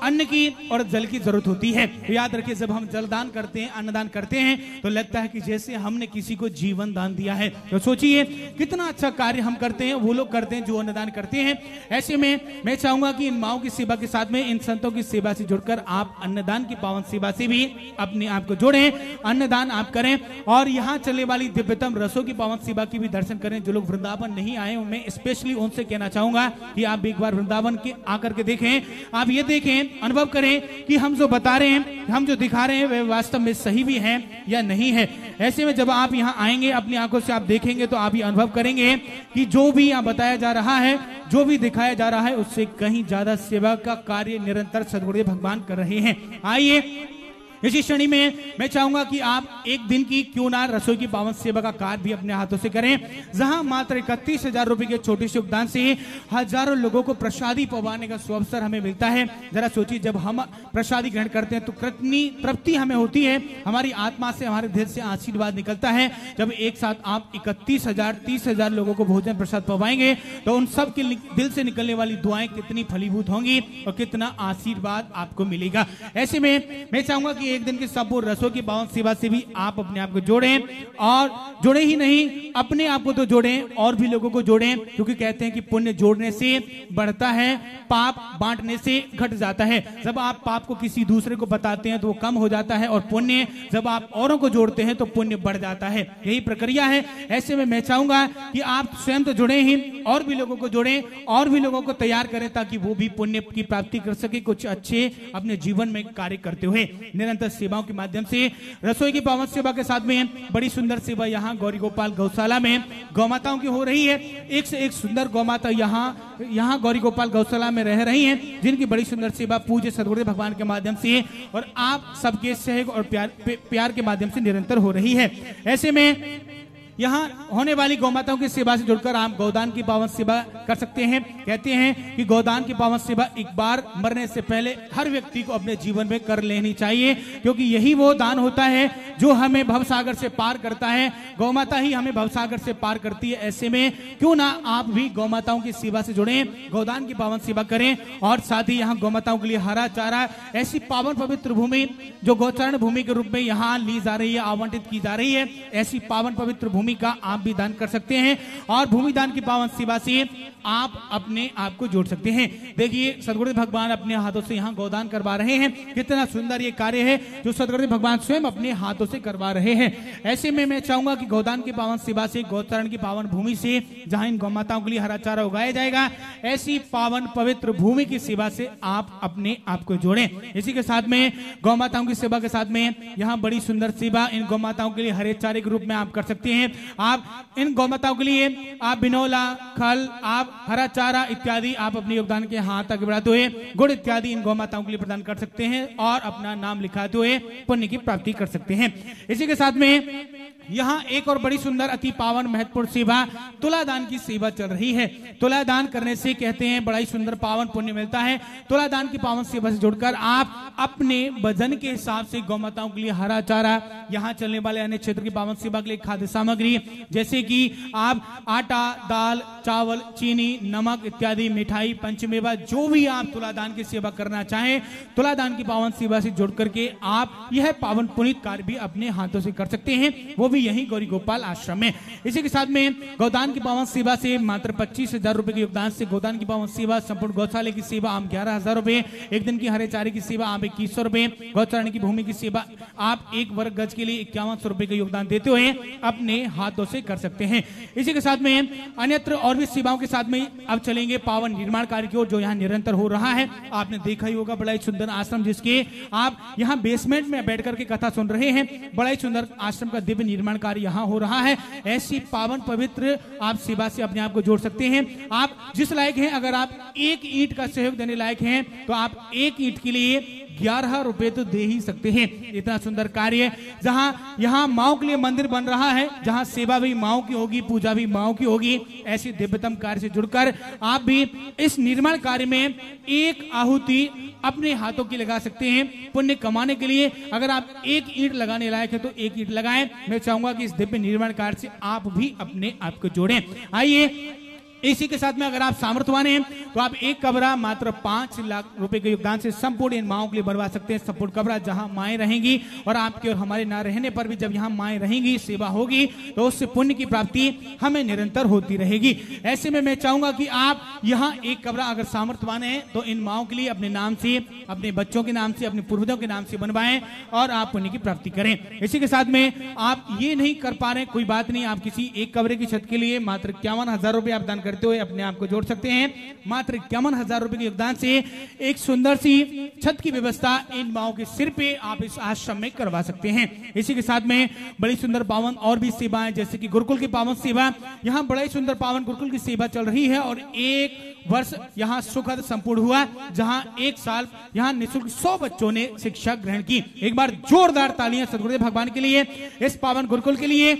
अन्न की और जल की ज़रूरत होती है। तो याद रखिए, जब हम जल दान करते हैं, अन्नदान करते हैं तो लगता है कि जैसे हमने किसी को जीवन दान दिया है। तो सोचिए, कितना अच्छा कार्य हम करते हैं, वो लोग करते हैं जो अन्नदान करते हैं। ऐसे में मैं चाहूँगा कि इन माओ की सेवा के साथ में, इन संतों की सेवा से जुड़कर आप अन्नदान की पावन सेवा से भी अपने आप को जोड़ें, अन्नदान आप करें और यहाँ चलने वाली दिव्यतम रसों की पावन सेवा की भी दर्शन करें। जो लोग वृंदावन नहीं आए मैं स्पेशली उनसे कहना चाहूँगा कि आप एक बार वृंदावन के आकर के देखें। आप ये देखें, अनुभव करें कि हम जो बता रहे हैं, हम जो दिखा रहे हैं, वे वास्तव में सही भी है या नहीं है। ऐसे में जब आप यहाँ आएँगे, अपनी आँखों से आप देखेंगे तो आप ये अनुभव करेंगे कि जो भी यहाँ बताया जा रहा है, जो भी दिखाया जा रहा है, उससे कहीं ज़्यादा सेवा का कार्य निरंतर सदगुरु भगवान कर रहे हैं। आइए इसी श्रेणी में मैं चाहूँगा कि आप एक दिन की क्यों ना रसोई की पावन सेवा का कार्य भी अपने हाथों से करें। जहाँ मात्र इकतीस हज़ार रुपए के छोटे से योगदान से हज़ारों लोगों को प्रसादी पवाने का सुअवसर हमें मिलता है। जरा सोचिए, जब हम प्रसादी ग्रहण करते हैं तो कृतनी, तृप्ति हमें होती है। हमारी आत्मा से, हमारे दिल से आशीर्वाद निकलता है। जब एक साथ आप इकतीस हज़ार, तीस हज़ार लोगों को भोजन प्रसाद पवाएँगे तो उन सब के दिल से निकलने वाली दुआएँ कितनी फलीभूत होंगी और कितना आशीर्वाद आपको मिलेगा। ऐसे में मैं चाहूँगा कि एक दिन की सब रसों की बावन सेवा से भी आप अपने आप को जोड़ें और जोड़े ही नहीं, अपने आप को तो जोड़ें और भी लोगों को जोड़ें, क्योंकि कहते हैं कि पुण्य जोड़ने से बढ़ता है, पाप बांटने से घट जाता है। जब आप पाप को किसी दूसरे को बताते हैं तो वो कम हो जाता है और पुण्य, जब आप औरों को जोड़ते हैं तो पुण्य बढ़ जाता है। यही प्रक्रिया है। ऐसे में मैं चाहूँगा कि आप स्वयं तो जुड़े ही, और भी लोगों को जोड़ें, और भी लोगों को तैयार करें ताकि वो भी पुण्य की प्राप्ति कर सके, कुछ अच्छे अपने जीवन में कार्य करते हुए। निरंतर सेवाओं के माध्यम से, रसोई की पावन सेवा के साथ में, बड़ी सुंदर सेवा यहाँ गौरी गोपाल गौशाला में गौमाताओं की हो रही है। एक से एक सुंदर गौ माता यहाँ यहाँ गौरी गोपाल गौशाला में रह रही हैं, जिनकी बड़ी सुंदर सेवा पूज्य सदगुरुदेव भगवान के माध्यम से और आप सबके सहयोग और प्यार प्यार के माध्यम से निरंतर हो रही है। ऐसे में यहाँ होने वाली गौमाताओं की सेवा से जुड़कर आप गौदान की पावन सेवा कर सकते हैं। कहते हैं कि गौदान की पावन सेवा एक बार मरने से पहले हर व्यक्ति को अपने जीवन में कर लेनी चाहिए, क्योंकि यही वो दान होता है जो हमें भवसागर से पार करता है। गौमाता ही हमें भवसागर से पार करती है ऐसे में क्यों ना आप भी गौमाताओं की सेवा से जुड़े, गौदान की पावन सेवा करें और साथ ही यहाँ गौमाताओं के लिए हरा चारा, ऐसी पावन पवित्र भूमि जो गौचरण भूमि के रूप में यहाँ ली जा रही है, आवंटित की जा रही है, ऐसी पावन पवित्र भूमि भूमि का आप भी दान कर सकते हैं और भूमि दान की पावन सेवा से आप अपने आप को जोड़ सकते हैं। देखिए, सदगुरुदेव भगवान अपने हाथों से यहाँ गोदान करवा रहे हैं। कितना सुंदर ये कार्य है जो सदगुरुदेव भगवान स्वयं अपने हाथों से करवा रहे हैं। ऐसे में मैं चाहूँगा कि गौदान की पावन सेवा से गौचरण की पावन भूमि से, जहाँ इन गौमाताओं के लिए हरा चारा उगाया जाएगा, ऐसी पावन पवित्र भूमि की सेवा से आप अपने आप को जोड़े। इसी के साथ में, गौमाताओं की सेवा के साथ में यहाँ बड़ी सुंदर सेवा इन गौमाताओं के लिए हरे चारे के रूप में आप कर सकते हैं। आप इन गौमाताओं के लिए, आप बिनोला, खल, आप, हरा चारा इत्यादि आप अपने योगदान के हाथ आगे बढ़ाते हुए, गुड़ इत्यादि इन गौमाताओं के लिए प्रदान कर सकते हैं और अपना नाम लिखाते हुए पुण्य की प्राप्ति कर सकते हैं। इसी के साथ में यहाँ एक और बड़ी सुंदर, अति पावन, महत्वपूर्ण सेवा तुला दान की सेवा चल रही है। तुला दान करने से कहते हैं, बड़ा ही सुंदर पावन पुण्य मिलता है। तुला दान की पावन सेवा से जुड़कर आप अपने वज़न के हिसाब से गौमाताओं के लिए हरा चारा, यहाँ चलने वाले अन्य क्षेत्र की पावन सेवा के लिए खाद्य सामग्री, जैसे कि आप आटा, दाल, चावल, चीनी, नमक इत्यादि, मिठाई, पंचमेवा, जो भी आप तुला दान की सेवा करना चाहें तुला दान की पावन सेवा से जुड़ करके आप यह पावन पुनित कार्य भी अपने हाथों से कर सकते हैं। वो भी यही गौरी गोपाल आश्रम में। इसी के साथ में गौदान की पावन सेवा से मात्र पच्चीस हज़ार रुपए के योगदान से गौदान की पावन सेवा, संपूर्ण गौशाले की सेवा, आम ग्यारह हज़ार रुपए, एक दिन की हरे चारे की सेवा, आम इक्कीस सौ रुपए, गौचरण की भूमि की सेवा। आप एक वर्ग गज के लिए इक्यावन सौ रुपए का योगदान देते हुए अपने हाथों से कर सकते हैं। इसी के साथ में अन्यत्र और भी सेवाओं के साथ में अब चलेंगे पावन निर्माण कार्य की ओर, जो यहाँ निरंतर हो रहा है। आपने देखा ही होगा बड़ा ही सुंदर आश्रम जिसके आप यहाँ बेसमेंट में बैठ करके कथा सुन रहे हैं। बड़ा ही सुंदर आश्रम का दिव्य निर्माण कार्य यहाँ हो रहा है। ऐसी पावन पवित्र आप सेवा से अपने आप को जोड़ सकते हैं। आप जिस लायक हैं, अगर आप एक ईट का सहयोग देने लायक हैं तो आप एक ईट के लिए ग्यारह रुपए तो दे ही सकते हैं। इतना सुंदर कार्य जहाँ, यहाँ माओ के लिए मंदिर बन रहा है, जहाँ सेवा भी माओ की होगी, पूजा भी माओ की होगी, ऐसे दिव्यतम कार्य से जुड़कर आप भी इस निर्माण कार्य में एक आहुति अपने हाथों की लगा सकते हैं, पुण्य कमाने के लिए। अगर आप एक ईंट लगाने लायक है तो एक ईंट लगाएँ। मैं चाहूँगा कि इस दिव्य निर्माण कार्य से आप भी अपने आप को जोड़ें। आइए इसी के साथ में अगर आप सामर्थ्यवान हैं तो आप एक कबरा मात्र पाँच लाख रुपए के योगदान से संपूर्ण इन माओ के लिए बनवा सकते हैं। संपूर्ण कबरा जहाँ माए रहेंगी और आपके और हमारे ना रहने पर भी जब यहाँ माए रहेंगी, सेवा होगी तो उससे पुण्य की प्राप्ति हमें निरंतर होती रहेगी। ऐसे में मैं चाहूँगा कि आप यहाँ एक कबरा अगर सामर्थ्यवान है तो इन माओ के लिए अपने नाम से, अपने बच्चों के नाम से, अपने पूर्वजों के नाम से बनवाएँ और आप पुण्य की प्राप्ति करें। इसी के साथ में आप ये नहीं कर पा रहे, कोई बात नहीं, आप किसी एक कबरे की छत के लिए मात्र इक्यावन हज़ार रुपए आप दान कर करते हुए अपने आप को जोड़ सकते हैं। मात्र इक्यावन हज़ार रुपए के योगदान से एक सुंदर सी छत की व्यवस्था इन माओ के सिर पे आप इस आश्रम में करवा सकते हैं। इसी के साथ में बड़ी सुंदर पावन और भी सेवाएँ, जैसे कि गुरुकुल की पावन सेवा। यहाँ बड़ा ही सुंदर पावन गुरुकुल की सेवा चल रही है और एक वर्ष यहाँ सुखद संपूर्ण हुआ, जहाँ एक साल यहाँ निःशुल्क सौ बच्चों ने शिक्षा ग्रहण की। एक बार जोरदार तालियाँ सदगुरुदेव भगवान के लिए, इस पावन गुरुकुल के लिए।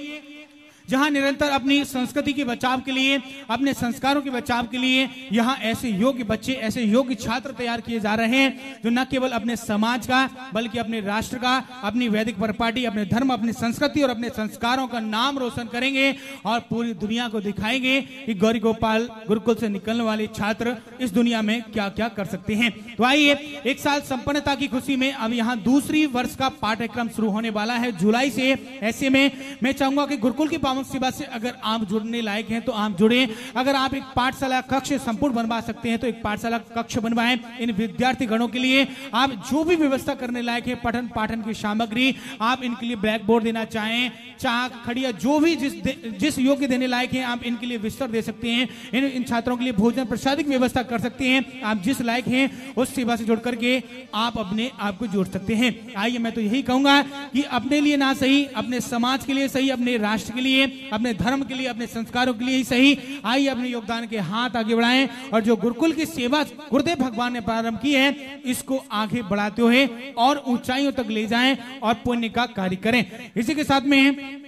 जहाँ निरंतर अपनी संस्कृति के बचाव के लिए, अपने संस्कारों के बचाव के लिए, यहाँ ऐसे योग्य बच्चे, ऐसे योग्य छात्र तैयार किए जा रहे हैं, जो न केवल अपने समाज का, बल्कि अपने राष्ट्र का, अपनी वैदिक परपाटी अपने धर्म, अपनी संस्कृति और अपने संस्कारों का नाम रोशन करेंगे और पूरी दुनिया को दिखाएँगे कि गौरी गोपाल गुरुकुल से निकलने वाले छात्र इस दुनिया में क्या क्या कर सकते हैं। तो आइए, एक साल संपन्नता की खुशी में अब यहाँ दूसरी वर्ष का पाठ्यक्रम शुरू होने वाला है, जुलाई से ऐसे में। मैं चाहूँगा कि गुरुकुल की पावन सेवा से अगर आप जुड़ने लायक हैं तो आप जुड़े। अगर आप एक पाठशाला कक्ष संपूर्ण बनवा सकते हैं तो एक पाठशाला कक्ष बनवाएँ इन विद्यार्थी गणों के लिए। आप जो भी व्यवस्था करने लायक है, पठन पाठन की सामग्री, आप इनके लिए ब्लैक बोर्ड देना चाहें, चाक, खड़िया, जो भी जिस जिस योग्य देने लायक है, आप इनके लिए विस्तर दे सकते हैं। इन इन छात्रों के लिए भोजन प्रसाद की व्यवस्था कर सकते हैं। आप जिस लायक हैं, उस सेवा से जुड़ करके आप अपने आप को जोड़ सकते हैं। आइए मैं तो यही कहूँगा कि अपने लिए ना सही, अपने समाज के लिए सही, अपने राष्ट्र के लिए। अपने धर्म के लिए, अपने संस्कारों के लिए ही सही। आइए अपने योगदान के हाथ आगे बढ़ाएँ और जो गुरुकुल की सेवा गुरुदेव भगवान ने प्रारंभ की है, इसको आगे बढ़ाते हुए और ऊंचाइयों तक ले जाएँ और पुण्य का कार्य करें। इसी के साथ में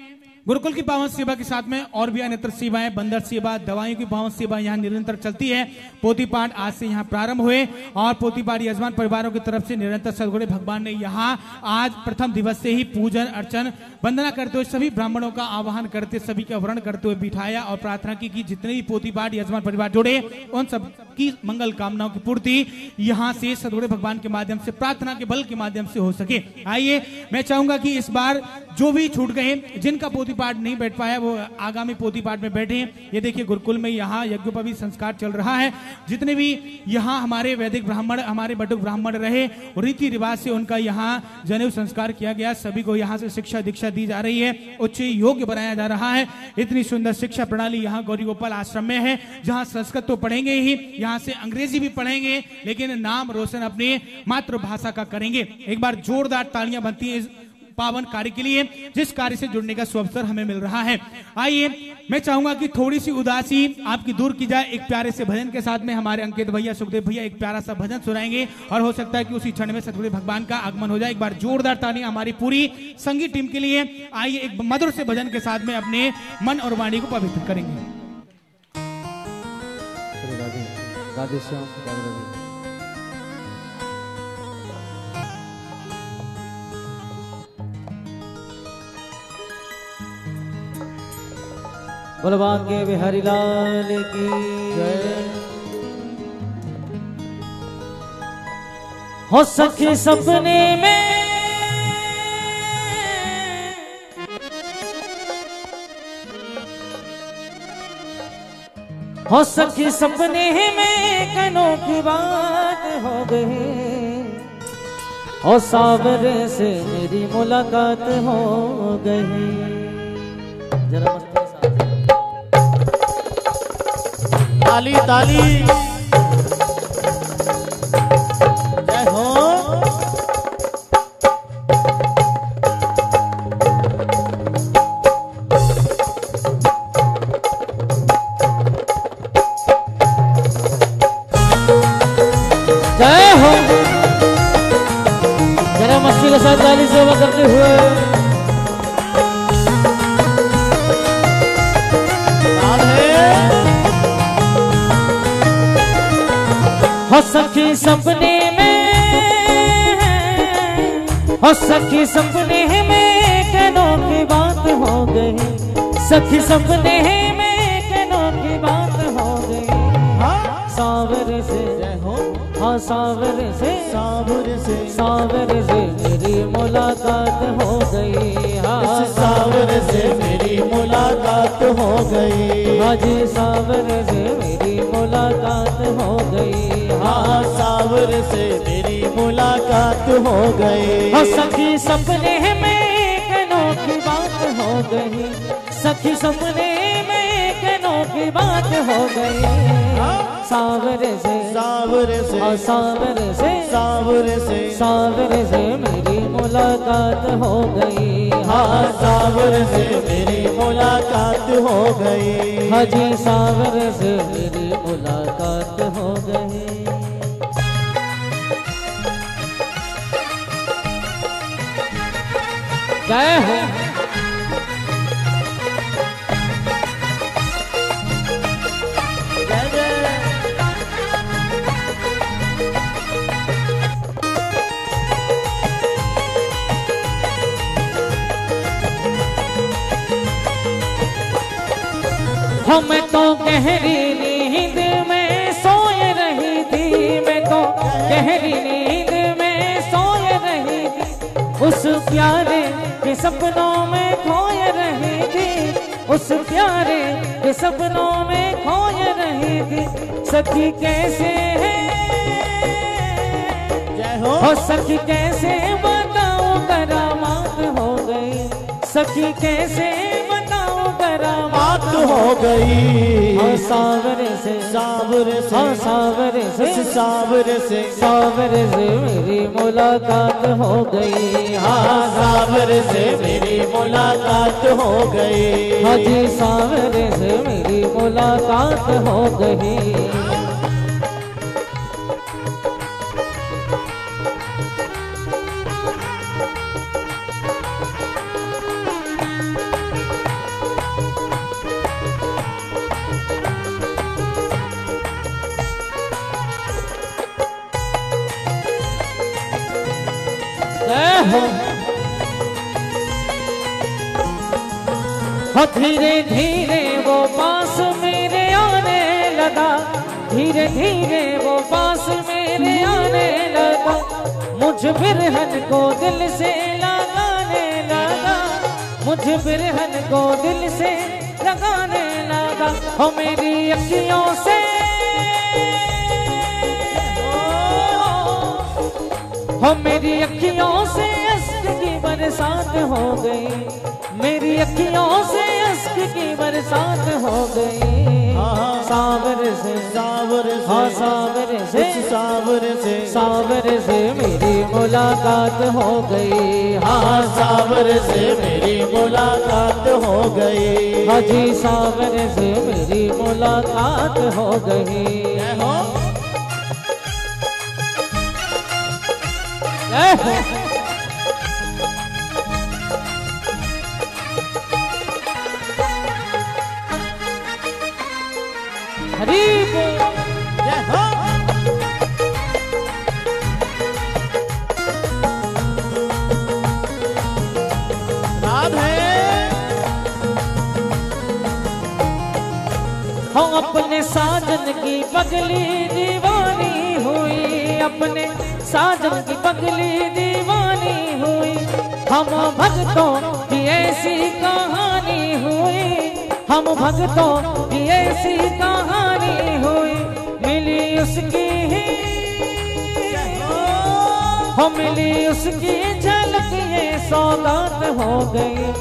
गुरुकुल की पावन सेवा के साथ में और भी अन्य सेवाएँ, बंदर सेवा, दवाइयों की पावन सेवा यहाँ निरंतर चलती है। पोती पाठ आज से यहाँ प्रारंभ हुए और पोती पाठ यजमान परिवारों की तरफ़ से निरंतर सदगुरु भगवान ने यहाँ आज प्रथम दिवस से ही पूजन, अर्चन, वंदना करते हुए सभी ब्राह्मणों का आह्वान करते, सभी का वर्ण करते हुए बिठाया और प्रार्थना की जितने भी पोती पाठ, यजमान परिवार जुड़े, उन सब की मंगल कामनाओं की पूर्ति यहाँ से सदगुरु भगवान के माध्यम से, प्रार्थना के बल के माध्यम से हो सके। आइए, मैं चाहूँगा कि इस बार जो भी छूट गए, जिनका पोती पाठ नहीं बैठ पाया, वो आगामी पोती पाठ में बैठे हैं। ये देखिए, गुरुकुल में यहाँ यज्ञोपवी संस्कार चल रहा है। जितने भी यहाँ हमारे वैदिक ब्राह्मण, हमारे बटुक ब्राह्मण रहे, रीति रिवाज से उनका यहाँ जनेऊ संस्कार किया गया। सभी को यहाँ से शिक्षा दीक्षा दी जा रही है। उच्च योग्य बनाया जा रहा है। इतनी सुंदर शिक्षा प्रणाली यहाँ गौरी गोपाल आश्रम में है, जहाँ संस्कृत तो पढ़ेंगे ही, यहाँ से अंग्रेज़ी भी पढ़ेंगे, लेकिन नाम रोशन अपनी मातृभाषा का करेंगे। एक बार जोरदार तालियाँ बनती है पावन कार्य के लिए, जिस कार्य से जुड़ने का सुअवसर हमें मिल रहा है। आइए, मैं चाहूँगा कि थोड़ी सी उदासी आपकी दूर की जाए, एक प्यारे से भजन के साथ में हमारे अंकित भैया, सुखदेव भैया एक प्यारा सा भजन सुनाएँगे, और हो सकता है कि उसी क्षण में सतगुरु भगवान का आगमन हो जाए। एक बार जोरदार ताली हमारी पूरी संगीत टीम के लिए, आइए एक मधुर से भजन के साथ में अपने मन और वाणी को पवित्र करेंगे। राधे श्याम राधे राधे बलवान के बिहारी लाल की। हो सखी सपने में। हो सखी सपने में कनों की बात हो गई। और सावरे से मेरी मुलाकात हो गई। जरा ताली ताली। सखी सपने में कनों की बात हो गई। हाँ सावर से। हो हाँ सावर से। सावर से। सावर से मेरी मुलाकात हो गई। हाँ सावर से मेरी मुलाकात हो गई। हाँ जी सावर से मेरी मुलाकात हो गई। हाँ सावर से मेरी मुलाकात हो गई। हाँ सखी सपने में कनों की बात हो गई। सखी सपने में कनों अनोखी बात हो गई। सावरे से सावरे से और सावरे से सावरे से। सावरे से मेरी मुलाकात हो गई। हाँ सावर से मेरी मुलाकात हो गई। हाजी सावर से मेरी मुलाकात हो गई। जय हो। हम तो गहरी नींद में सोए रही थी। मैं तो गहरी नींद में सोए रही थी। उस प्यारे के सपनों में खोए रही थी। उस प्यारे के सपनों में खोए रही थी। सखी कैसे है? हो। सखी कैसे बताओ करामात हो गई। सखी कैसे बताओ करामात बात हो गई। सावर से सावर से सावर से सावर से सावर से मेरी मुलाकात हो गई। हाँ सावर से मेरी मुलाकात हो गई। हाजी सावर से मेरी मुलाकात हो गई। धीरे धीरे वो पास मेरे आने लगा। धीरे धीरे वो पास मेरे आने लगा। मुझ बिरहन को दिल से लगाने लगा। मुझ बिरहन को दिल से लगाने लगा। हो मेरी अखियों से। हो मेरी अखियों से अश्क की बरसात हो गई। मेरी अखियों से की बरसात हो गई। हाँ। सावर से। सावरे हाँ सावर से। सावरे से। सावर से मेरी मुलाकात हो गई। हाँ सावर से मेरी मुलाकात हो गई। हाजी सावर से मेरी मुलाकात हो गई। हो। अपने साजन की पगली दीवानी हुई, अपने साजन की पगली दीवानी हुई। हम भक्तों की ऐसी कहानी हुई, हम भक्तों की ऐसी कहानी हुई। मिली उसकी ही हो मिली उसकी झलक, ये सौगात हो गई।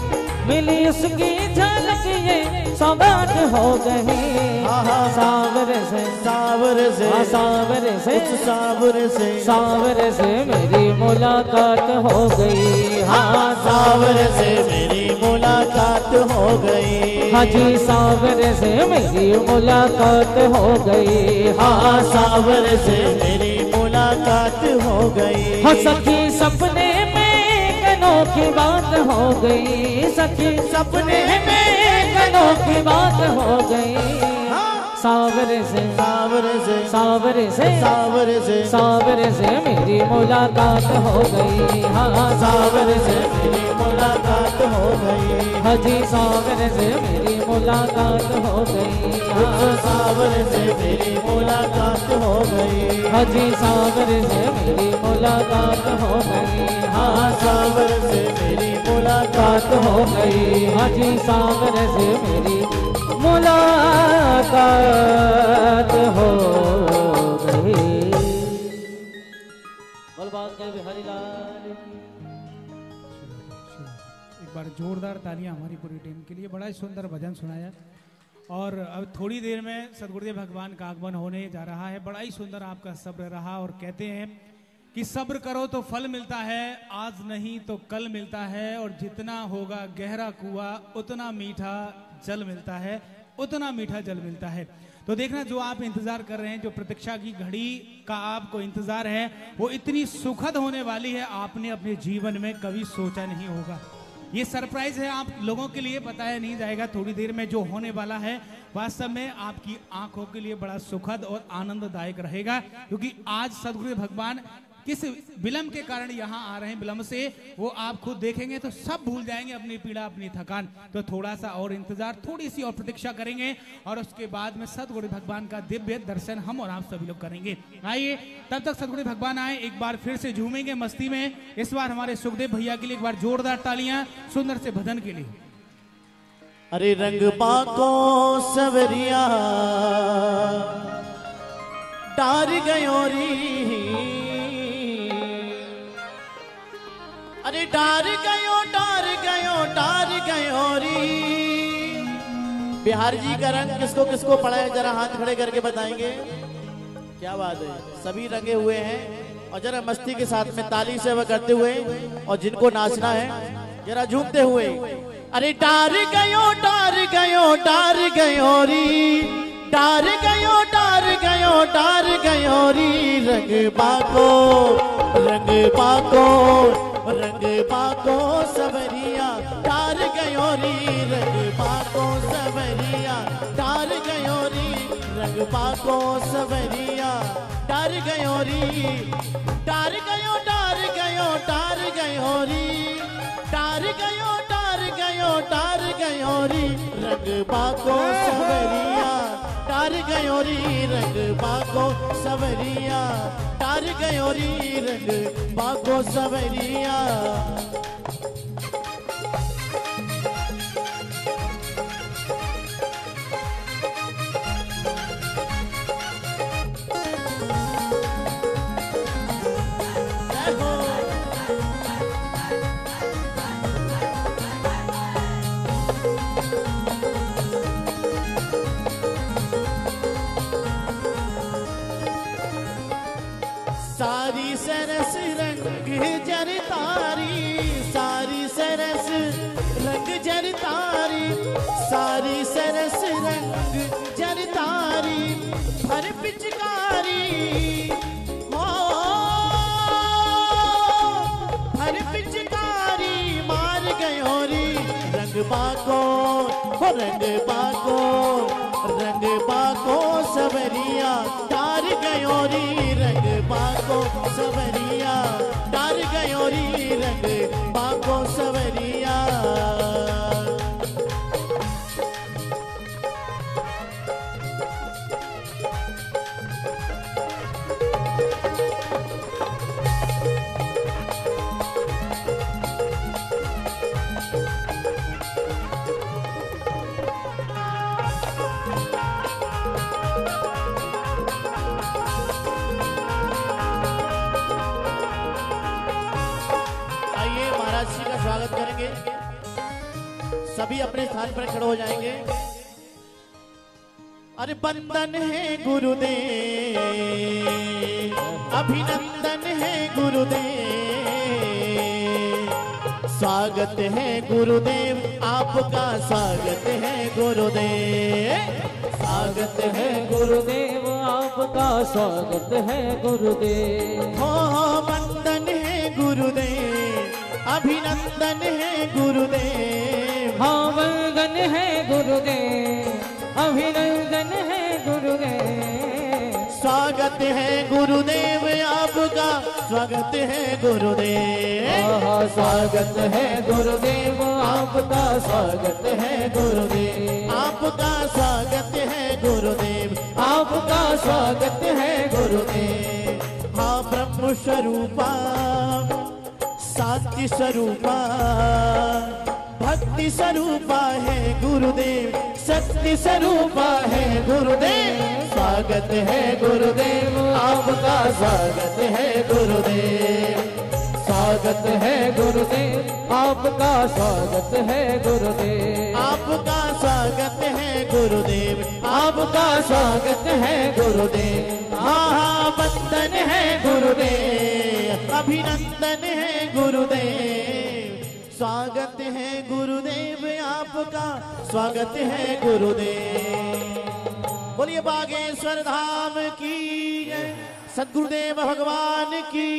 मिली उसकी झलक, ये सौगात हो गई आहा। सावर से सावर से। हाँ, सावर से। सावर से। सावर से मेरी मुलाकात हो गई। हाँ सावर से मेरी मुलाकात हो गई। हाजी सावर से मेरी मुलाकात हो गई। हाँ सावर से मेरी मुलाकात हो गई। हो सखी सपने में एक अनोखी बात हो गई। सखी सपने में एक की बात हो गई। सावर से सावर से सावर से सावर से। सावर से मेरी मुलाकात हो गई। हाँ सावर से मेरी मुलाकात हो गई। हजी सावर से मेरी मुलाकात हो गई। हाँ सावर से मेरी मुलाकात हो गई। हाजी सावरे से मेरी मुलाकात हो गई। हाँ सावरे से मेरी मुलाकात हो गई। हाजी सागर से मेरी मुलाकात हो गई। बलबाग के बिहारी लाल एक बार जोरदार तालियाँ हमारी पूरी टीम के लिए। बड़ा ही सुंदर भजन सुनाया। और अब थोड़ी देर में सदगुरुदेव भगवान का आगमन होने जा रहा है। बड़ा ही सुंदर आपका सब्र रहा और कहते हैं कि सब्र करो तो फल मिलता है, आज नहीं तो कल मिलता है और जितना होगा गहरा कुआ, उतना मीठा जल मिलता है, उतना मीठा जल मिलता है। तो देखना जो आप इंतज़ार कर रहे हैं, जो प्रतीक्षा की घड़ी का आपको इंतज़ार है, वो इतनी सुखद होने वाली है, आपने अपने जीवन में कभी सोचा नहीं होगा। ये सरप्राइज़ है, आप लोगों के लिए बताया नहीं जाएगा, थोड़ी देर में जो होने वाला है, वास्तव में आपकी आँखों के लिए बड़ा सुखद और आनंददायक रहेगा, क्योंकि आज सदगुरु भगवान किस विलंब के कारण यहाँ आ रहे हैं? विलंब से वो आप खुद देखेंगे तो सब भूल जाएँगे अपनी पीड़ा, अपनी थकान। तो थोड़ा सा और इंतज़ार थोड़ी सी और प्रतीक्षा करेंगे और उसके बाद में सदगुरु भगवान का दिव्य दर्शन हम और आप सभी लोग करेंगे। आइए, तब तक सदगुरु भगवान आए, एक बार फिर से झूमेंगे मस्ती में। इस बार हमारे सुखदेव भैया के लिए एक बार जोरदार तालियाँ, सुंदर से भजन के लिए। अरे रंग पाको सवरिया, डार गयो अरे डार गयो डार गयो डार गयो री। बिहार जी का रंग किसको किसको है? जरा हाथ खड़े करके बताएँगे। क्या बात है? सभी रंगे हुए हैं और जरा मस्ती के साथ में ताली से करते हुए और जिनको नाचना है, जरा झूमते हुए। अरे डार गयो डार गयो डार गयो री। डार गयो डार गयो डार गयो री। रंग पाको, रंग बाको रंग बाको सवरिया, डार गयो री रंग बाको सवरिया, डार गयो री रंग बाको सवरिया, डार गयो री डार गयो डार गयो डार गयो री डार गयो डार गयो डार गयो री रंग बाको सवरिया। डार गयो री रंग बागो सवरिया टार गयो री रंग बागो सवरिया। रंग बाको रंग बाको सवरिया तार गयोरी रंग बाको सवरिया अपने स्थान पर खड़े हो जाएँगे। अरे बंदन है गुरुदेव अभिनंदन है गुरुदेव। स्वागत है गुरुदेव आपका स्वागत है गुरुदेव। स्वागत है गुरुदेव आपका स्वागत है गुरुदेव। हो हो वंदन है गुरुदेव अभिनंदन है गुरुदेव। हाँ वंदन है गुरुदेव अभिनंदन है गुरुदेव स्वागत है गुरुदेव आपका स्वागत है गुरुदेव। स्वागत है गुरुदेव आपका स्वागत है गुरुदेव। आपका स्वागत है गुरुदेव। आपका स्वागत है गुरुदेव। हाँ ब्रह्म स्वरूपा सात्य स्वरूपा भक्ति स्वरूपा है गुरुदेव, शक्ति स्वरूपा है गुरुदेव। स्वागत है गुरुदेव, आपका स्वागत है गुरुदेव। स्वागत है गुरुदेव, आपका स्वागत है गुरुदेव। आपका स्वागत है गुरुदेव, आपका स्वागत है गुरुदेव। महावंदन है गुरुदेव, अभिनंदन है गुरुदेव। स्वागत है आपका स्वागत है गुरुदेव। बोलिए बागेश्वर धाम की सदगुरुदेव भगवान की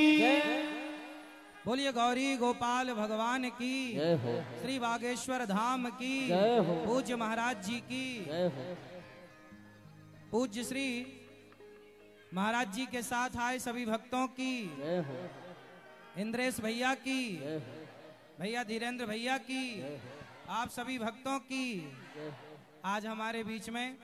बोलिए गौरी गोपाल भगवान की हो। श्री बागेश्वर धाम की पूज्य महाराज जी की। पूज्य श्री महाराज जी के साथ आए सभी भक्तों की। इंद्रेश भैया की। भैया धीरेन्द्र भैया की। आप सभी भक्तों की आज हमारे बीच में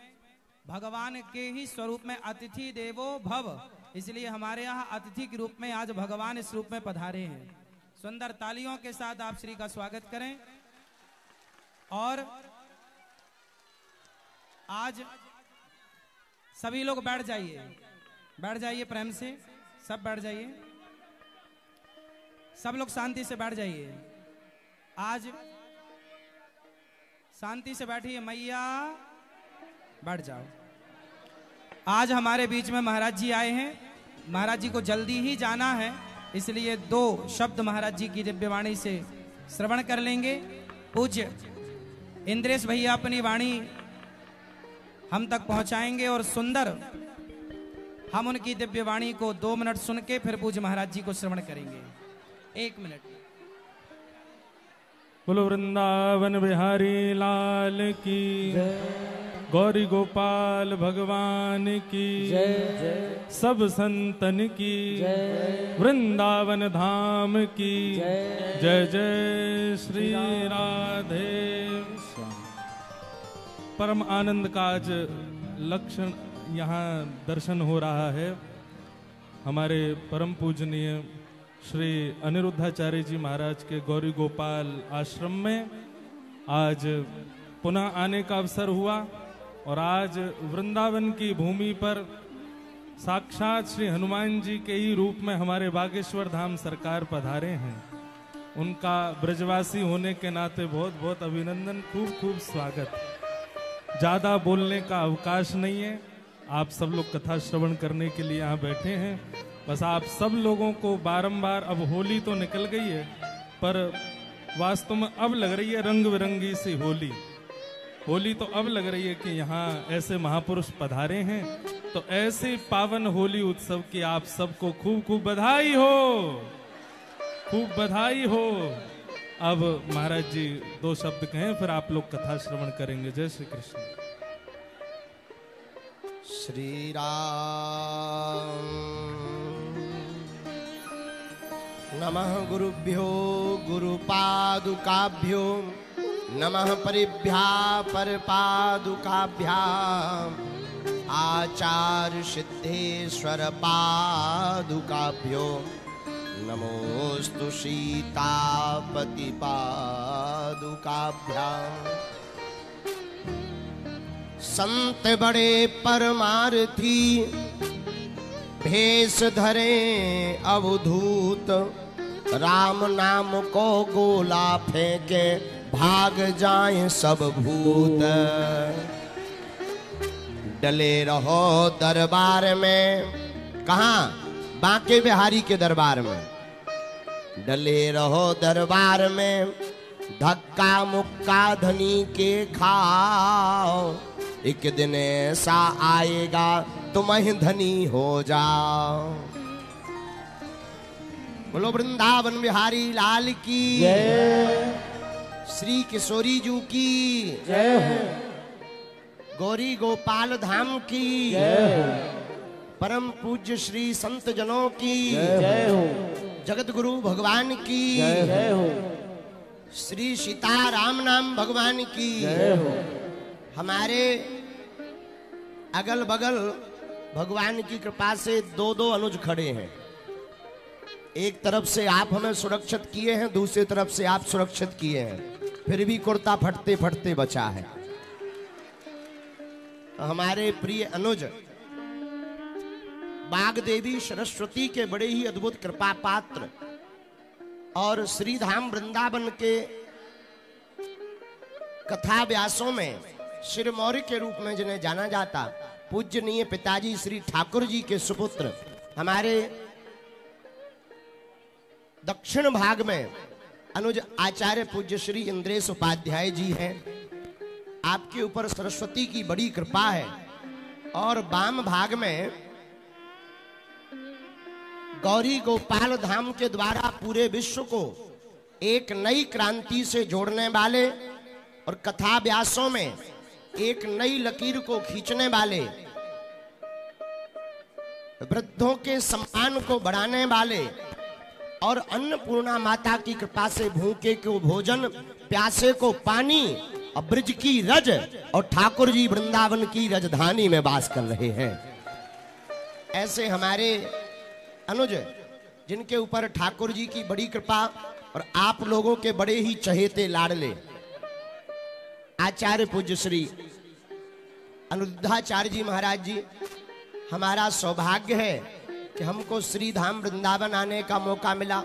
भगवान के ही स्वरूप में अतिथि देवो भव। इसलिए हमारे यहाँ अतिथि के रूप में आज भगवान इस रूप में पधारे हैं। सुंदर तालियों के साथ आप श्री का स्वागत करें। और आज सभी लोग बैठ जाइए। बैठ जाइए प्रेम से। सब बैठ जाइए। सब लोग शांति से बैठ जाइए। आज शांति से बैठिए मैया। बैठ जाओ। आज हमारे बीच में महाराज जी आए हैं। महाराज जी को जल्दी ही जाना है, इसलिए दो शब्द महाराज जी की दिव्यवाणी से श्रवण कर लेंगे। पूज्य इंद्रेश भैया अपनी वाणी हम तक पहुंचाएँगे और सुंदर हम उनकी दिव्य वाणी को दो मिनट सुन के फिर पूज्य महाराज जी को श्रवण करेंगे। एक मिनट। बोलो वृंदावन बिहारी लाल की। गौरी गोपाल भगवान की। सब संतन की। वृंदावन धाम की। जय जय श्री राधे। परम आनंद का आज लक्षण यहाँ दर्शन हो रहा है। हमारे परम पूजनीय श्री अनिरुद्धाचार्य जी महाराज के गौरी गोपाल आश्रम में आज पुनः आने का अवसर हुआ और आज वृंदावन की भूमि पर साक्षात श्री हनुमान जी के ही रूप में हमारे बागेश्वर धाम सरकार पधारे हैं। उनका ब्रजवासी होने के नाते बहुत बहुत अभिनंदन खूब खूब स्वागत। ज़्यादा बोलने का अवकाश नहीं है। आप सब लोग कथा श्रवण करने के लिए यहाँ बैठे हैं। बस आप सब लोगों को बारंबार अब होली तो निकल गई है, पर वास्तव में अब लग रही है रंग बिरंगी सी होली। होली तो अब लग रही है कि यहाँ ऐसे महापुरुष पधारे हैं तो ऐसे पावन होली उत्सव की आप सबको खूब खूब बधाई हो। खूब बधाई हो। अब महाराज जी, दो शब्द कहें, फिर आप लोग कथा श्रवण करेंगे। जय श्री कृष्ण। श्री राम। नमः गुरुभ्यो गुरुपादुकाभ्यो नमः परिभ्या परपादुकाभ्या आचार्य सिद्धेश्वर पादुकाभ्यो नमोस्तु सीतापति पादुकाभ्याम् संत बड़े परमार्थी, भेष धरे अवधूत। राम नाम को गोला फेंके, भाग जाए सब भूत। डले रहो दरबार में। कहा? बांके बिहारी के दरबार में। डले रहो दरबार में, धक्का मुक्का धनी के खाओ। एक दिन ऐसा आएगा, तुम धनी हो जाओ। बोलो, वृंदावन बिहारी लाल की। श्री किशोरी जू की। जय गौरी गोपाल धाम की। परम पूज्य श्री संत जनों की। जय हो जगत गुरु भगवान की। जय हो श्री सीता राम नाम भगवान की। जय हो हमारे अगल बगल भगवान की कृपा से दो दो अनुज खड़े हैं। एक तरफ़ से आप हमें सुरक्षित किए हैं, दूसरी तरफ़ से आप सुरक्षित किए हैं। फिर भी कुर्ता फटते फटते बचा है। हमारे प्रिय अनुज बाग देवी सरस्वती के बड़े ही अद्भुत कृपा पात्र और श्रीधाम वृंदावन के कथा व्यासों में शिरमौरी के रूप में जिन्हें जाना जाता पूज्यनीय पिताजी श्री ठाकुर जी के सुपुत्र, हमारे दक्षिण भाग में अनुज आचार्य पूज्य श्री इंद्रेश उपाध्याय जी हैं। आपके ऊपर सरस्वती की बड़ी कृपा है। और वाम भाग में गौरी गोपाल धाम के द्वारा पूरे विश्व को एक नई क्रांति से जोड़ने वाले और कथा व्यासों में एक नई लकीर को खींचने वाले, वृद्धों के सम्मान को बढ़ाने वाले और अन्नपूर्णा माता की कृपा से भूखे को भोजन, प्यासे को पानी और ब्रज की रज और ठाकुर जी वृंदावन की रजधानी में वास कर रहे हैं। ऐसे हमारे अनुज, जिनके ऊपर ठाकुर जी की बड़ी कृपा और आप लोगों के बड़े ही चहेते लाडले, आचार्य पूज्य श्री अनुरुद्धाचार्य जी महाराज जी, हमारा सौभाग्य है कि हमको श्री धाम वृंदावन आने का मौका मिला।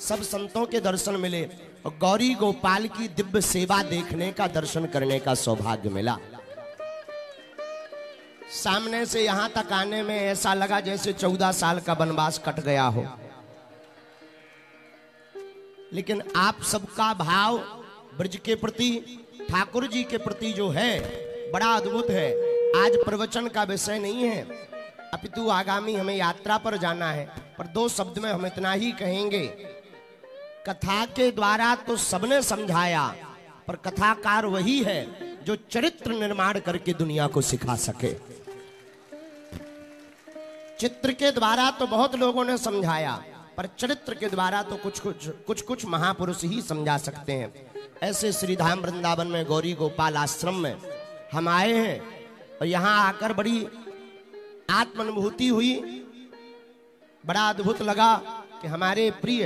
सब संतों के दर्शन मिले और गौरी गोपाल की दिव्य सेवा देखने का दर्शन करने का सौभाग्य मिला। सामने से यहाँ तक आने में ऐसा लगा जैसे चौदह साल का वनवास कट गया हो। लेकिन आप सबका भाव, ब्रज के प्रति, ठाकुर जी के प्रति जो है, बड़ा अद्भुत है। आज प्रवचन का विषय नहीं है। अपितु आगामी हमें यात्रा पर जाना है, पर दो शब्द में हम इतना ही कहेंगे। कथा के द्वारा तो सबने समझाया, पर कथाकार वही है जो चरित्र निर्माण करके दुनिया को सिखा सके। चित्र के द्वारा तो बहुत लोगों ने समझाया, पर चरित्र के द्वारा तो कुछ कुछ कुछ कुछ महापुरुष ही समझा सकते हैं। ऐसे श्रीधाम वृंदावन में गौरी गोपाल आश्रम में हम आए हैं, और यहाँ आकर बड़ी आत्मानुभूति हुई। बड़ा अद्भुत लगा कि हमारे प्रिय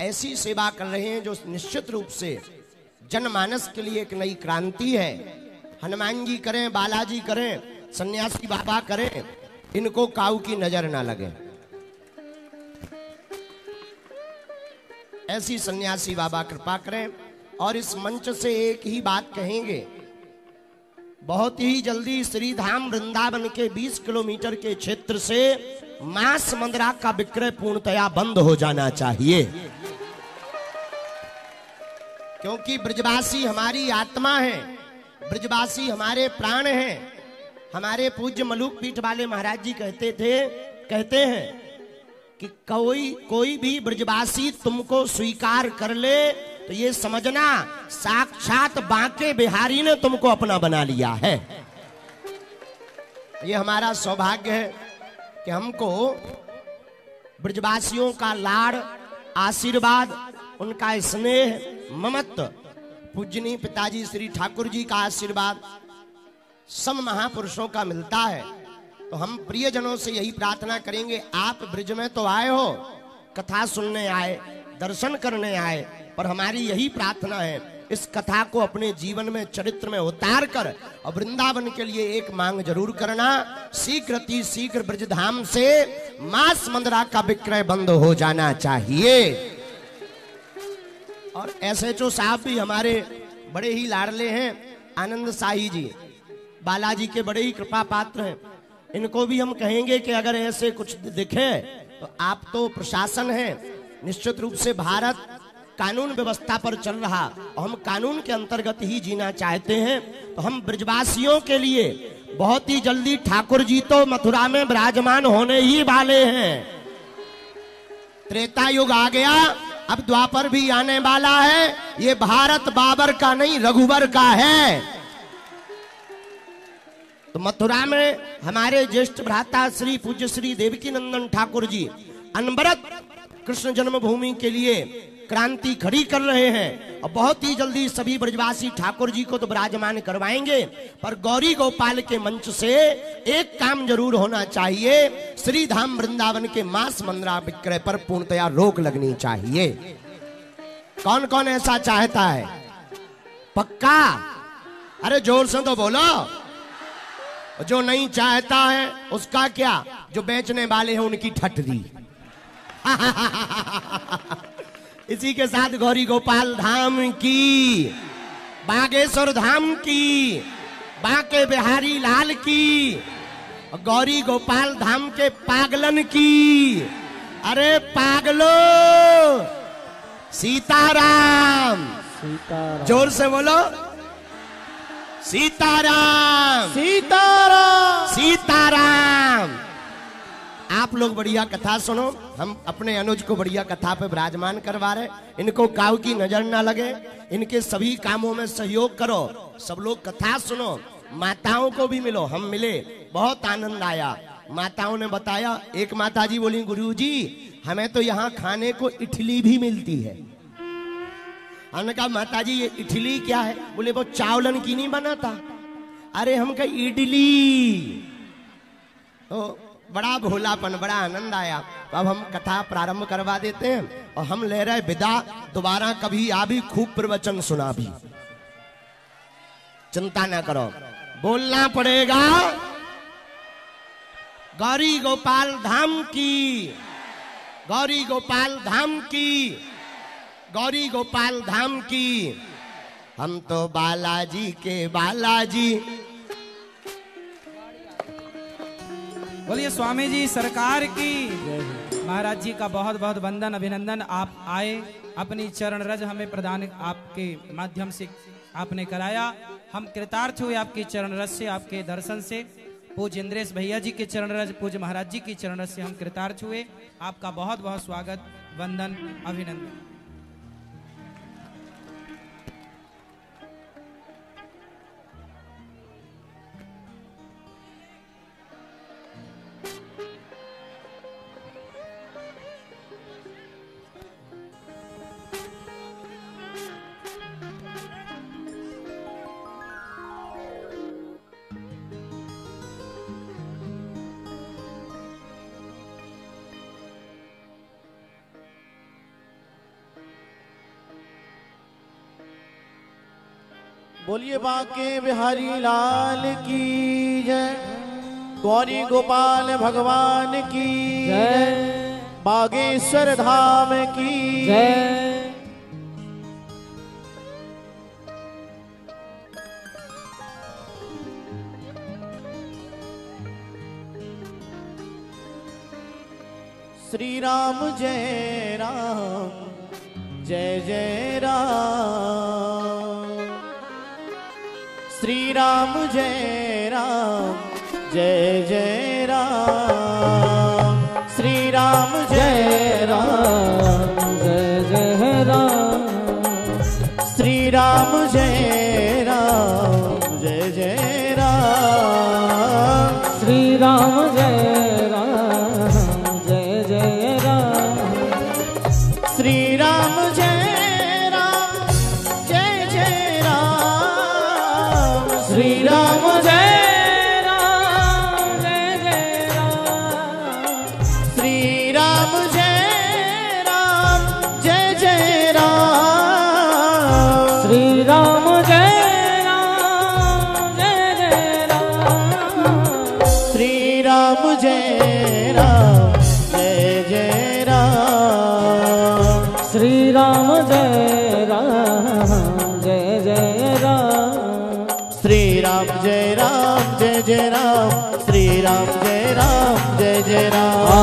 ऐसी सेवा कर रहे हैं जो निश्चित रूप से जनमानस के लिए एक नई क्रांति है। हनुमान जी करें, बालाजी करें, सन्यासी बाबा करें, इनको काऊ की नज़र ना लगे। ऐसी सन्यासी बाबा कृपा करें और इस मंच से एक ही बात कहेंगे बहुत ही जल्दी श्रीधाम वृंदावन के 20 किलोमीटर के क्षेत्र से मांस मंदरा का विक्रय पूर्णतया बंद हो जाना चाहिए। क्योंकि ब्रजवासी हमारी आत्मा है, ब्रजवासी हमारे प्राण हैं। हमारे पूज्य मलुक पीठ वाले महाराज जी कहते थे, कहते हैं कि कोई कोई भी ब्रजवासी तुमको स्वीकार कर ले तो ये समझना, साक्षात बांके बिहारी ने तुमको अपना बना लिया है। ये हमारा सौभाग्य है कि हमको ब्रजवासियों का लाड़, आशीर्वाद, उनका स्नेह, ममत्व पूजनी पिताजी श्री ठाकुर जी का आशीर्वाद, सब महापुरुषों का मिलता है। तो हम प्रियजनों से यही प्रार्थना करेंगे, आप ब्रिज में तो आए हो, कथा सुनने आए, दर्शन करने आए पर हमारी यही प्रार्थना है, इस कथा को अपने जीवन में, चरित्र में उतार कर और वृंदावन के लिए एक मांग ज़रूर करना। शीघ्र शीघ्र ब्रजधाम से मांस मंदरा का विक्रय बंद हो जाना चाहिए। और एस एच साहब भी हमारे बड़े ही लाडले हैं, आनंद शाही जी। बालाजी के बड़े ही कृपा पात्र हैं। इनको भी हम कहेंगे कि अगर ऐसे कुछ दिखे तो आप तो प्रशासन है। निश्चित रूप से भारत कानून व्यवस्था पर चल रहा, और हम कानून के अंतर्गत ही जीना चाहते हैं। तो हम ब्रजवासियों के लिए बहुत ही जल्दी ठाकुर जी तो मथुरा में विराजमान होने ही वाले हैं। त्रेता युग आ गया, अब द्वापर भी आने वाला है। ये भारत बाबर का नहीं, रघुवर का है। तो मथुरा में हमारे ज्येष्ठ भ्राता श्री पूज्य श्री देवकी नंदन ठाकुर जी, अनवरत कृष्ण जन्मभूमि के लिए क्रांति खड़ी कर रहे हैं। और बहुत ही जल्दी सभी ब्रजवासी ठाकुर जी को तो विराजमान करवाएँगे, पर गौरी गोपाल के मंच से एक काम ज़रूर होना चाहिए। श्री धाम वृंदावन के मांस मंदरा विक्रय पर पूर्णतया रोक लगनी चाहिए। कौन कौन ऐसा चाहता है? पक्का? अरे ज़ोर से तो बोलो। जो नहीं चाहता है, उसका क्या? जो बेचने वाले हैं, उनकी ठटरी। इसी के साथ गौरी गोपाल धाम की बागेश्वर धाम की बाके बिहारी लाल की गौरी गोपाल धाम के पागलन की। अरे पागलो सीताराम। सीताराम। ज़ोर से बोलो। सीताराम। सीताराम। सीताराम। आप लोग बढ़िया कथा सुनो। हम अपने अनुज को बढ़िया कथा पे विराजमान करवा रहे इनको काव की नज़र ना लगे। इनके सभी कामों में सहयोग करो। सब लोग कथा सुनो। माताओं को भी मिलो। हम मिले। बहुत आनंद आया। माताओं ने बताया, एक माता जी बोली गुरु जी हमें तो यहाँ खाने को इडली भी मिलती है। हमने कहा माता जी ये इटली क्या है? बोले, वो चावलन की नहीं बनाता अरे, हम कहा, इडली। तो बड़ा भोलापन, बड़ा आनंद आया। अब हम कथा प्रारंभ करवा देते हैं और हम ले रहे विदा। दोबारा कभी आ भी खूब प्रवचन सुना भी। चिंता ना करो। बोलना पड़ेगा। गौरी गोपाल धाम की। गौरी गोपाल धाम की। गौरी गोपाल धाम की। हम तो बालाजी के बालाजी। बोलिए स्वामी जी सरकार की महाराज जी का बहुत बहुत वंदन अभिनंदन। आप आए अपनी चरण रज हमें प्रदान आपके माध्यम से आपने कराया। हम कृतार्थ हुए आपके चरण रज से आपके दर्शन से। पूज इंद्रेश भैया जी के चरण रज पूज महाराज जी की चरण रज से हम कृतार्थ हुए। आपका बहुत बहुत स्वागत वंदन अभिनंदन। बोलिए बाके बिहारी लाल की जय। गौरी गोपाल भगवान की जय। बागेश्वर धाम की जय। श्री राम जय। जय राम जय जय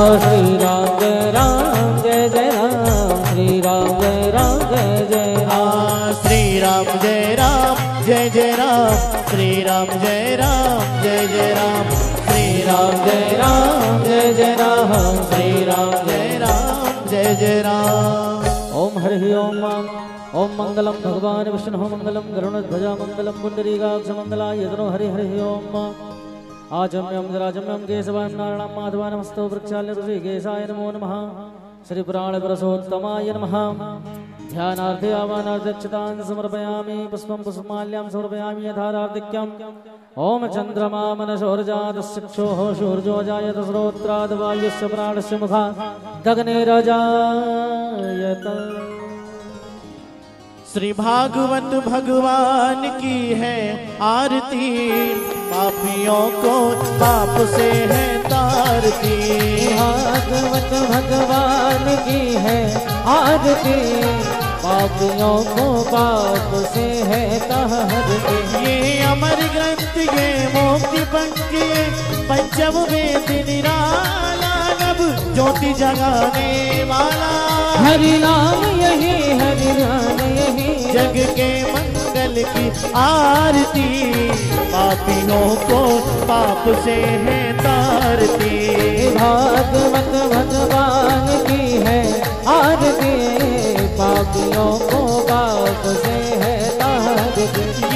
श्री राम जय राम जय जय राम श्री राम जय राम जय जय राम श्री राम जय राम जय जय राम श्री राम जय राम जय जय राम श्री राम जय राम जय जय राम श्री राम जय राम जय जय राम ओम हरि ओम ओम मंगलम भगवान विष्णु मंगलम गरुणध्वजा मंगलम पुंडरीकाक्ष मंगलाय यदनो हरि हरि ओम आजम्यम जराजम्यम केशवाय नारायणं माधवाय नमस्तो वृक्षाल्य ऋषिकेशाय नमो नमः। श्री पुराण पुरुषोत्तमाय नमः। ध्यानार्थे आवानाध्यक्षतां समर्पयामि, पुष्पं पुष्पमाल्यां समर्पयामि यथारार्धिक्यम् ओम चन्द्रमा मनसोर्जातश्चक्षोः शूर्जो जायत श्रोत्राद्वायुस्य प्राणस्य मुखा। गगनेरजायत श्री भागवत भगवान की है आरती। पापियों को पाप से है तारती। भागवत भगवान की है आरती। पापियों को पाप से है तारती। ये अमर ग्रंथ, ये मोक्ति पंक्ति पंचम वेद निराला। ज्योति जगाने वाला। हरि नाम यही हरि नाम यही। जग के मंगल की आरती पापियों को पाप से है तारती। भागवत भगवान की है आरती पापियों को पाप से है तारती।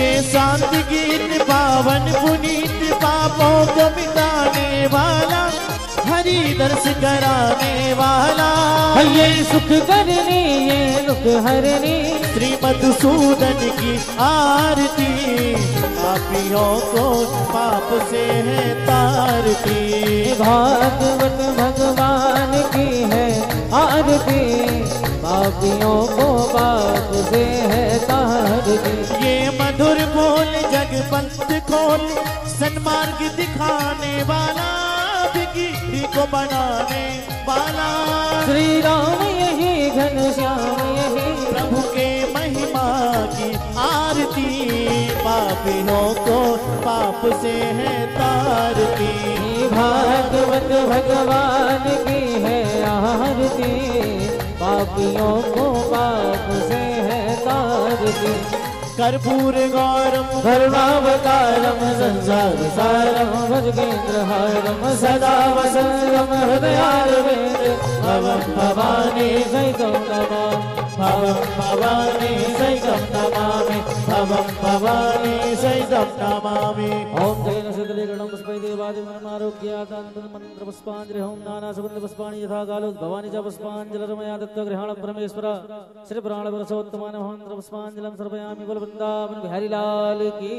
ये शांत गीत पावन पुनीत पापों को मिटाने वाला। हरि दर्श कराने वाला। ये सुख करनी ये दुख हरनी। श्री मधुसूदन की आरती पापियों को पाप से है तारती। भागवत भगवान की है आरती पापियों को पाप से है तारती। ये मधुर बोल जग पंथ खोल सन्मार्ग दिखाने वाला। बिगड़ी को बनाने वाला। श्री राम यही घनश्याम यही। प्रभु के महिमा की आरती पापियों को पाप से है तारती। भागवत भगवान की है आरती पापियों को पाप से है तारती। कर्पूर गौरम धर्मावतारम संसार सारम भजगेन्द्रहारम सदा वसंतम, हृदयारविंद। भवं भवानी सहितं नमामि। भवं भवानी सहितं नमामि। भवं भवानी सहितं नमामि। ओम जयन सिद्धलिगणं पुष्पै देवादिमनमारोग्यादानन्दं मन्त्रपुष्पाञ्जलि ओम नाना सुगन्धपुष्पाणि यथा कालो भवानी च पुष्पाञ्जलिर्मया दत्तगृहाणं परमेश्वर। सर्वयामि बोल वृंदावन बिहारी लाल की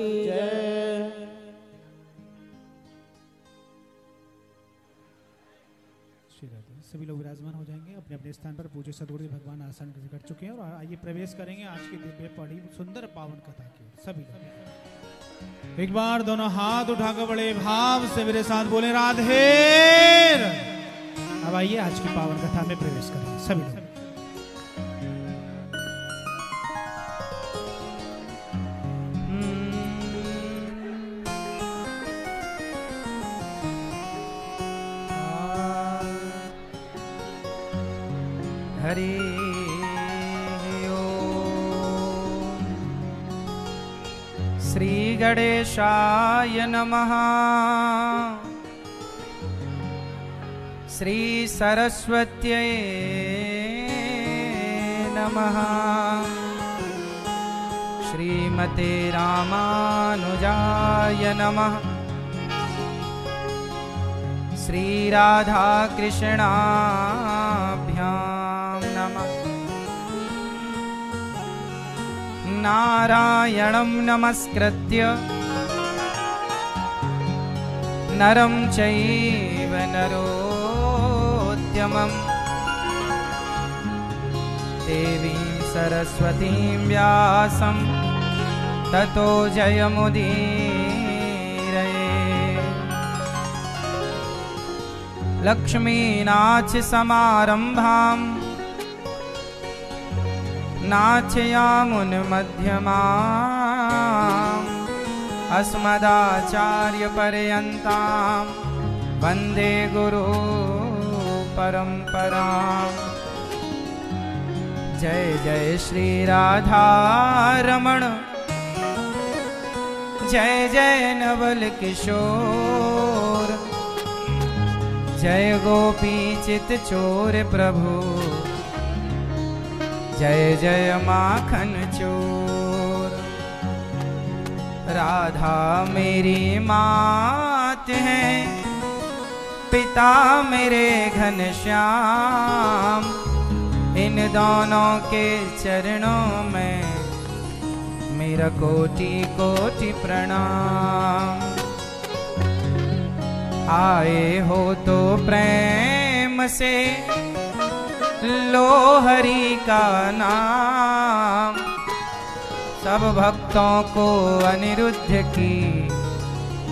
सभी लोग विराजमान हो जाएँगे, अपने अपने स्थान पर पूज्य सदगुरु भगवान आसन कर चुके हैं और आइए प्रवेश करेंगे आज की दिव्य पढ़ी सुंदर पावन कथा की सभी लोग। एक बार दोनों हाथ उठाकर बड़े भाव से मेरे साथ बोले, राधे! अब आइए आज की पावन कथा में प्रवेश करेंगे। सभी लोग। हरियो श्रीगणेशाय नमः। श्रीसरस्वत्यै नमः। श्रीमते रामानुजाय नमः। श्रीराधाकृष्णाभ्याम्। नारायणं नमस्कृत्य नरं चैव नरोत्तमम् देवीं सरस्वतीं व्यासं ततो जयमुदीरये। लक्ष्मीनाथ समारम्भाम् नाथयामुन्मध्यमाम् अस्मदाचार्यपर्यन्तां वंदे गुरु परम्पराम्। जय जय श्रीराधारमण जय जय नवल किशोर। जय गोपी चित चोर प्रभु। जय जय माखन चोर। राधा मेरी मात है, पिता मेरे घन श्याम। इन दोनों के चरणों में मेरा कोटि कोटि प्रणाम। आए हो तो प्रेम से लो हरि का नाम। सब भक्तों को अनिरुद्ध की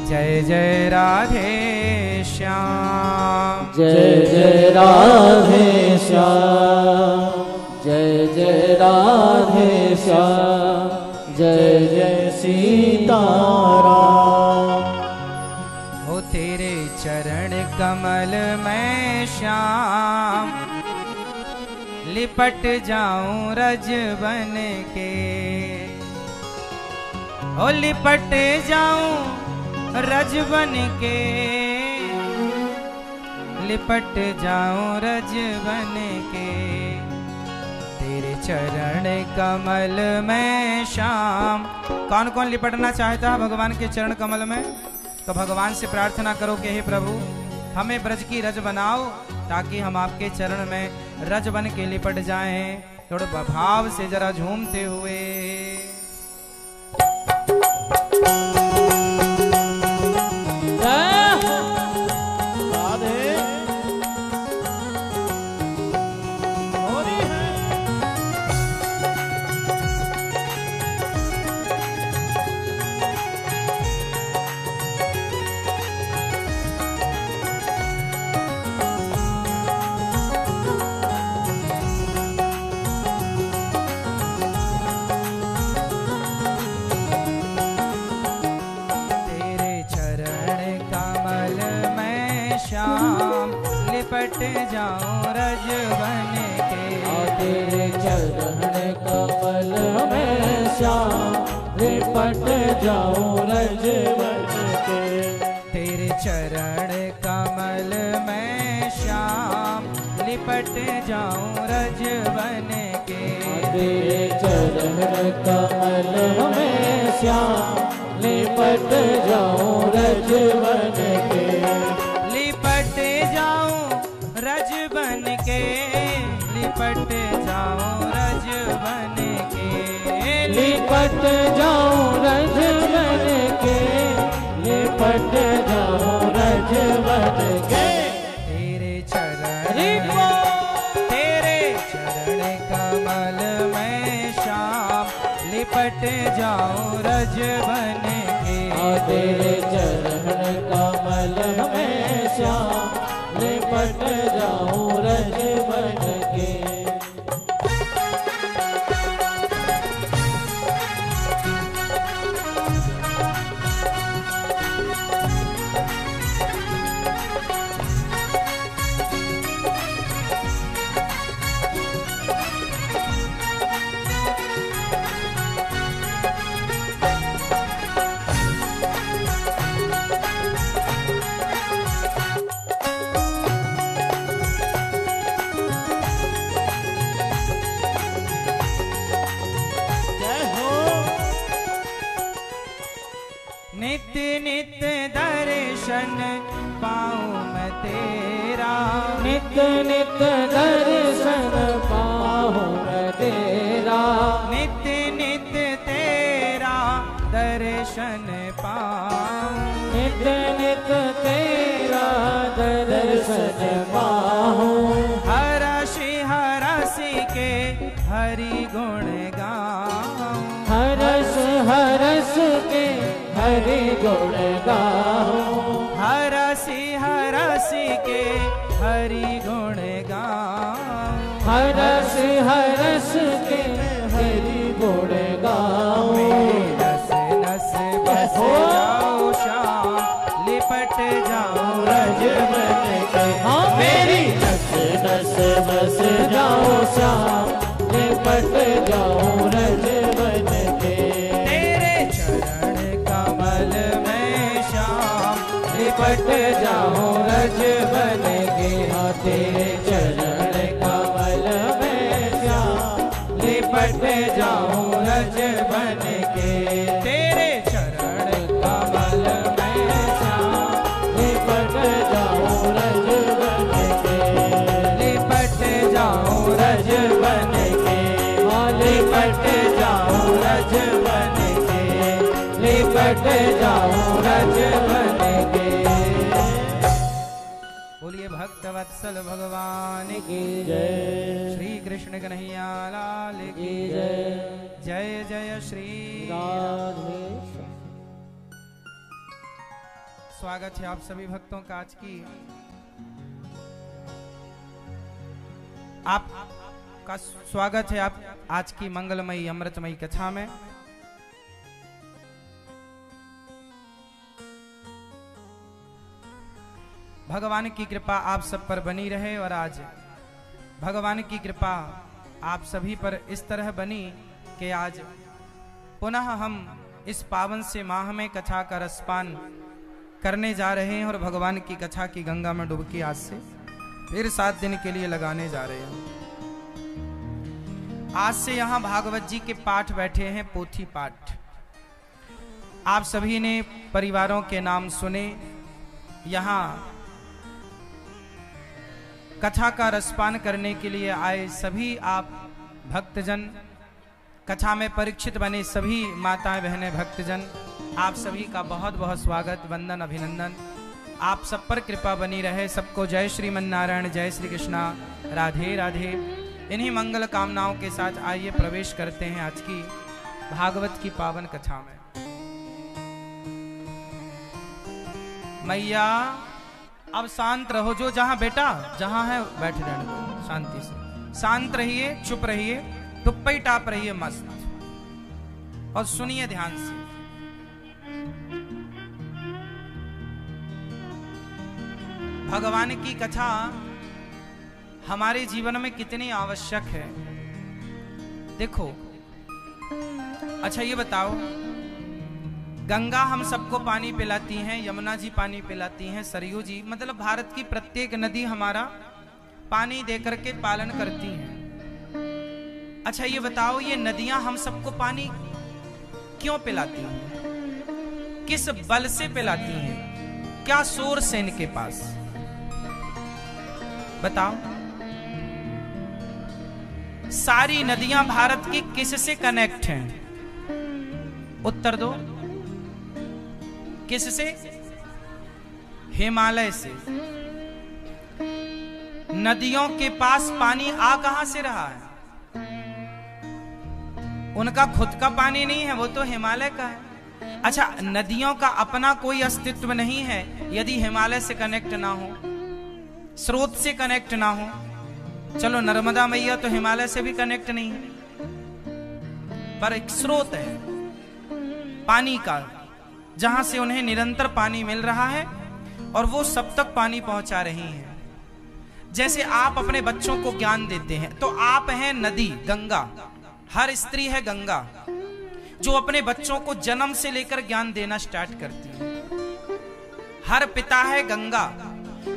जय जय राधे श्याम। जय जय राधे श्याम। जय जय राधे श्याम। जय जय सीताराम। हो तेरे चरण कमल में श्याम। लिपट जाऊँ रज बन के। हो लिपट जाऊँ रज बन के। लिपट जाऊँ रज बन के। तेरे चरण कमल में श्याम। कौन कौन लिपटना चाहता है भगवान के चरण कमल में? तो भगवान से प्रार्थना करो कि हे प्रभु हमें ब्रज की रज बनाओ, ताकि हम आपके चरण में रज बन के लिपट जाएँ। थोड़े भाव से जरा झूमते हुए। लिपट जाऊँ रज बन के। तेरे चरण कमल में श्याम लिपट जाऊँ रज बन के। तेरे चरण कमल में श्याम लिपट जाऊँ रज बन के। लिपट जाऊँ रज बन के। लिपट जाऊँ रज बन के लिपट जाऊँ रज बन के। तेरे चरण तेरे चरण कमल में श्याम लिपट जाऊँ रज बन के। तेरे चरण कमल में श्याम लिपट जाऊँ हरषि के हरि गुण गाऊं। हरस हरस के हरि गुण गाऊं। हरसी हरसी के हरि गुण गाऊं। हरस हरस के बस जाओ श्याम निपट जाऊँ वत्सल भगवान की जय। श्री कृष्ण कन्हैया लाल की जय। जय। जय श्री राधे स्वागत है आप सभी भक्तों का आज की। आप का स्वागत है आप आज की मंगलमयी अमृतमयी कथा में। भगवान की कृपा आप सब पर बनी रहे और आज भगवान की कृपा आप सभी पर इस तरह बनी कि आज पुनः हम इस पावन से माह में कथा का रसपान करने जा रहे हैं और भगवान की कथा की गंगा में डुबकी आज से फिर सात दिन के लिए लगाने जा रहे हैं। आज से यहाँ भागवत जी के पाठ बैठे हैं, पोथी पाठ। आप सभी ने परिवारों के नाम सुने, यहाँ कथा का रसपान करने के लिए आए सभी आप भक्तजन, कथा में परीक्षित बने सभी माताएँ, बहनें, भक्तजन, आप सभी का बहुत बहुत स्वागत, वंदन, अभिनंदन। आप सब पर कृपा बनी रहे। सबको जय श्रीमन नारायण जय श्री कृष्णा। राधे राधे। इन्हीं मंगल कामनाओं के साथ आइए, प्रवेश करते हैं आज की भागवत की पावन कथा में। मैया अब शांत रहो जो जहाँ बेटा, जहाँ है, बैठे रहने दो, शांति से। शांत रहिए, चुप रहिए टुप्पई टाप रहिए, मस्त। और सुनिए ध्यान से। भगवान की कथा हमारे जीवन में कितनी आवश्यक है। देखो अच्छा ये बताओ गंगा हम सबको पानी पिलाती हैं, यमुना जी पानी पिलाती हैं, सरयू जी मतलब भारत की प्रत्येक नदी हमारा पानी देकर के पालन करती हैं। अच्छा ये बताओ, ये नदियाँ हम सबको पानी क्यों पिलाती हैं? किस बल से पिलाती हैं? क्या सोर्स है इनके पास? बताओ। सारी नदियाँ भारत की किससे कनेक्ट हैं? उत्तर दो। किससे? हिमालय से। नदियों के पास पानी आ कहाँ से रहा है? उनका खुद का पानी नहीं है, वो तो हिमालय का है। अच्छा नदियों का अपना कोई अस्तित्व नहीं है, यदि हिमालय से कनेक्ट ना हो, स्रोत से कनेक्ट ना हो। चलो, नर्मदा मैया तो हिमालय से भी कनेक्ट नहीं है। पर एक स्रोत है, पानी का। जहाँ से उन्हें निरंतर पानी मिल रहा है और वो सब तक पानी पहुँचा रही हैं। जैसे आप अपने बच्चों को ज्ञान देते हैं तो आप हैं नदी, गंगा। हर स्त्री है गंगा, जो अपने बच्चों को जन्म से लेकर ज्ञान देना स्टार्ट करती है। हर पिता है गंगा,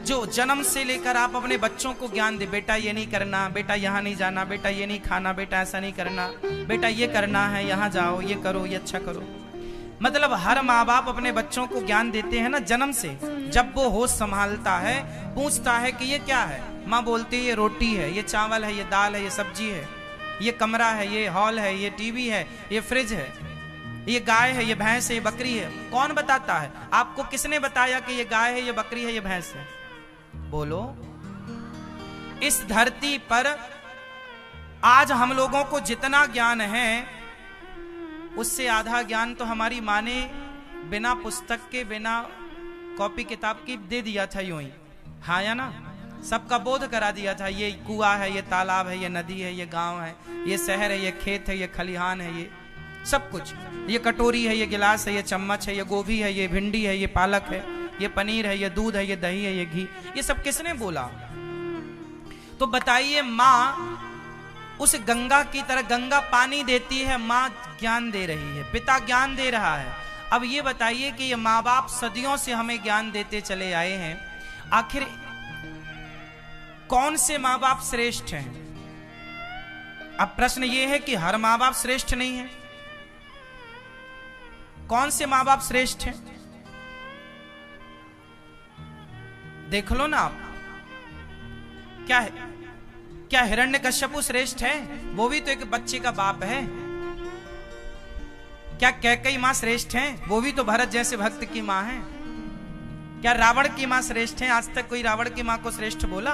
जो जन्म से लेकर आप अपने बच्चों को ज्ञान दे, बेटा, ये नहीं करना, बेटा, यहाँ नहीं जाना, बेटा, ये नहीं खाना, बेटा, ऐसा नहीं करना, बेटा, ये करना है, यहाँ जाओ, ये करो, ये अच्छा करो। मतलब हर माँ बाप अपने बच्चों को ज्ञान देते हैं ना जन्म से जब वो होश संभालता है पूछता है कि ये क्या है माँ बोलती है ये रोटी है ये चावल है ये दाल है ये सब्ज़ी है ये कमरा है ये हॉल है ये टीवी है ये फ्रिज है ये गाय है ये भैंस है ये बकरी है कौन बताता है आपको किसने बताया कि ये गाय है ये बकरी है ये भैंस है बोलो इस धरती पर आज हम लोगों को जितना ज्ञान है उससे आधा ज्ञान तो हमारी माँ ने बिना पुस्तक के बिना कॉपी किताब की दे दिया था यूँ ही हाँ या ना सबका बोध करा दिया था ये कुआ है ये तालाब है ये नदी है ये गाँव है ये शहर है ये खेत है ये खलिहान है ये सब कुछ ये कटोरी है ये गिलास है ये चम्मच है ये गोभी है ये भिंडी है ये पालक है ये पनीर है ये दूध है ये दही है ये घी ये सब किसने बोला तो बताइए माँ उस गंगा की तरह गंगा पानी देती है, माँ ज्ञान दे रही है, पिता ज्ञान दे रहा है। अब ये बताइए कि ये माँ बाप सदियों से हमें ज्ञान देते चले आए हैं। आखिर कौन से माँ बाप श्रेष्ठ हैं? अब प्रश्न ये है कि हर माँ बाप श्रेष्ठ नहीं है। कौन से माँ बाप श्रेष्ठ हैं? देख लो ना आप। क्या है? क्या हिरण्य कश्यपु श्रेष्ठ है? वो भी तो एक बच्चे का बाप है। क्या कैकई माँ श्रेष्ठ है? वो भी तो भरत जैसे भक्त की माँ है। क्या रावण की माँ श्रेष्ठ है? आज तक कोई रावण की माँ को श्रेष्ठ बोला?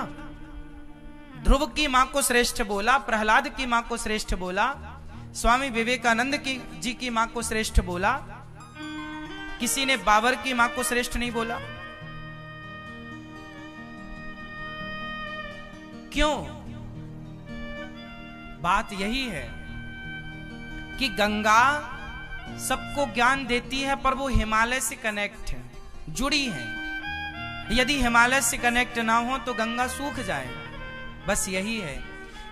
ध्रुव की माँ को श्रेष्ठ बोला? प्रहलाद की माँ को श्रेष्ठ बोला? स्वामी विवेकानंद की, जी की माँ को श्रेष्ठ बोला? किसी ने बाबर की माँ को श्रेष्ठ नहीं बोला? क्यों? बात यही है कि गंगा सबको ज्ञान देती है, पर वो हिमालय से कनेक्ट है, जुड़ी है। यदि हिमालय से कनेक्ट ना हो तो गंगा सूख जाए। बस यही है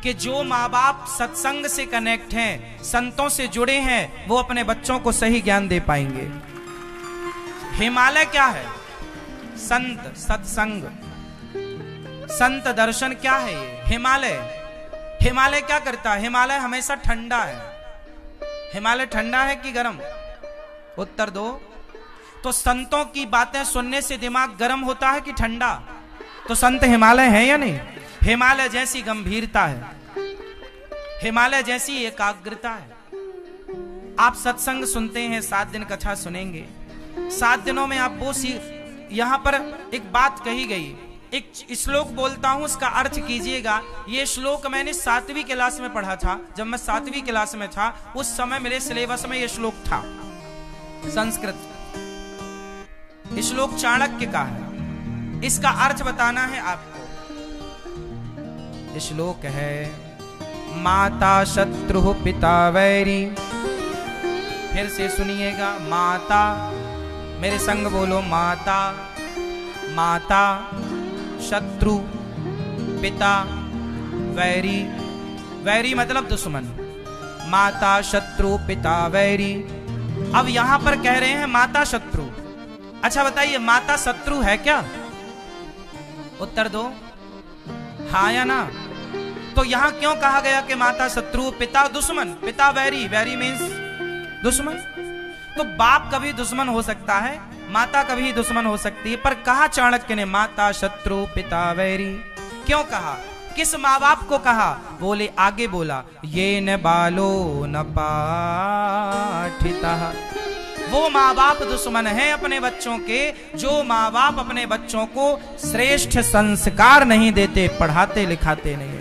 कि जो माँ बाप सत्संग से कनेक्ट हैं, संतों से जुड़े हैं, वो अपने बच्चों को सही ज्ञान दे पाएँगे। हिमालय क्या है? संत, सत्संग। संत दर्शन क्या है ये? हिमालय। हिमालय क्या करता है? हिमालय हमेशा ठंडा है। हिमालय ठंडा है कि गर्म? उत्तर दो। तो संतों की बातें सुनने से दिमाग गर्म होता है कि ठंडा? तो संत हिमालय है या नहीं? हिमालय जैसी गंभीरता है। हिमालय जैसी एकाग्रता है। आप सत्संग सुनते हैं, सात दिन कथा सुनेंगे। सात दिनों में आप वो सी यहाँ पर एक बात कही गई। एक श्लोक बोलता हूँ, उसका अर्थ कीजिएगा। ये श्लोक मैंने सातवीं क्लास में पढ़ा था। जब मैं सातवीं क्लास में था, उस समय मेरे सिलेबस में ये श्लोक था। संस्कृत। श्लोक चाणक्य का है। इसका अर्थ बताना है आपको। श्लोक है, माता शत्रु पिता वैरी। फिर से सुनिएगा, माता। मेरे संग बोलो, माता। माता। शत्रु, पिता, वैरी। वैरी मतलब दुश्मन। माता, शत्रु, पिता, वैरी। अब यहाँ पर कह रहे हैं माता, शत्रु। अच्छा बताइए, माता, शत्रु है क्या? उत्तर दो। हाँ या ना? तो यहाँ क्यों कहा गया कि माता, शत्रु, पिता, दुश्मन? पिता, वैरी। वैरी मीन्स दुश्मन। तो बाप कभी दुश्मन हो सकता है? माता कभी दुश्मन हो सकती है, पर कहा चाणक्य ने, माता शत्रु पिता वैरी क्यों कहा? किस माँ बाप को कहा? बोले, आगे बोला, ये न बालो, न पाठिता वो माँ बाप दुश्मन है अपने बच्चों के, जो माँ बाप अपने बच्चों को श्रेष्ठ संस्कार नहीं देते, पढ़ाते, लिखाते नहीं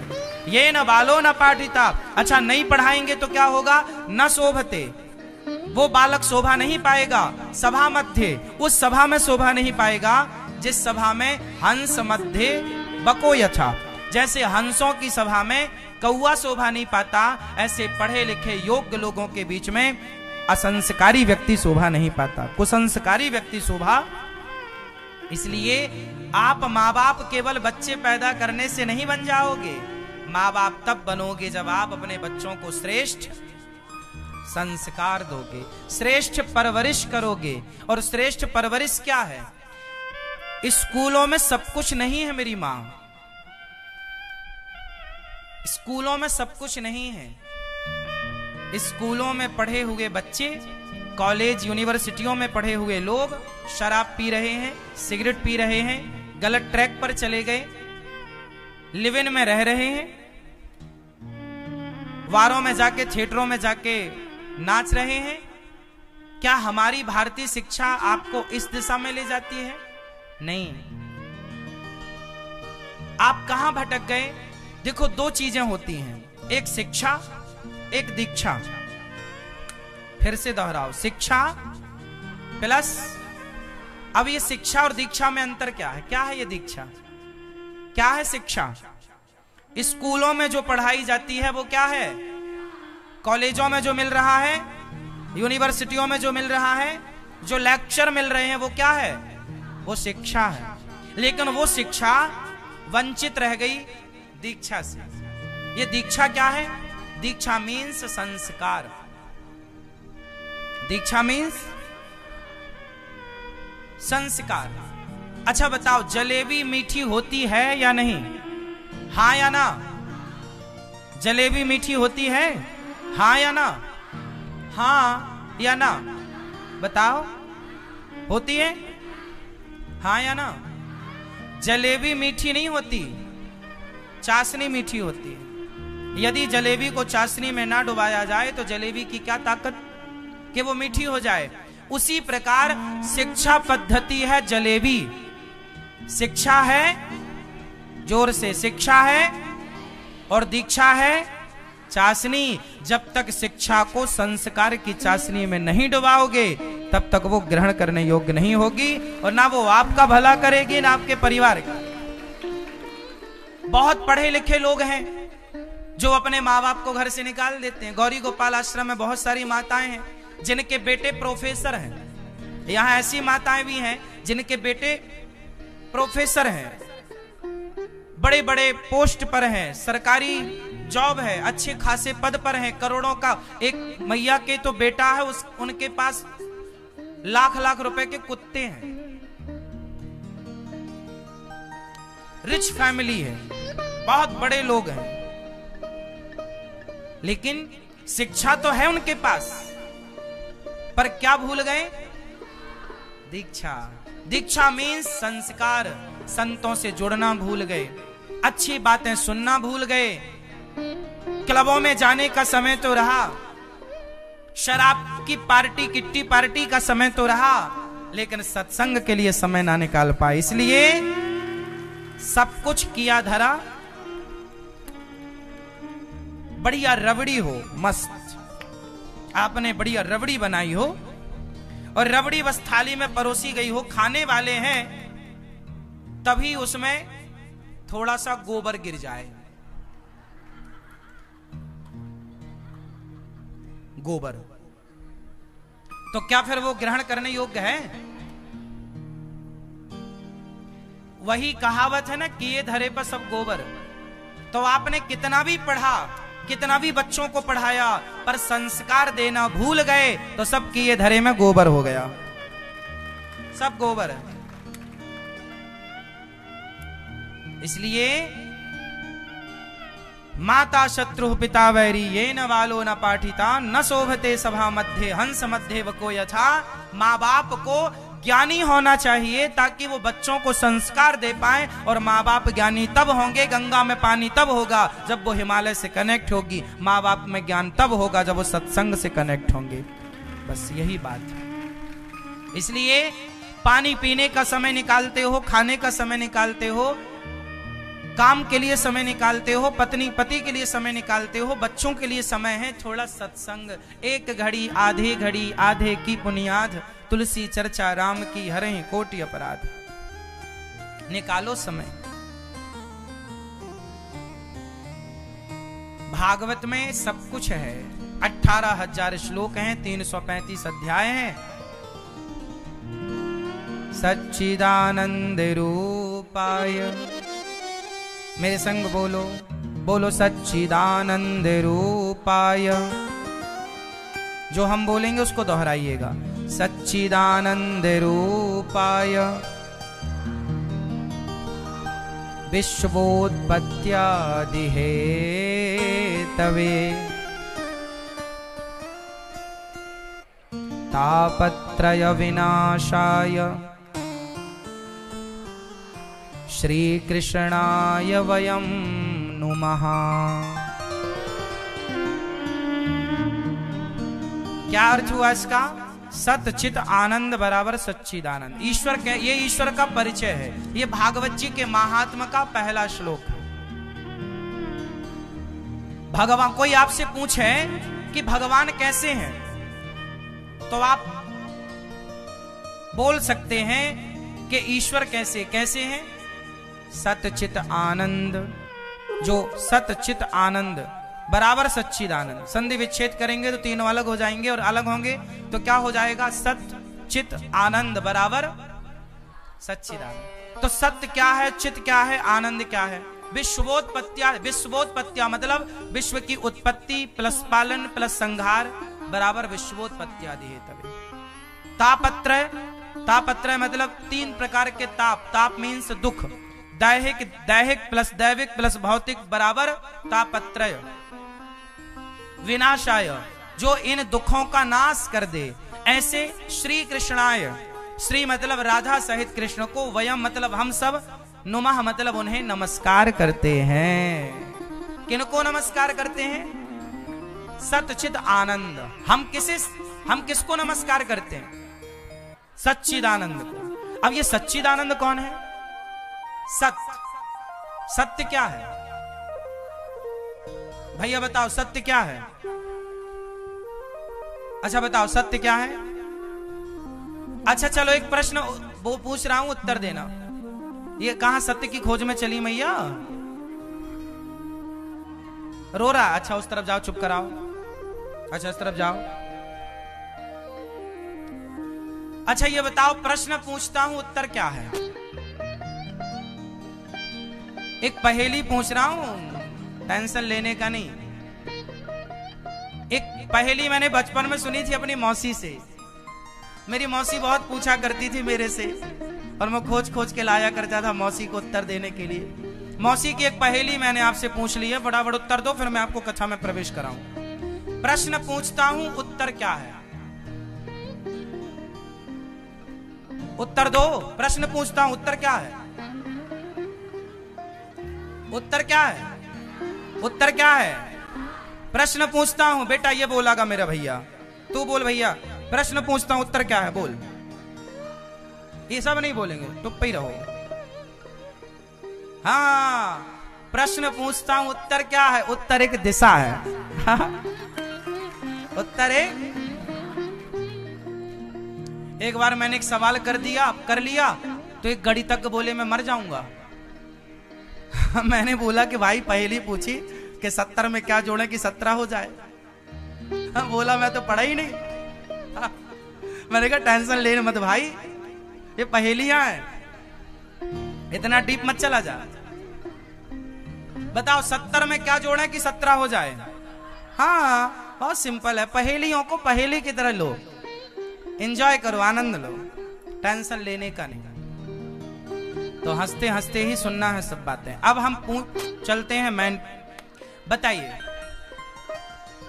ये न बालो, न पाठिता। अच्छा नहीं पढ़ाएँगे तो क्या होगा? न शोभते। वो बालक शोभा नहीं पाएगा, सभा मध्य, उस सभा में शोभा नहीं पाएगा, जिस सभा में हंस मध्य बको यथा। जैसे हंसों की सभा में कौआ शोभा नहीं पाता, ऐसे पढ़े लिखे योग्य लोगों के बीच में असंस्कारी व्यक्ति शोभा नहीं पाता। कुसंस्कारी व्यक्ति शोभा, इसलिए आप माँ बाप केवल बच्चे पैदा करने से नहीं बन जाओगे। माँ बाप तब बनोगे जब आप अपने बच्चों को श्रेष्ठ संस्कार दोगे। श्रेष्ठ परवरिश करोगे। और श्रेष्ठ परवरिश क्या है? स्कूलों में सब कुछ नहीं है मेरी माँ। स्कूलों में सब कुछ नहीं है। स्कूलों में पढ़े हुए बच्चे, कॉलेज, यूनिवर्सिटियों में पढ़े हुए लोग शराब पी रहे हैं, सिगरेट पी रहे हैं, गलत ट्रैक पर चले गए लिव इन में रह रहे हैं। वारों में जाके, थिएटरों में जाके नाच रहे हैं? क्या हमारी भारतीय शिक्षा आपको इस दिशा में ले जाती है? नहीं। आप कहाँ भटक गए? देखो, दो चीज़ें होती हैं। एक शिक्षा, एक दीक्षा। फिर से दोहराओ। शिक्षा प्लस, अब ये शिक्षा और दीक्षा में अंतर क्या है? क्या है ये दीक्षा? क्या है शिक्षा? स्कूलों में जो पढ़ाई जाती है, वो क्या है? कॉलेजों में जो मिल रहा है, यूनिवर्सिटियों में जो मिल रहा है, जो लेक्चर मिल रहे हैं, वो क्या है? वो शिक्षा है। लेकिन वो शिक्षा वंचित रह गई दीक्षा से। ये दीक्षा क्या है? दीक्षा मीन्स संस्कार। दीक्षा मीन्स संस्कार। अच्छा बताओ, जलेबी मीठी होती है या नहीं? हाँ या ना? जलेबी मीठी होती है? हाँ या ना? हाँ या ना? बताओ। होती है? हाँ या ना? जलेबी मीठी नहीं होती। चाशनी मीठी होती है। यदि जलेबी को चाशनी में ना डुबाया जाए तो जलेबी की क्या ताकत? कि वो मीठी हो जाए। उसी प्रकार शिक्षा पद्धति है जलेबी। शिक्षा है, ज़ोर से, शिक्षा है और दीक्षा है चाशनी, जब तक शिक्षा को संस्कार की चाशनी में नहीं डुबाओगे, तब तक वो ग्रहण करने योग्य नहीं होगी और ना वो आपका भला करेगी, ना आपके परिवार का। बहुत पढ़े लिखे लोग हैं जो अपने माँ बाप को घर से निकाल देते हैं। गौरी गोपाल आश्रम में बहुत सारी माताएँ हैं, जिनके बेटे प्रोफेसर हैं। यहाँ ऐसी माताएँ भी हैं जिनके बेटे प्रोफेसर हैं। बड़े बड़े पोस्ट पर हैं। सरकारी जॉब है, अच्छे खासे पद पर हैं। करोड़ों का एक मैया के तो बेटा है, उस, उनके पास लाख लाख रुपए के कुत्ते हैं। रिच फैमिली है। बहुत बड़े लोग हैं। लेकिन शिक्षा तो है उनके पास। पर क्या भूल गए? दीक्षा। दीक्षा मीन्स संस्कार। संतों से जुड़ना भूल गए। अच्छी बातें सुनना भूल गए। क्लबों में जाने का समय तो रहा। शराब की पार्टी, किट्टी पार्टी का समय तो रहा, लेकिन सत्संग के लिए समय ना निकाल पाए। इसलिए सब कुछ किया धरा। बढ़िया रबड़ी हो, मस्त। आपने बढ़िया रबड़ी बनाई हो, और रबड़ी बस थाली में परोसी गई हो। खाने वाले हैं, तभी उसमें थोड़ा सा गोबर गिर जाए। गोबर। तो क्या फिर वो ग्रहण करने योग्य है? वही कहावत है ना, किए धरे पर सब गोबर। तो आपने कितना भी पढ़ा, कितना भी बच्चों को पढ़ाया, पर संस्कार देना भूल गए तो सब किए धरे में गोबर हो गया। सब गोबर। है इसलिए माता शत्रु पिता वैरी ये न वालो न पाठिता, न शोभते सभा मध्य, हंस मध्य को यथा माँ बाप को ज्ञानी होना चाहिए ताकि वो बच्चों को संस्कार दे पाए और माँ बाप ज्ञानी तब होंगे, गंगा में पानी तब होगा जब वो हिमालय से कनेक्ट होगी। माँ बाप में ज्ञान तब होगा जब वो सत्संग से कनेक्ट होंगे। बस यही बात है। इसलिए पानी पीने का समय निकालते हो, खाने का समय निकालते हो काम के लिए समय निकालते हो, पत्नी, पति के लिए समय निकालते हो, बच्चों के लिए समय है थोड़ा सत्संग। एक घड़ी, आधे घड़ी, आधे की बुनियाद। तुलसी चर्चा, राम की हरे, कोटि अपराध। निकालो समय। भागवत में सब कुछ है। अठारह हज़ार श्लोक हैं, तीन सौ पैंतीस अध्याय हैं। सच्चिदानंद रूपाय। मेरे संग बोलो बोलो सच्चिदानंद रूपाय। जो हम बोलेंगे उसको दोहराइएगा, सच्चिदानंद रूपाय। विश्वोत्पत्त्यादिहे तवे तापत्रय विनाशाय श्रीकृष्णाय वयं नुमः। क्या अर्थ हुआ इसका? सत चित आनंद बराबर सच्चिद आनंद ईश्वर के, ये ईश्वर का परिचय है। ये भागवत जी के महात्मा का पहला श्लोक है। भगवान, कोई आपसे पूछे कि भगवान कैसे हैं? तो आप बोल सकते हैं कि ईश्वर कैसे कैसे हैं? सतचित आनंद। जो सतचित आनंद, बराबर सच्चिद आनंद संधि विच्छेद करेंगे तो तीनों अलग हो जाएँगे और अलग होंगे तो क्या हो जाएगा? सत चित आनंद बराबर सच्चिदानंद। तो सत्य क्या है चित क्या है, आनंद क्या है? विश्वोत्पत्तिया विश्वोत्पत्तिया मतलब विश्व की उत्पत्ति प्लस पालन प्लस संहार बराबर विश्वोत्पत्तियादि तभी। तापत्र तापत्र मतलब तीन प्रकार के ताप। ताप मीन्स दुख। दैहिक दैहिक प्लस दैविक प्लस भौतिक बराबर तापत्रय। विनाशाय, जो इन दुखों का नाश कर दे, ऐसे श्री कृष्णाय। श्री मतलब राधा सहित कृष्ण को वयम मतलब हम सब नुमा मतलब उन्हें नमस्कार करते हैं। किनको नमस्कार करते हैं? सतचित आनंद। हम किसे, हम किसको नमस्कार करते हैं? सच्चिदानंद को। अब ये सच्चिदानंद कौन है? सत्य। सत्य क्या है? भैया, बताओ, सत्य क्या है? अच्छा बताओ, सत्य क्या है? अच्छा चलो, एक प्रश्न वो पूछ रहा हूँ, उत्तर देना। ये कहा सत्य की खोज में चली मैया? रो रहा अच्छा उस तरफ़ जाओ, चुप कराओ। अच्छा उस तरफ़ जाओ। अच्छा ये बताओ, प्रश्न पूछता हूँ, उत्तर क्या है? एक पहेली पूछ रहा हूँ। टेंशन लेने का नहीं। एक पहेली मैंने बचपन में सुनी थी अपनी मौसी से। मेरी मौसी बहुत पूछा करती थी मेरे से और मैं खोज खोज के लाया करता था मौसी को उत्तर देने के लिए। मौसी की एक पहेली मैंने आपसे पूछ ली है बड़ा बड़ा उत्तर दो, फिर मैं आपको कथा में प्रवेश कराऊं। प्रश्न पूछता हूँ, उत्तर क्या है? उत्तर दो, प्रश्न पूछता हूँ, उत्तर क्या है? उत्तर क्या है? उत्तर क्या है? प्रश्न पूछता हूँ, बेटा ये बोलागा मेरा भैया। तू बोल भैया, प्रश्न पूछता हूँ, उत्तर क्या है? बोल। ये सब नहीं बोलेंगे, चुप ही रहो हाँ प्रश्न पूछता हूँ, उत्तर क्या है? उत्तर एक दिशा है। उत्तर एक। एक बार मैंने एक सवाल कर दिया कर लिया तो एक घड़ी तक बोले, मैं मर जाऊँगा। मैंने बोला कि भाई, पहली पूछी कि सत्तर में क्या जोड़े कि सत्रह हो जाए? बोला, मैं तो पढ़ा ही नहीं। मैंने कहा, टेंशन लेने मत भाई, ये पहेलियाँ हैं। इतना डीप मत चला जा। बताओ, सत्तर में क्या जोड़े कि सत्रह हो जाए? हाँ बहुत सिंपल है। पहेलियों को पहेली की तरह लो। एंजॉय करो, आनंद लो। टेंशन लेने का नहीं। तो हँसते हँसते ही सुनना है सब बातें। अब हम पूछ चलते हैं मैन बताइए।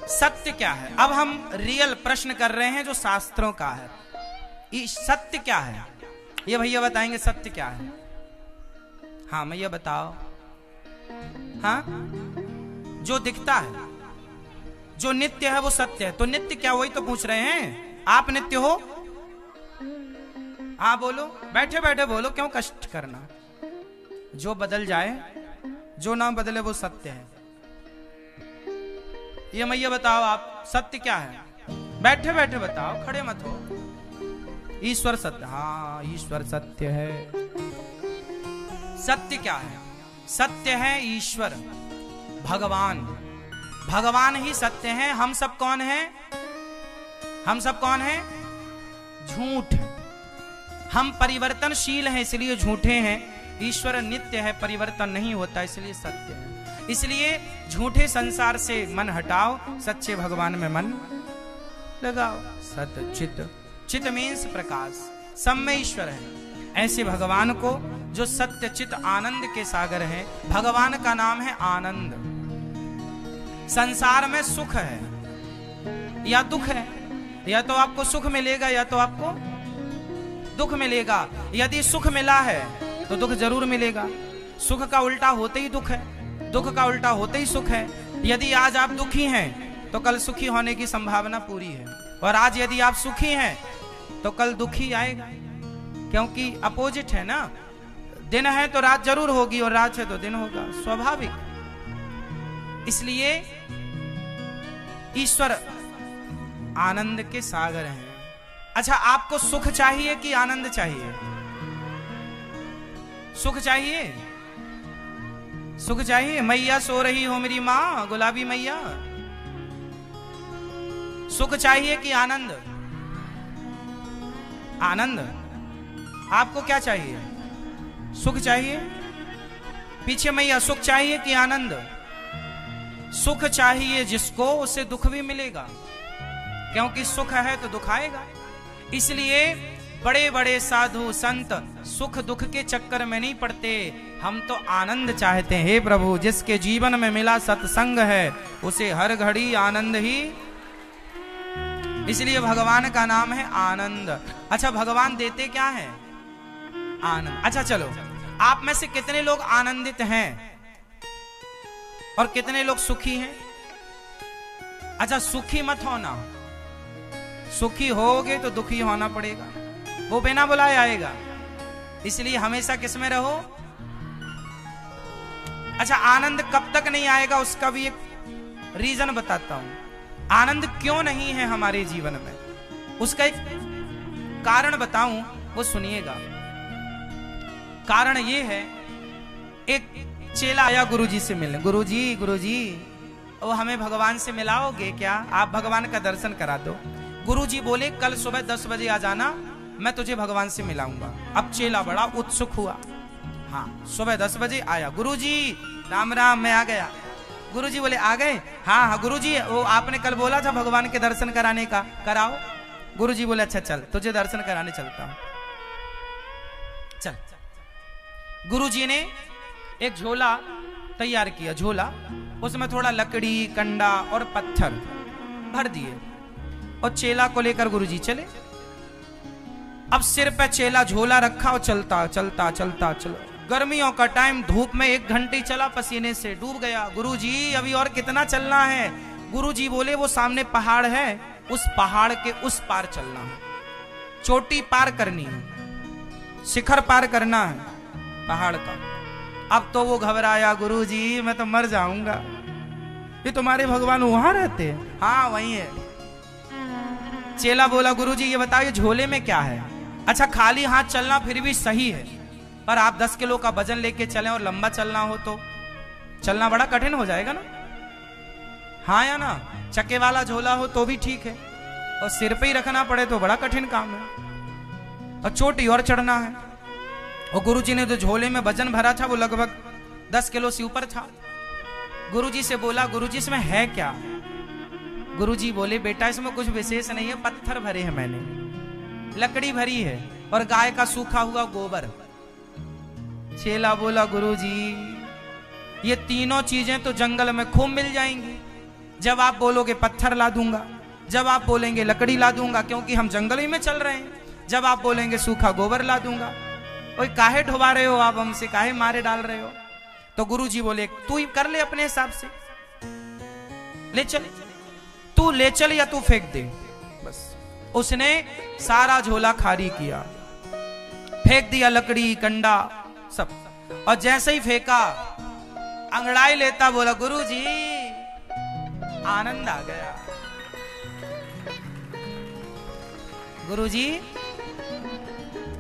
सत्य क्या है? अब हम रियल प्रश्न कर रहे हैं जो शास्त्रों का है। सत्य क्या है? ये भैया बताएँगे सत्य क्या है। हाँ भैया बताओ। हाँ? जो दिखता है, जो नित्य है वो सत्य है। तो नित्य क्या वही तो पूछ रहे हैं? आप नित्य हो? हाँ बोलो। बैठे बैठे बोलो, क्यों कष्ट करना? जो बदल जाए, जो ना बदले, वो सत्य है। ये मैया बताओ, आप, सत्य क्या है? बैठे बैठे बताओ, खड़े मत हो। ईश्वर सत्य हाँ ईश्वर सत्य है। सत्य क्या है? सत्य है ईश्वर, भगवान। भगवान ही सत्य है। हम सब कौन है? हम सब कौन है? झूठ। हम परिवर्तनशील हैं, इसलिए झूठे हैं। ईश्वर नित्य है, परिवर्तन नहीं होता, इसलिए सत्य है। इसलिए झूठे संसार से मन हटाओ, सच्चे भगवान में मन लगाओ। सत चित चित मीन्स प्रकाश। सब में ईश्वर है। ऐसे भगवान को जो सत्य चित आनंद के सागर है, भगवान का नाम है आनंद। संसार में सुख है। या दुख है। या तो आपको सुख मिलेगा, या तो आपको दुख मिलेगा। यदि सुख मिला है तो दुख ज़रूर मिलेगा। सुख का उल्टा होते ही दुख है। दुख का उल्टा होते ही सुख है। यदि आज आप दुखी हैं तो कल सुखी होने की संभावना पूरी है। और आज यदि आप सुखी हैं तो कल दुखी आएगा। क्योंकि अपोजिट है ना। दिन है तो रात ज़रूर होगी और रात है तो दिन होगा। स्वाभाविक। इसलिए ईश्वर आनंद के सागर हैं। अच्छा आपको सुख चाहिए कि आनंद चाहिए? सुख चाहिए? सुख चाहिए? मैया सो रही हो मेरी माँ, गुलाबी मैया। सुख चाहिए कि आनंद? आनंद? आपको क्या चाहिए? सुख चाहिए? पीछे मैया, सुख चाहिए कि आनंद? सुख चाहिए जिसको, उसे दुख भी मिलेगा। क्योंकि सुख है तो दुख आएगा। इसलिए बड़े बड़े साधु संत सुख दुख के चक्कर में नहीं पड़ते। हम तो आनंद चाहते हैं प्रभु, जिसके जीवन में मिला सत्संग है, उसे हर घड़ी आनंद ही। इसलिए भगवान का नाम है आनंद। अच्छा भगवान देते क्या है? आनंद। अच्छा चलो, आप में से कितने लोग आनंदित हैं? और कितने लोग सुखी हैं? अच्छा सुखी मत होना। सुखी होगे तो दुखी होना पड़ेगा। वो बिना बुलाए आएगा। इसलिए हमेशा किसमें रहो? अच्छा आनंद कब तक नहीं आएगा उसका भी एक रीजन बताता हूँ। आनंद क्यों नहीं है हमारे जीवन में? उसका एक कारण बताऊँ, वो सुनिएगा। कारण ये है, एक चेला आया गुरुजी से मिलने। गुरुजी गुरुजी, वो हमें भगवान से मिलाओगे क्या? आप भगवान का दर्शन करा दो। गुरु जी बोले, कल सुबह दस बजे आ जाना, मैं तुझे भगवान से मिलाऊँगा। अब चेला बड़ा उत्सुक हुआ। हाँ सुबह दस बजे आया। गुरु जी राम राम, मैं आ गया। गुरु जी बोले, आ गए? हाँ हाँ गुरु जी वो आपने कल बोला था भगवान के दर्शन कराने का। कराओ। गुरु जी बोले अच्छा चल, तुझे दर्शन कराने चलता हूँ। चल। गुरु जी ने एक झोला तैयार किया, झोला। उसमें थोड़ा लकड़ी, कंडा और पत्थर भर दिए। और चेला को लेकर गुरु जी चले। अब सिर पे चेला झोला रखा और चलता चलता चलता, चलो। गर्मियों का टाइम धूप में एक घंटे चला, पसीने से डूब गया। गुरु जी अभी और कितना चलना है? गुरु जी बोले, वो सामने पहाड़ है, उस पहाड़ के उस पार चलना है। चोटी पार करनी है, शिखर पार करना है पहाड़ का। अब तो वो घबराया गुरु जी मैं तो मर जाऊँगा। ये तुम्हारे भगवान वहाँ रहते हैं? हाँ वही है। चेला बोला गुरु जी ये बताइए झोले में क्या है? अच्छा खाली हाथ चलना फिर भी सही है, पर आप दस किलो का वज़न लेके चले और लंबा चलना हो तो चलना बड़ा कठिन हो जाएगा ना? हाँ या ना? चक्के वाला झोला हो तो भी ठीक है, और सिर पे ही रखना पड़े तो बड़ा कठिन काम है, और चोटी और चढ़ना है। और गुरुजी ने जो झोले में वज़न भरा था, वो लगभग दस किलो से ऊपर था। गुरुजी से बोला, गुरुजी, इसमें है क्या? गुरुजी बोले, बेटा, इसमें कुछ विशेष नहीं है, पत्थर भरे हैं मैंने। लकड़ी भरी है और गाय का सूखा हुआ गोबर। चेला बोला, गुरुजी, ये तीनों चीज़ें तो जंगल में खूब मिल जाएँगी। जब आप बोलोगे, पत्थर ला दूँगा, जब आप बोलेंगे, लकड़ी ला दूँगा, क्योंकि हम जंगल ही में चल रहे हैं, जब आप बोलेंगे, सूखा गोबर ला दूँगा, ओए, काहे ढोबा रहे हो आप हमसे, काहे मारे डाल रहे हो? तो गुरु जी बोले, तू ही कर ले अपने हिसाब से। ले चल। तू ले चल या तू फेंक दे। बस। उसने सारा झोला खारी किया। फेंक दिया लकड़ी कंडा सब। और जैसे ही फेंका अंगड़ाई लेता बोला गुरु जी आनंद आ गया। गुरु जी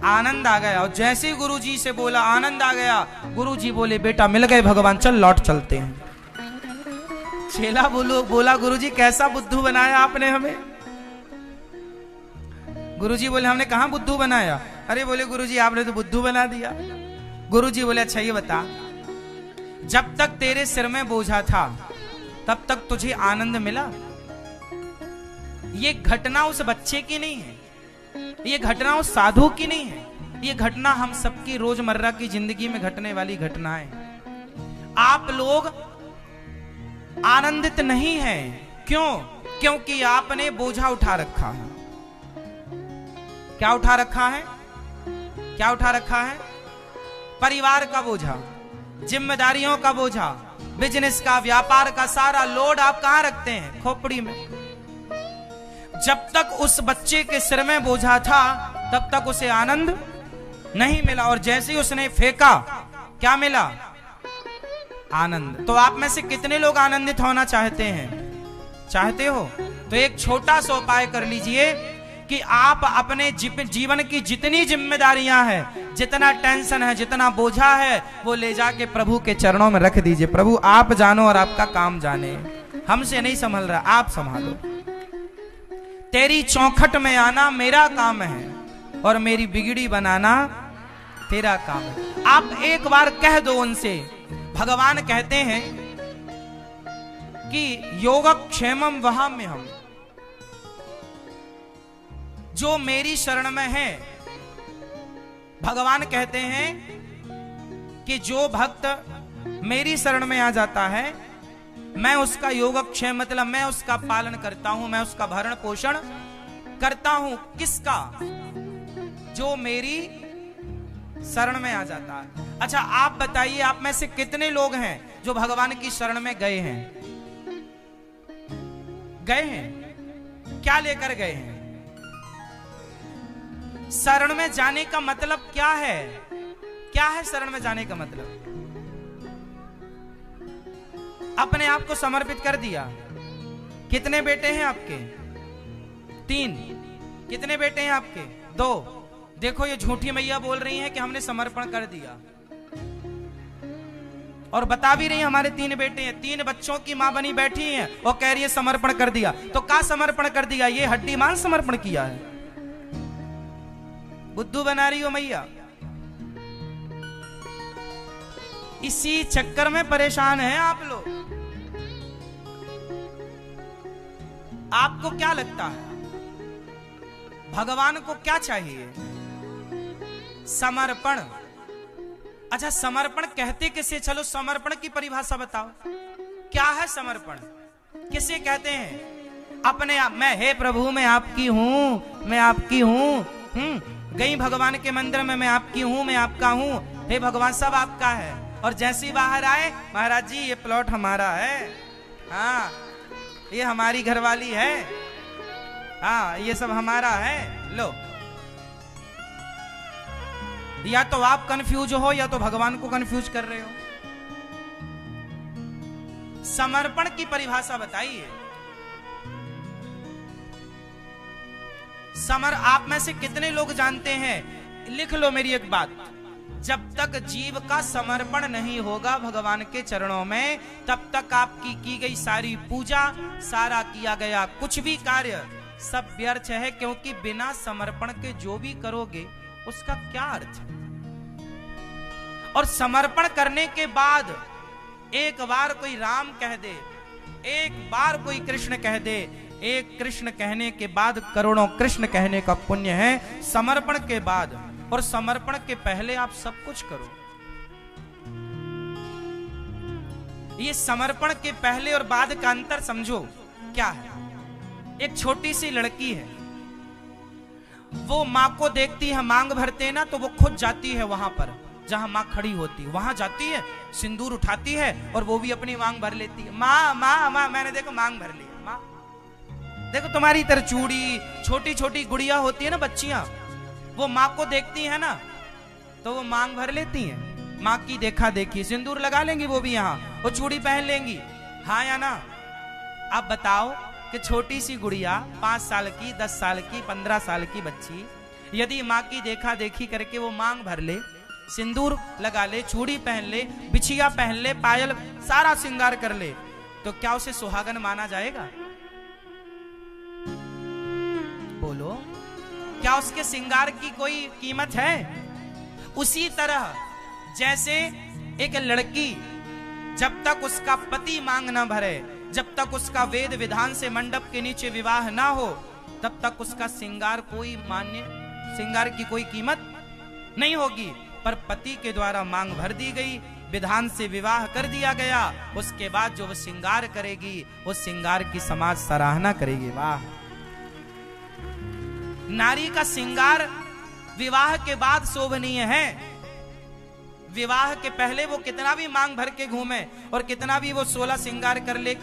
आनंद आ गया। और जैसे ही गुरु जी से बोला आनंद आ गया गुरु जी बोले बेटा मिल गए भगवान चल लौट चलते हैं। चेला बोलो, बोला गुरु जी कैसा बुद्धू बनाया आपने हमें? गुरु जी बोले, हमने कहा बुद्धू बनाया? अरे बोले गुरु जी आपने तो बुद्धू बना दिया। गुरु जी बोले अच्छा ये बता, जब तक तेरे सिर में बोझा था, तब तक तुझे आनंद मिला? ये घटना उस बच्चे की नहीं है। ये घटना उस साधु की नहीं है। ये घटना हम सबकी रोज़मर्रा की ज़िंदगी में घटने वाली घटना है आप लोग आनंदित नहीं है। क्यों? क्योंकि आपने बोझा उठा रखा है। क्या उठा रखा है? क्या उठा रखा है? परिवार का बोझा, जिम्मेदारियों का बोझा बिज़नेस का, व्यापार का सारा लोड आप कहाँ रखते हैं? खोपड़ी में। जब तक उस बच्चे के सिर में बोझा था, तब तक उसे आनंद नहीं मिला और जैसे ही उसने फेंका, क्या मिला? आनंद। तो आप में से कितने लोग आनंदित होना चाहते हैं? चाहते हो? तो एक छोटा सा उपाय कर लीजिए कि आप अपने जीवन की जितनी जिम्मेदारियाँ हैं, जितना टेंशन है, जितना बोझा है, वो ले जाके प्रभु के चरणों में रख दीजिए। प्रभु, आप जानो और आपका काम जाने। हमसे नहीं संभल रहा, आप संभालो। तेरी चौखट में आना मेरा काम है और मेरी बिगड़ी बनाना तेरा काम है। आप एक बार कह दो उनसे भगवान कहते हैं कि योगक्षेमम वहाँ में हम जो मेरी शरण में है, भगवान कहते हैं कि जो भक्त मेरी शरण में आ जाता है, मैं उसका योगक्षेम मतलब मैं उसका पालन करता हूँ, मैं उसका भरण पोषण करता हूँ। किसका? जो मेरी शरण में आ जाता है। अच्छा आप बताइए, आप में से कितने लोग हैं जो भगवान की शरण में गए हैं? गए हैं? क्या लेकर गए हैं? शरण में जाने का मतलब क्या है? क्या है शरण में जाने का मतलब? अपने आप को समर्पित कर दिया। कितने बेटे हैं आपके? तीन। कितने बेटे हैं आपके? दो। देखो, ये झूठी मैया बोल रही हैं कि हमने समर्पण कर दिया। और बता भी रही हमारे तीन बेटे हैं, तीन बच्चों की माँ बनी बैठी हैं और कह रही है, समर्पण कर दिया। तो का समर्पण कर दिया? ये हड्डी मान समर्पण किया है। बुद्धू बना रही हो मैया। इसी चक्कर में परेशान हैं आप लोग। आपको क्या लगता है? भगवान को क्या चाहिए? समर्पण। अच्छा समर्पण कहते किसे? चलो, समर्पण की परिभाषा बताओ। क्या है समर्पण? किसे कहते हैं? अपने आप मैं, हे प्रभु, मैं आपकी हूँ, मैं आपकी हूँ हम्म। गई भगवान के मंदिर में मैं आपकी हूँ, मैं आपका हूँ। हे भगवान, सब आपका है। और जैसे ही बाहर आए, महाराज जी, ये प्लॉट हमारा है। हाँ ये हमारी घरवाली है। हाँ ये सब हमारा है। लो। या तो आप कंफ्यूज हो, या तो भगवान को कंफ्यूज कर रहे हो। समर्पण की परिभाषा बताइए। समर, आप में से कितने लोग जानते हैं? लिख लो मेरी एक बात। जब तक जीव का समर्पण नहीं होगा भगवान के चरणों में, तब तक आपकी की गई सारी पूजा, सारा किया गया कुछ भी कार्य सब व्यर्थ है, क्योंकि बिना समर्पण के जो भी करोगे उसका क्या अर्थ है? और समर्पण करने के बाद एक बार कोई राम कह दे, एक बार कोई कृष्ण कह दे, एक कृष्ण कहने के बाद करोड़ों कृष्ण कहने का पुण्य है। समर्पण के बाद, और समर्पण के पहले आप सब कुछ करो। ये समर्पण के पहले और बाद का अंतर समझो, क्या है? एक छोटी सी लड़की है। वो माँ को देखती है, मांग भरते ना तो वो खुद जाती है वहाँ पर, जहाँ माँ खड़ी होती वहाँ जाती है, सिंदूर उठाती है और वो भी अपनी मांग भर लेती है। माँ माँ माँ, मैंने देखो मांग भर ली माँ। देखो तुम्हारी तरह चूड़ी छोटी छोटी गुड़िया होती है ना बच्चियाँ, वो माँ को देखती है ना तो वो मांग भर लेती हैं। माँ की देखा देखी, सिंदूर लगा लेंगी वो भी यहाँ वो चूड़ी पहन लेंगी। हाँ या ना? आप बताओ कि छोटी सी गुड़िया, पाँच साल की, दस साल की, पंद्रह साल की बच्ची, यदि माँ की देखा देखी करके वो मांग भर ले, सिंदूर लगा ले, चूड़ी पहन ले, बिछिया पहन ले, पायल सारा श्रृंगार कर ले तो क्या उसे सुहागन माना जाएगा? बोलो, क्या उसके श्रृंगार की कोई कीमत है? उसी तरह, जैसे एक लड़की जब तक उसका पति मांग ना भरे जब तक उसका वेद विधान से मंडप के नीचे विवाह ना हो, तब तक उसका श्रृंगार कोई मान्य, श्रृंगार की कोई कीमत नहीं होगी। पर पति के द्वारा मांग भर दी गई, विधान से विवाह कर दिया गया। उसके बाद जो वो श्रृंगार करेगी उस श्रृंगार की समाज सराहना करेगी। वाह! नारी का श्रृंगार विवाह के बाद शोभनीय है। विवाह के पहले वो कितना भी मांग भर के घूमे और कितना भी वो सोलह श्रृंगार कर ले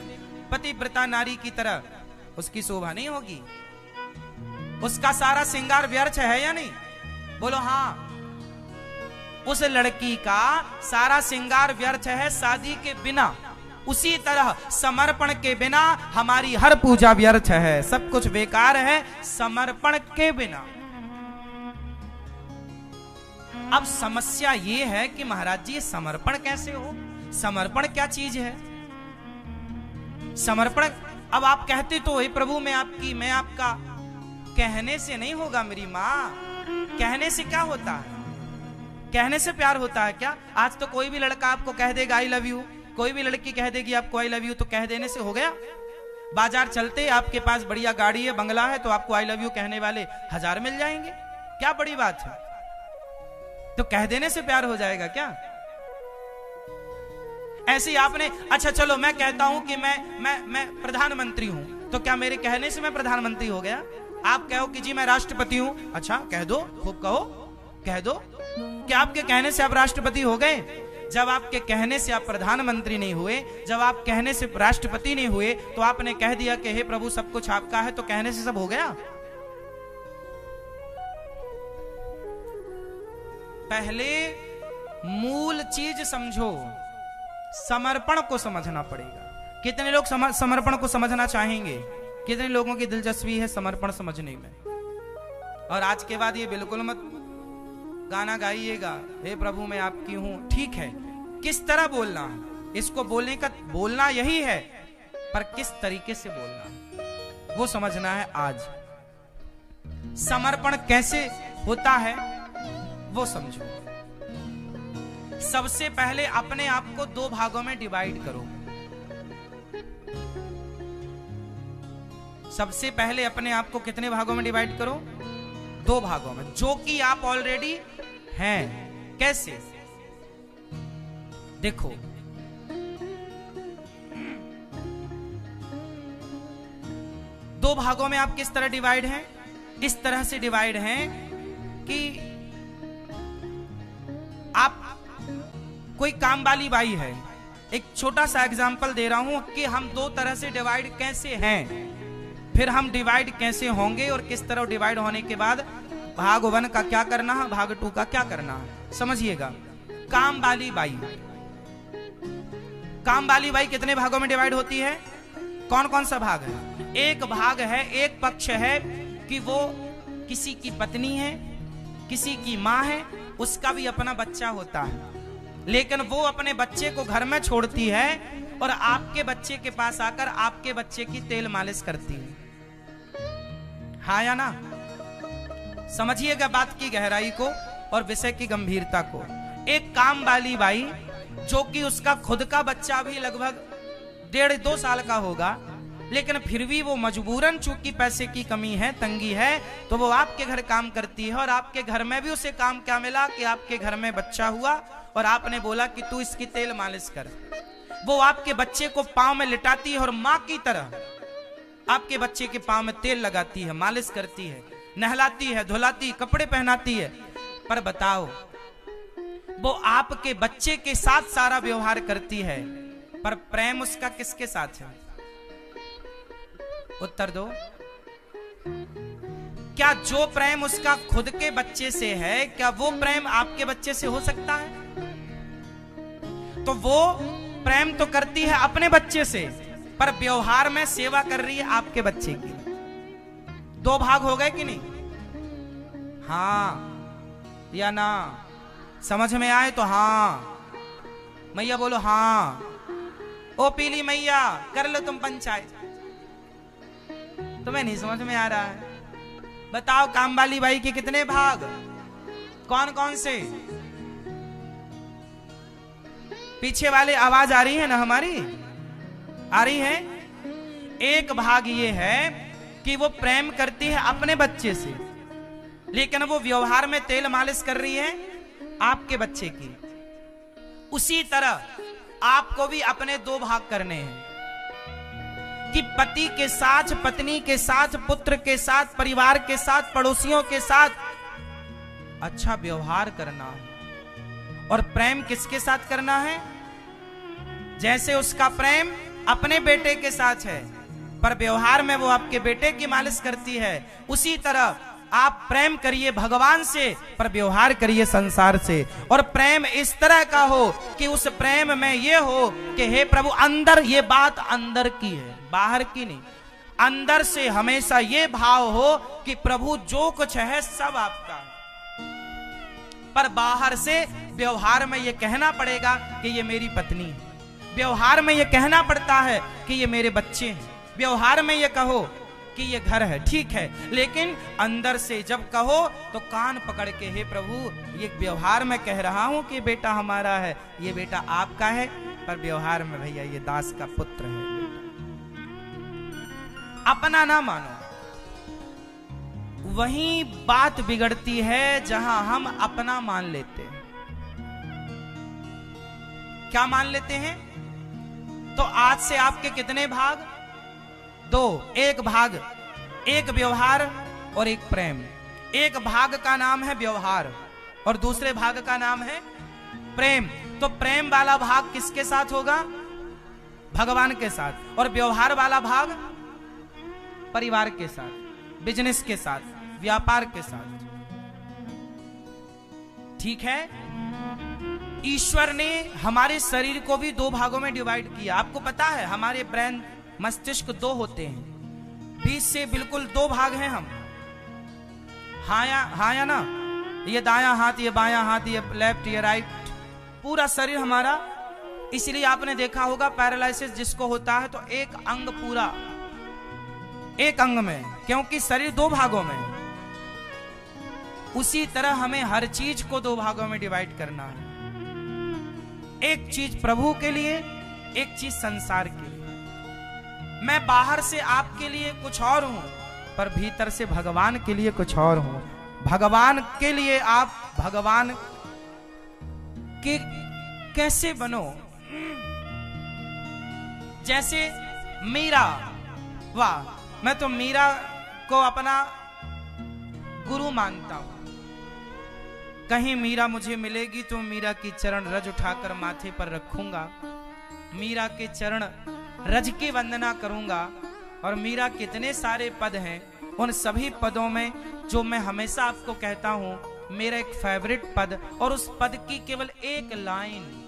पतिव्रता नारी की तरह, उसकी शोभा नहीं होगी। उसका सारा श्रृंगार व्यर्थ है या नहीं? बोलो हाँ। उस लड़की का सारा श्रृंगार व्यर्थ है शादी के बिना। उसी तरह समर्पण के बिना हमारी हर पूजा व्यर्थ है। सब कुछ बेकार है समर्पण के बिना। अब समस्या ये है कि महाराज जी, समर्पण कैसे हो? समर्पण क्या चीज़ है? समर्पण। अब आप कहते तो हे प्रभु, मैं आपकी, मैं आपका। कहने से नहीं होगा मेरी माँ। कहने से क्या होता है? कहने से प्यार होता है क्या? आज तो कोई भी लड़का आपको कह देगा आई लव यू कोई भी लड़की कह देगी आपको आई लव यू तो कह देने से हो गया। बाज़ार चलते, आपके पास बढ़िया गाड़ी है, बंगला है तो आपको आई लव यू कहने वाले हज़ार मिल जाएँगे। क्या बड़ी बात है? तो कह देने से प्यार हो जाएगा क्या? ऐसे ही आपने अच्छा चलो, मैं कहता हूँ कि मैं मैं मैं प्रधानमंत्री हूँ। तो क्या मेरे कहने से मैं प्रधानमंत्री हो गया? आप कहो कि जी, मैं राष्ट्रपति हूँ। अच्छा कह दो, खूब कहो, कह दो। क्या आपके कहने से आप राष्ट्रपति हो गए? जब आपके कहने से आप प्रधानमंत्री नहीं हुए, जब आप कहने से राष्ट्रपति नहीं हुए तो आपने कह दिया कि, हे प्रभु, सब कुछ आपका है तो कहने से सब हो गया? पहले मूल चीज़ समझो। समर्पण को समझना पड़ेगा। कितने लोग समर्पण को समझना चाहेंगे? कितने लोगों की दिलचस्पी है समर्पण समझने में? और आज के बाद ये बिल्कुल मत गाना गाइएगा। हे प्रभु, मैं आपकी हूँ। ठीक है, किस तरह बोलना? इसको बोलने का, बोलना यही है, पर किस तरीके से बोलना? वो समझना है आज। समर्पण कैसे होता है, वो समझो। सबसे पहले अपने आप को दो भागों में डिवाइड करो। सबसे पहले अपने आप को कितने भागों में डिवाइड करो? दो भागों में, जो कि आप ऑलरेडी हैं। कैसे? देखो। दो भागों में आप किस तरह डिवाइड हैं? इस तरह से डिवाइड हैं कि आप कोई काम वाली बाई है। एक छोटा सा एग्ज़ाम्पल दे रहा हूँ कि हम दो तरह से डिवाइड कैसे हैं। फिर हम डिवाइड कैसे होंगे और किस तरह डिवाइड होने के बाद भाग वन का क्या करना है, भाग टू का क्या करना है। समझिएगा। काम वाली बाई। काम वाली बाई कितने भागों में डिवाइड होती है? कौन कौन सा भाग है? एक भाग है, एक पक्ष है कि वो किसी की पत्नी है, किसी की माँ है, उसका भी अपना बच्चा होता है। लेकिन वो अपने बच्चे को घर में छोड़ती है और आपके बच्चे के पास आकर आपके बच्चे की तेल मालिश करती है। हाँ या ना? समझिएगा बात की गहराई को और विषय की गंभीरता को। एक काम वाली बाई, जो कि उसका खुद का बच्चा भी लगभग डेढ़ दो साल का होगा, लेकिन फिर भी वो मजबूरन चूँकि पैसे की कमी है, तंगी है तो वो आपके घर काम करती है और आपके घर में भी उसे काम क्या मिला कि आपके घर में बच्चा हुआ और आपने बोला कि तू इसकी तेल मालिश कर। वो आपके बच्चे को पाँव में लिटाती है और माँ की तरह आपके बच्चे के पाँव में तेल लगाती है, मालिश करती है, नहलाती है, धुलाती, कपड़े पहनाती है। पर बताओ, वो आपके बच्चे के साथ सारा व्यवहार करती है, पर प्रेम उसका किसके साथ है? उत्तर दो। क्या जो प्रेम उसका खुद के बच्चे से है, क्या वो प्रेम आपके बच्चे से हो सकता है? तो वो प्रेम तो करती है अपने बच्चे से, पर व्यवहार में सेवा कर रही है आपके बच्चे की। दो भाग हो गए कि नहीं? हाँ या ना? समझ में आए तो हाँ। मैया बोलो हाँ। ओ पीली मैया, कर लो तुम पंचायत। तुम्हें नहीं समझ में आ रहा है। बताओ काम वाली बाई के कितने भाग? कौन कौन से? पीछे वाले आवाज़ आ रही है ना हमारी? आ रही है? एक भाग ये है कि वो प्रेम करती है अपने बच्चे से, लेकिन वो व्यवहार में तेल मालिश कर रही है आपके बच्चे की। उसी तरह आपको भी अपने दो भाग करने हैं। कि पति के साथ, पत्नी के साथ, पुत्र के साथ, परिवार के साथ, पड़ोसियों के साथ अच्छा व्यवहार करना है। और प्रेम किसके साथ करना है? जैसे उसका प्रेम अपने बेटे के साथ है, पर व्यवहार में वो आपके बेटे की मालिश करती है, उसी तरह आप प्रेम करिए भगवान से, पर व्यवहार करिए संसार से। और प्रेम इस तरह का हो कि उस प्रेम में ये हो कि हे प्रभु, अंदर ये बात अंदर की है, बाहर की नहीं। अंदर से हमेशा ये भाव हो कि प्रभु, जो कुछ है सब आपका है। पर बाहर से व्यवहार में ये कहना पड़ेगा कि ये मेरी पत्नी है। व्यवहार में ये कहना पड़ता है कि ये मेरे बच्चे हैं। व्यवहार में ये कहो कि ये घर है, ठीक है, लेकिन अंदर से जब कहो तो कान पकड़ के, हे प्रभु, ये व्यवहार में कह रहा हूँ कि बेटा हमारा है, ये बेटा आपका है, पर व्यवहार में भैया ये दास का पुत्र है। अपना ना मानो। वही बात बिगड़ती है जहाँ हम अपना मान लेते हैं। क्या मान लेते हैं? तो आज से आपके कितने भाग? दो, एक भाग, एक व्यवहार और एक प्रेम। एक भाग का नाम है व्यवहार और दूसरे भाग का नाम है प्रेम। तो प्रेम वाला भाग किसके साथ होगा? भगवान के साथ। और व्यवहार वाला भाग परिवार के साथ बिज़नेस के साथ, व्यापार के साथ। ठीक है? ईश्वर ने हमारे शरीर को भी दो भागों में डिवाइड किया। आपको पता है, हमारे ब्रेन मस्तिष्क दो होते हैं। बीच से बिल्कुल दो भाग हैं हम। हाँ या हाँ ना? ये दाया हाथ, ये बाया हाथ, ये लेफ़्ट ये राइट पूरा शरीर हमारा, इसलिए आपने देखा होगा पैरालिसिस जिसको होता है तो एक अंग पूरा, एक अंग में, क्योंकि शरीर दो भागों में। उसी तरह हमें हर चीज़ को दो भागों में डिवाइड करना है। एक चीज़ प्रभु के लिए, एक चीज़ संसार के मैं बाहर से आपके लिए कुछ और हूँ, पर भीतर से भगवान के लिए कुछ और हूँ। भगवान के लिए आप भगवान के कैसे बनो? जैसे मीरा। वाह, मैं तो मीरा को अपना गुरु मानता हूँ। कहीं मीरा मुझे मिलेगी तो मीरा की चरण रज उठाकर माथे पर रखूँगा। मीरा के चरण रज की वंदना करूँगा। और मीरा कितने सारे पद हैं, उन सभी पदों में जो मैं हमेशा आपको कहता हूँ, मेरा एक फेवरेट पद। और उस पद की केवल एक लाइन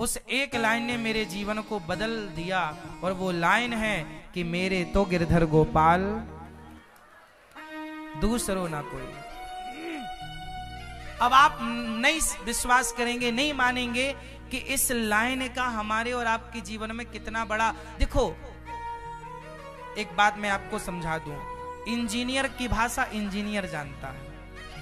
उस एक लाइन ने मेरे जीवन को बदल दिया। और वो लाइन है कि मेरे तो गिरधर गोपाल, दूसरो ना कोई। अब आप नहीं विश्वास करेंगे, नहीं मानेंगे कि इस लाइन का हमारे और आपके जीवन में कितना बड़ा, देखो, एक बात मैं आपको समझा दूँ। इंजीनियर की भाषा इंजीनियर जानता है।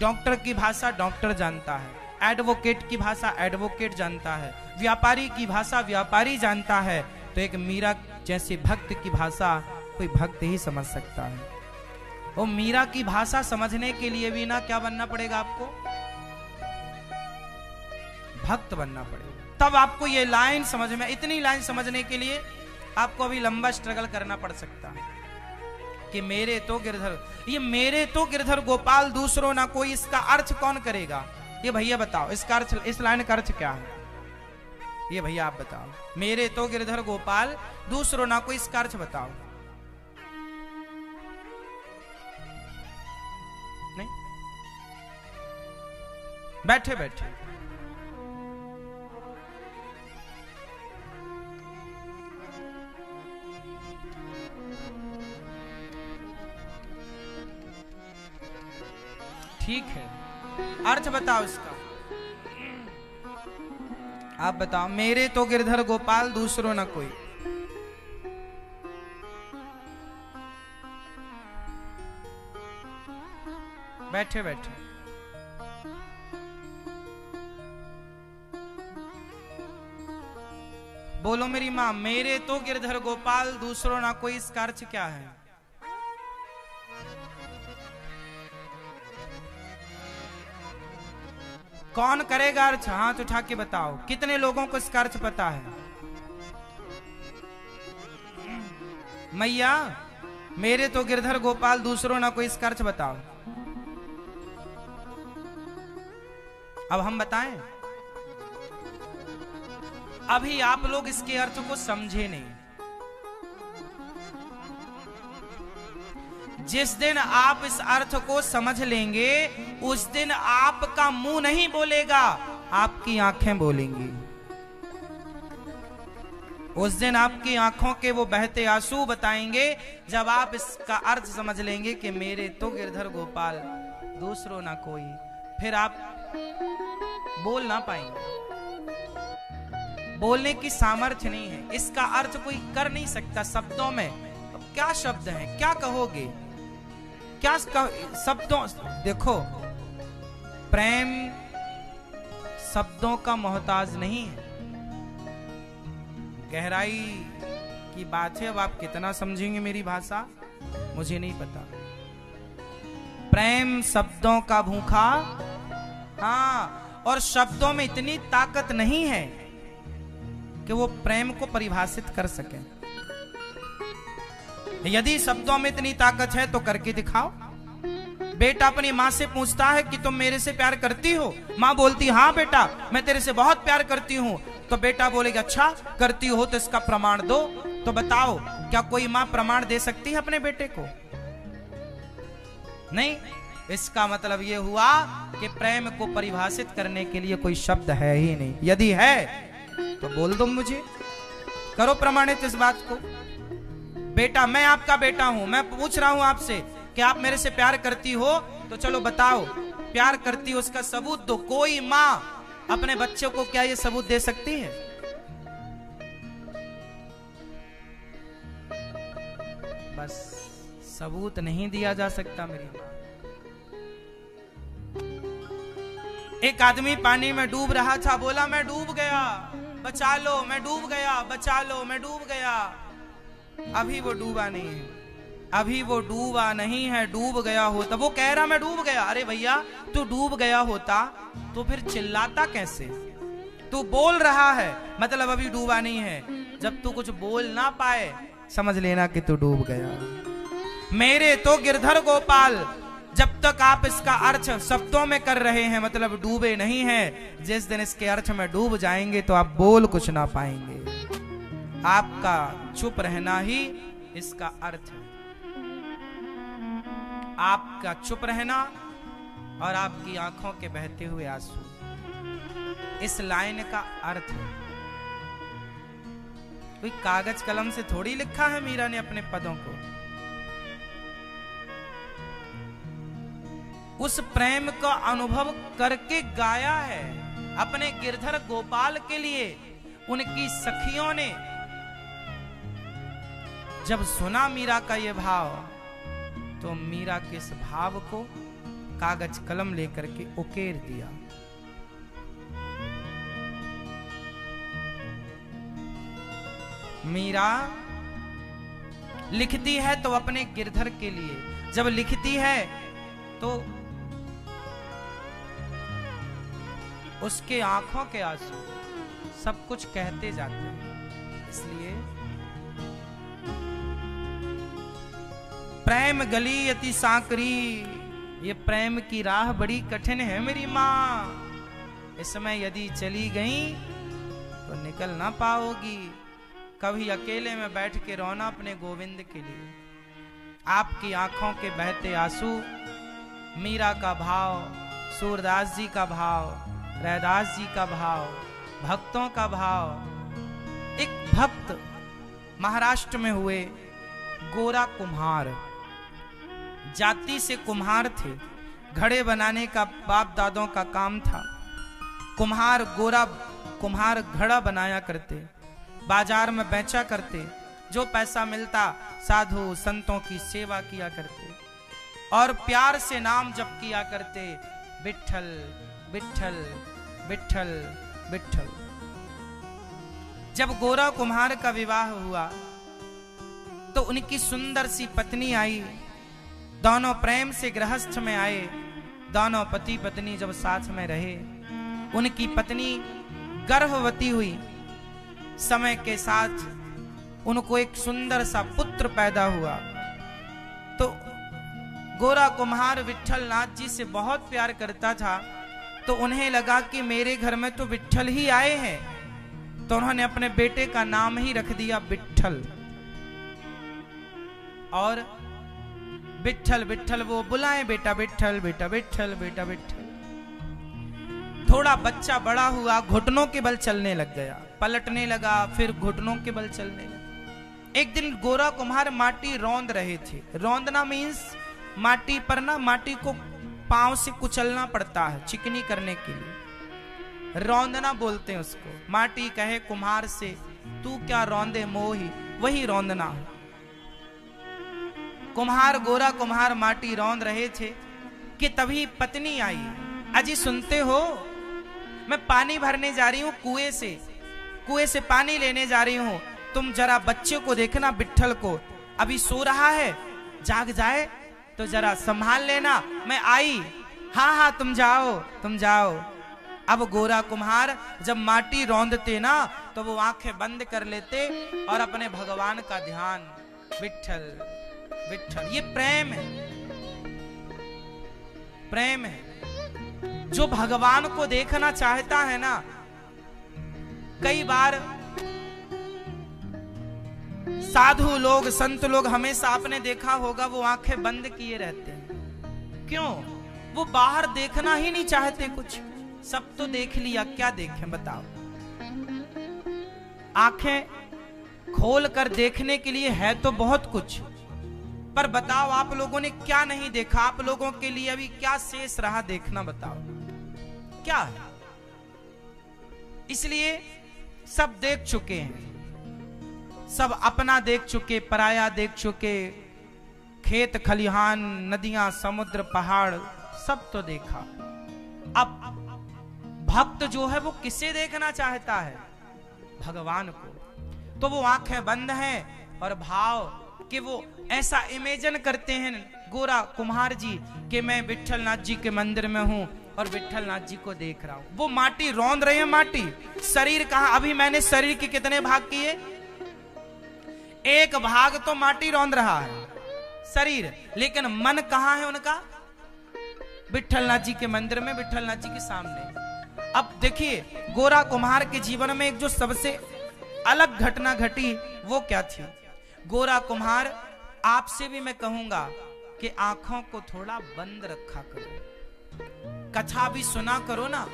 डॉक्टर की भाषा डॉक्टर जानता है। एडवोकेट की भाषा एडवोकेट जानता है। व्यापारी की भाषा व्यापारी जानता है। तो एक मीरा जैसे भक्त की भाषा कोई भक्त ही समझ सकता है। वो मीरा की भाषा समझने के लिए भी ना क्या बनना पड़ेगा आपको? भक्त बनना पड़ेगा। तब आपको ये लाइन समझ में, इतनी लाइन समझने के लिए आपको अभी लंबा स्ट्रगल करना पड़ सकता है। कि मेरे तो गिरधर, ये मेरे तो गिरधर गोपाल, दूसरों ना कोई, इसका अर्थ कौन करेगा? ये भैया बताओ, इसका अर्थ, इस लाइन का अर्थ क्या है? ये भैया आप बताओ, मेरे तो गिरधर गोपाल, दूसरों ना कोई, इसका अर्थ बताओ। नहीं? बैठे बैठे। ठीक है। अर्थ बताओ इसका। आप बताओ, मेरे तो गिरधर गोपाल, दूसरों ना कोई। बैठे बैठे। बोलो मेरी माँ, मेरे तो गिरधर गोपाल, दूसरों ना कोई, इसका अर्थ क्या है? कौन करेगा अर्थ हाथ उठा के बताओ? कितने लोगों को इसका अर्थ पता है? मैया, मेरे तो गिरधर गोपाल दूसरों ना कोई इसका अर्थ बताओ। अब हम बताएँ? अभी आप लोग इसके अर्थ को समझे नहीं। जिस दिन आप इस अर्थ को समझ लेंगे, उस दिन आपका मुँह नहीं बोलेगा, आपकी आँखें बोलेंगी। उस दिन आपकी आँखों के वो बहते आँसू बताएँगे, जब आप इसका अर्थ समझ लेंगे कि मेरे तो गिरधर गोपाल, दूसरों ना कोई, फिर आप बोल ना पाएँगे। बोलने की सामर्थ्य नहीं है, इसका अर्थ कोई कर नहीं सकता शब्दों में। तो क्या शब्द है, क्या कहोगे? क्या शब्दों, देखो, प्रेम शब्दों का मोहताज नहीं है। गहराई की बात है, अब आप कितना समझेंगे मेरी भाषा? मुझे नहीं पता। प्रेम शब्दों का भूखा हाँ और शब्दों में इतनी ताकत नहीं है कि वो प्रेम को परिभाषित कर सके। यदि शब्दों में इतनी ताकत है तो करके दिखाओ। बेटा अपनी माँ से पूछता है कि तुम मेरे से प्यार करती हो? माँ बोलती हाँ बेटा, मैं तेरे से बहुत प्यार करती हूँ। तो बेटा बोलेगा अच्छा करती हो तो इसका प्रमाण दो। तो बताओ, क्या कोई माँ प्रमाण दे सकती है अपने बेटे को? नहीं, इसका मतलब यह हुआ कि प्रेम को परिभाषित करने के लिए कोई शब्द है ही नहीं। यदि है तो बोल दो मुझे। करो प्रमाणित इस बात को। बेटा, मैं आपका बेटा हूँ। मैं पूछ रहा हूँ आपसे कि आप मेरे से प्यार करती हो? तो चलो बताओ, प्यार करती हो उसका सबूत? दो कोई माँ अपने बच्चों को क्या ये सबूत दे सकती है? बस सबूत नहीं दिया जा सकता मेरी माँ। एक आदमी पानी में डूब रहा था, बोला, मैं डूब गया, बचा लो, मैं डूब गया, बचा लो, मैं डूब गया। अभी वो डूबा नहीं है। अभी वो डूबा नहीं है, डूब गया होता। वो कह रहा, मैं डूब गया। अरे भैया, तू डूब गया होता तो फिर चिल्लाता कैसे? तू बोल रहा है। मतलब अभी डूबा नहीं है। जब तू कुछ बोल ना पाए, समझ लेना कि तू डूब गया। मेरे तो गिरधर गोपाल, जब तक आप इसका अर्थ शब्दों में कर रहे हैं मतलब डूबे नहीं हैं। जिस दिन इसके अर्थ में डूब जाएँगे तो आप बोल कुछ ना पाएँगे। आपका चुप रहना ही इसका अर्थ है। आपका चुप रहना और आपकी आँखों के बहते हुए आँसू। इस लाइन का अर्थ है। कोई कागज़ कलम से थोड़ी लिखा है मीरा ने अपने पदों को? उस प्रेम का अनुभव करके गाया है अपने गिरधर गोपाल के लिए। उनकी सखियों ने जब सुना मीरा का ये भाव तो मीरा के इस भाव को कागज़ कलम लेकर के उकेर दिया। मीरा, लिखती है तो अपने गिरधर के लिए। जब लिखती है तो उसके आँखों के आँसू सब कुछ कहते जाते हैं। इसलिए प्रेम गली अति सांकरी। ये प्रेम की राह बड़ी कठिन है मेरी माँ। इसमें यदि चली गई तो निकल ना पाओगी। कभी अकेले में बैठ के रोना अपने गोविंद के लिए। आपकी आँखों के बहते आँसू, मीरा का भाव, सूरदास जी का भाव, रैदास जी का भाव, भक्तों का भाव। एक भक्त महाराष्ट्र में हुए गोरा कुम्हार। जाति से कुम्हार थे। घड़े बनाने का बाप दादों का काम था। कुम्हार गोरा, कुम्हार घड़ा बनाया करते। बाज़ार में बेचा करते। जो पैसा मिलता, साधु संतों की सेवा किया करते। और प्यार से नाम जप किया करते। विठल विठल विठल विठल जब गोरा कुम्हार का विवाह हुआ तो उनकी सुंदर सी पत्नी आई। दोनों प्रेम से गृहस्थ में आए। दोनों पति पत्नी जब साथ में रहे, उनकी पत्नी गर्भवती हुई। समय के साथ उनको एक सुंदर सा पुत्र पैदा हुआ। तो गोरा कुम्हार विठल नाथ जी से बहुत प्यार करता था तो उन्हें लगा कि मेरे घर में तो विठल ही आए हैं। तो उन्होंने अपने बेटे का नाम ही रख दिया विठल और विठल बिठल वो बुलाए बेटा बिठल बेटा बिठल बेटा बिठल थोड़ा बच्चा बड़ा हुआ, घुटनों के बल चलने लग गया। पलटने लगा, फिर घुटनों के बल चलने लगा। एक दिन गोरा कुम्हार माटी रौंद रहे थे। रौंदना मीन्स माटी पर ना, माटी को पाँव से कुचलना पड़ता है, चिकनी करने के लिए। रौंदना बोलते हैं उसको, माटी कहे कुम्हार से, तू क्या रौंदे मोही? वही रौंदना है। कुम्हार गोरा कुम्हार माटी रौंद रहे थे कि तभी पत्नी आई। अजी, सुनते हो? मैं पानी भरने जा रही हूँ कुएँ से। कुएँ से पानी लेने जा रही हूँ। तुम जरा बच्चे को देखना बिट्ठल को। अभी सो रहा है। जाग जाए तो जरा संभाल लेना। मैं आई। हाँ हाँ तुम जाओ तुम जाओ। अब गोरा कुम्हार जब माटी रौंदते ना तो वो आँखें बंद कर लेते और अपने भगवान का ध्यान विठल विठल ये प्रेम है। प्रेम है। जो भगवान को देखना चाहता है ना, कई बार साधु लोग, संत लोग हमेशा आपने देखा होगा, वो आँखें बंद किए रहते हैं। क्यों? वो बाहर देखना ही नहीं चाहते कुछ। सब तो देख लिया, क्या देखें, बताओ। आँखें खोल कर देखने के लिए है तो बहुत कुछ। पर बताओ आप लोगों ने क्या नहीं देखा? आप लोगों के लिए अभी क्या शेष रहा देखना बताओ। क्या है? इसलिए सब देख चुके हैं। सब अपना देख चुके, पराया देख चुके, खेत, खलिहान, नदियाँ, समुद्र, पहाड़, सब तो देखा। अब भक्त जो है वो किसे देखना चाहता है? भगवान को। तो वो आँखें बंद हैं और भाव कि वो ऐसा इमेजिन करते हैं, गोरा कुम्हार जी, कि मैं विठल नाथ जी के मंदिर में हूँ और विठल नाथ जी को देख रहा हूँ। वो माटी रौंद रहे हैं माटी। शरीर कहा? अभी मैंने शरीर के कितने भाग किए? एक भाग तो माटी रौंद रहा है, शरीर। लेकिन मन कहा है उनका? विठल नाथ जी के मंदिर में विठल नाथ जी के सामने। अब देखिए, गोरा कुम्हार के जीवन में एक जो सबसे अलग घटना घटी, वो क्या थी? गोरा कुम्हार, आपसे भी मैं कहूँगा कि आँखों को थोड़ा बंद रखा करो। कथा भी सुना करो ना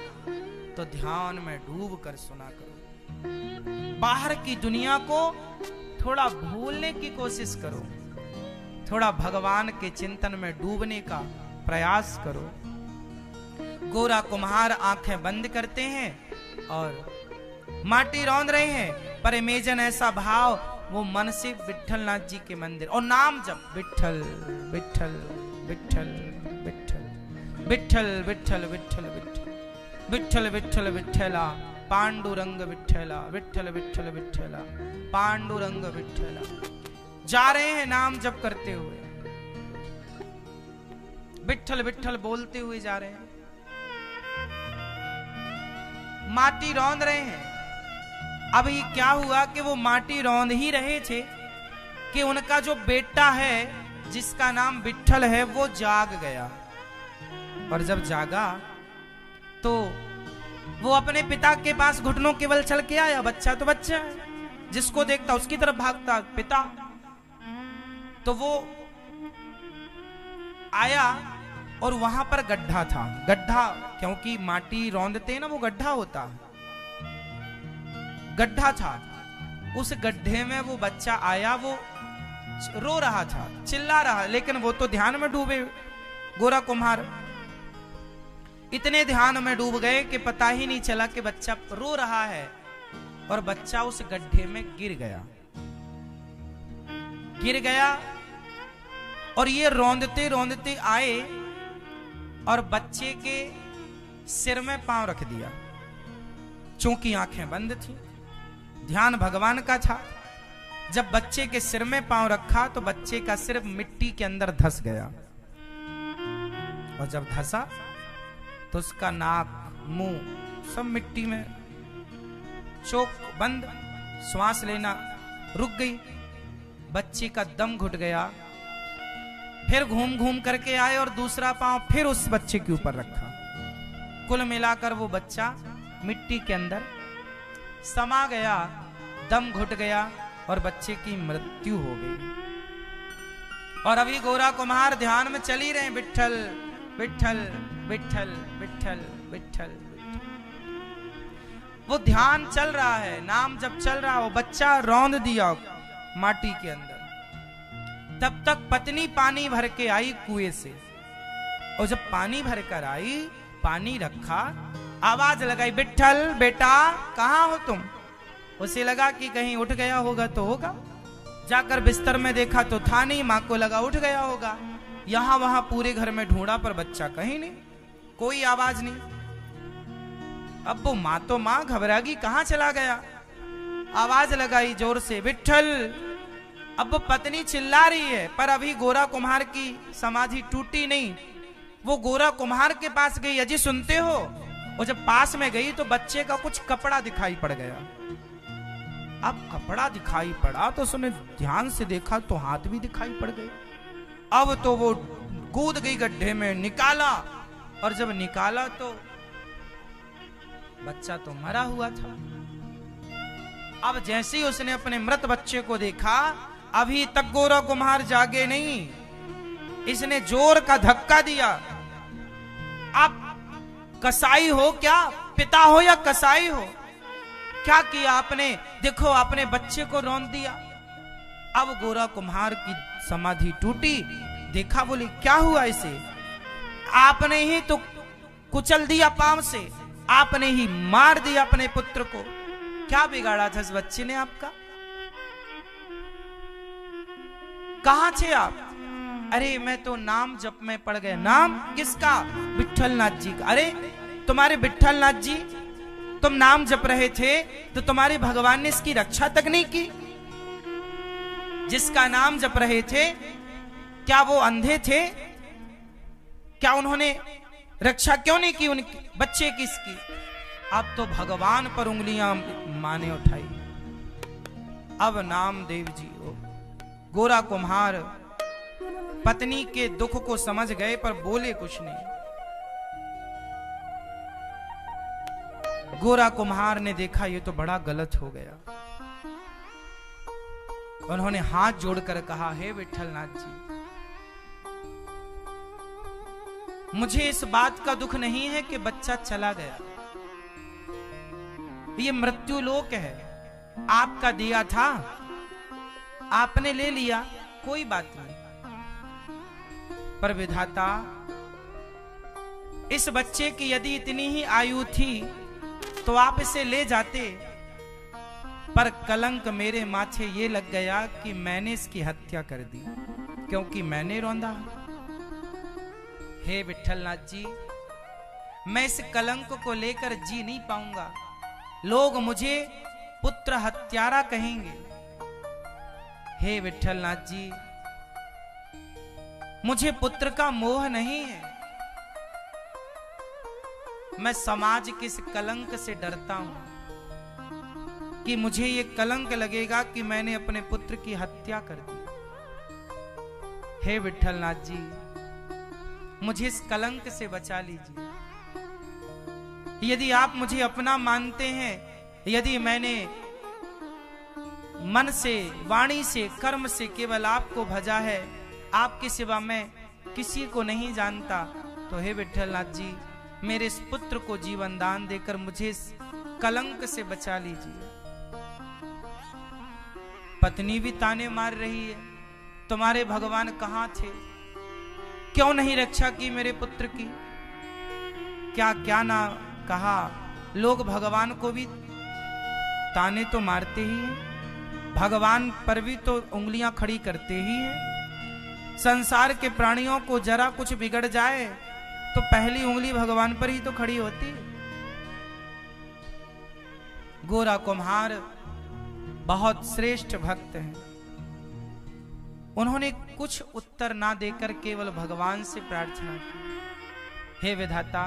तो ध्यान में डूब कर सुना करो। बाहर की दुनिया को थोड़ा भूलने की कोशिश करो। थोड़ा भगवान के चिंतन में डूबने का प्रयास करो। गोरा कुम्हार आँखें बंद करते हैं और माटी रौंद रहे हैं। पर इमेजन ऐसा भाव वो मन से विठल नाथ जी के मंदिर। और नाम जब विठल विठल विठल विठल विठल विठल विठल विठल विठल विठल विठला पांडुरंग विठला विठल विठल विठला पांडुरंग विठला जा रहे हैं नाम जब करते हुए। विठल विठल बोलते हुए जा रहे हैं। माटी रौंद रहे हैं। अभी क्या हुआ कि वो माटी रौंद ही रहे थे कि उनका जो बेटा है, जिसका नाम विठल है, वो जाग गया। और जब जागा तो वो अपने पिता के पास घुटनों के बल चल के आया, बच्चा तो बच्चा है, जिसको देखता उसकी तरफ़ भागता पिता। तो वो आया और वहाँ पर गड्ढा था। गड्ढा, क्योंकि माटी रौंदते ना, वो गड्ढा होता। गड्ढा था। उस गड्ढे में वो बच्चा आया, वो रो रहा था, चिल्ला रहा, लेकिन वो तो ध्यान में डूबे गोरा कुम्हार। इतने ध्यान में डूब गए कि पता ही नहीं चला कि बच्चा रो रहा है और बच्चा उस गड्ढे में गिर गया। गिर गया और ये रौंदते रौंदते आए और बच्चे के सिर में पाँव रख दिया। चूँकि आँखें बंद थी। ध्यान भगवान का था। जब बच्चे के सिर में पाँव रखा तो बच्चे का सिर मिट्टी के अंदर धस गया। और जब धसा तो उसका नाक, मुँह सब मिट्टी में। चोक बंद, श्वास लेना रुक गई। बच्चे का दम घुट गया। फिर घूम घूम करके आए और दूसरा पाँव फिर उस बच्चे के ऊपर रखा। कुल मिलाकर वो बच्चा मिट्टी के अंदर समा गया, दम घुट गया और बच्चे की मृत्यु हो गई। और अभी गोरा कुमार ध्यान में चल रहे विठल विठल विठल विठल विठल वो ध्यान चल रहा है, नाम जब चल रहा, वो बच्चा रौंद दिया माटी के अंदर। तब तक पत्नी पानी भर के आई कुएँ से। और जब पानी भर कर आई, पानी रखा आवाज़ लगाई बिठल बेटा, कहाँ हो तुम? उसे लगा कि कहीं उठ गया होगा तो होगा। जाकर बिस्तर में देखा तो था नहीं माँ को लगा, उठ गया होगा। यहाँ वहाँ पूरे घर में ढूंढा पर बच्चा कहीं नहीं, कोई आवाज़ नहीं। अब वो माँ तो माँ घबरागी, कहाँ चला गया? आवाज़ लगाई ज़ोर से विठल अब वो पत्नी चिल्ला रही है, पर अभी गोरा कुम्हार की समाधि टूटी नहीं। वो गोरा कुम्हार के पास गई अजी सुनते हो? वो जब पास में गई तो बच्चे का कुछ कपड़ा दिखाई पड़ गया। अब कपड़ा दिखाई पड़ा तो उसने ध्यान से देखा तो हाथ भी दिखाई पड़ गए। अब तो वो कूद गई गड्ढे में, निकाला और जब निकाला तो बच्चा तो मरा हुआ था। अब जैसे ही उसने अपने मृत बच्चे को देखा, अभी तक गोरा कुम्हार जागे नहीं। इसने ज़ोर का धक्का दिया। आप कसाई हो क्या? पिता हो या कसाई हो? क्या किया आपने? देखो, आपने बच्चे को रौन दिया। अब गोरा कुम्हार की समाधि टूटी। देखा बोली, क्या हुआ इसे? आपने ही तो कुचल दिया पाँव से। आपने ही मार दिया अपने पुत्र को। क्या बिगाड़ा था इस बच्चे ने आपका? कहा थे आप? अरे, मैं तो नाम जप में पड़ गया। नाम किसका? विठल नाथ जी का। अरे, तुम्हारे विठल नाथ जी, तुम नाम जप रहे थे तो तुम्हारे भगवान ने इसकी रक्षा तक नहीं की। जिसका नाम जप रहे थे, क्या वो अंधे थे? क्या उन्होंने रक्षा क्यों नहीं की उनकी, बच्चे किसकी अब तो भगवान पर उंगलियाँ माने उठाई। अब नामदेव जी हो गोरा कुम्हार पत्नी के दुख को समझ गए, पर बोले कुछ नहीं। गोरा कुम्हार ने देखा, ये तो बड़ा गलत हो गया। उन्होंने हाथ जोड़कर कहा, हे विठलनाथ जी, मुझे इस बात का दुख नहीं है कि बच्चा चला गया। ये मृत्यु लोक है। आपका दिया था, आपने ले लिया, कोई बात नहीं। पर विधाता, इस बच्चे की यदि इतनी ही आयु थी तो आप इसे ले जाते। पर कलंक मेरे माथे ये लग गया कि मैंने इसकी हत्या कर दी, क्योंकि मैंने रौंदा। हे विठलनाथ जी, मैं इस कलंक को लेकर जी नहीं पाऊँगा। लोग मुझे पुत्र हत्यारा कहेंगे। हे विठलनाथ जी मुझे पुत्र का मोह नहीं है। मैं समाज के इस कलंक से डरता हूँ कि मुझे ये कलंक लगेगा कि मैंने अपने पुत्र की हत्या कर दी। हे विठलनाथ जी, मुझे इस कलंक से बचा लीजिए। यदि आप मुझे अपना मानते हैं, यदि मैंने मन से, वाणी से, कर्म से केवल आपको भजा है आपके सिवा मैं किसी को नहीं जानता। तो हे विठलनाथ जी, मेरे इस पुत्र को जीवन दान देकर मुझे इस कलंक से बचा लीजिए। पत्नी भी ताने मार रही है। तुम्हारे भगवान कहाँ थे? क्यों नहीं रक्षा की मेरे पुत्र की? क्या क्या ना कहा? लोग भगवान को भी ताने तो मारते ही हैं। भगवान पर भी तो उंगलियाँ खड़ी करते ही हैं। संसार के प्राणियों को जरा कुछ बिगड़ जाए तो पहली उंगली भगवान पर ही तो खड़ी होती। गोरा कुम्हार बहुत श्रेष्ठ भक्त हैं। उन्होंने कुछ उत्तर ना देकर केवल भगवान से प्रार्थना की। हे विधाता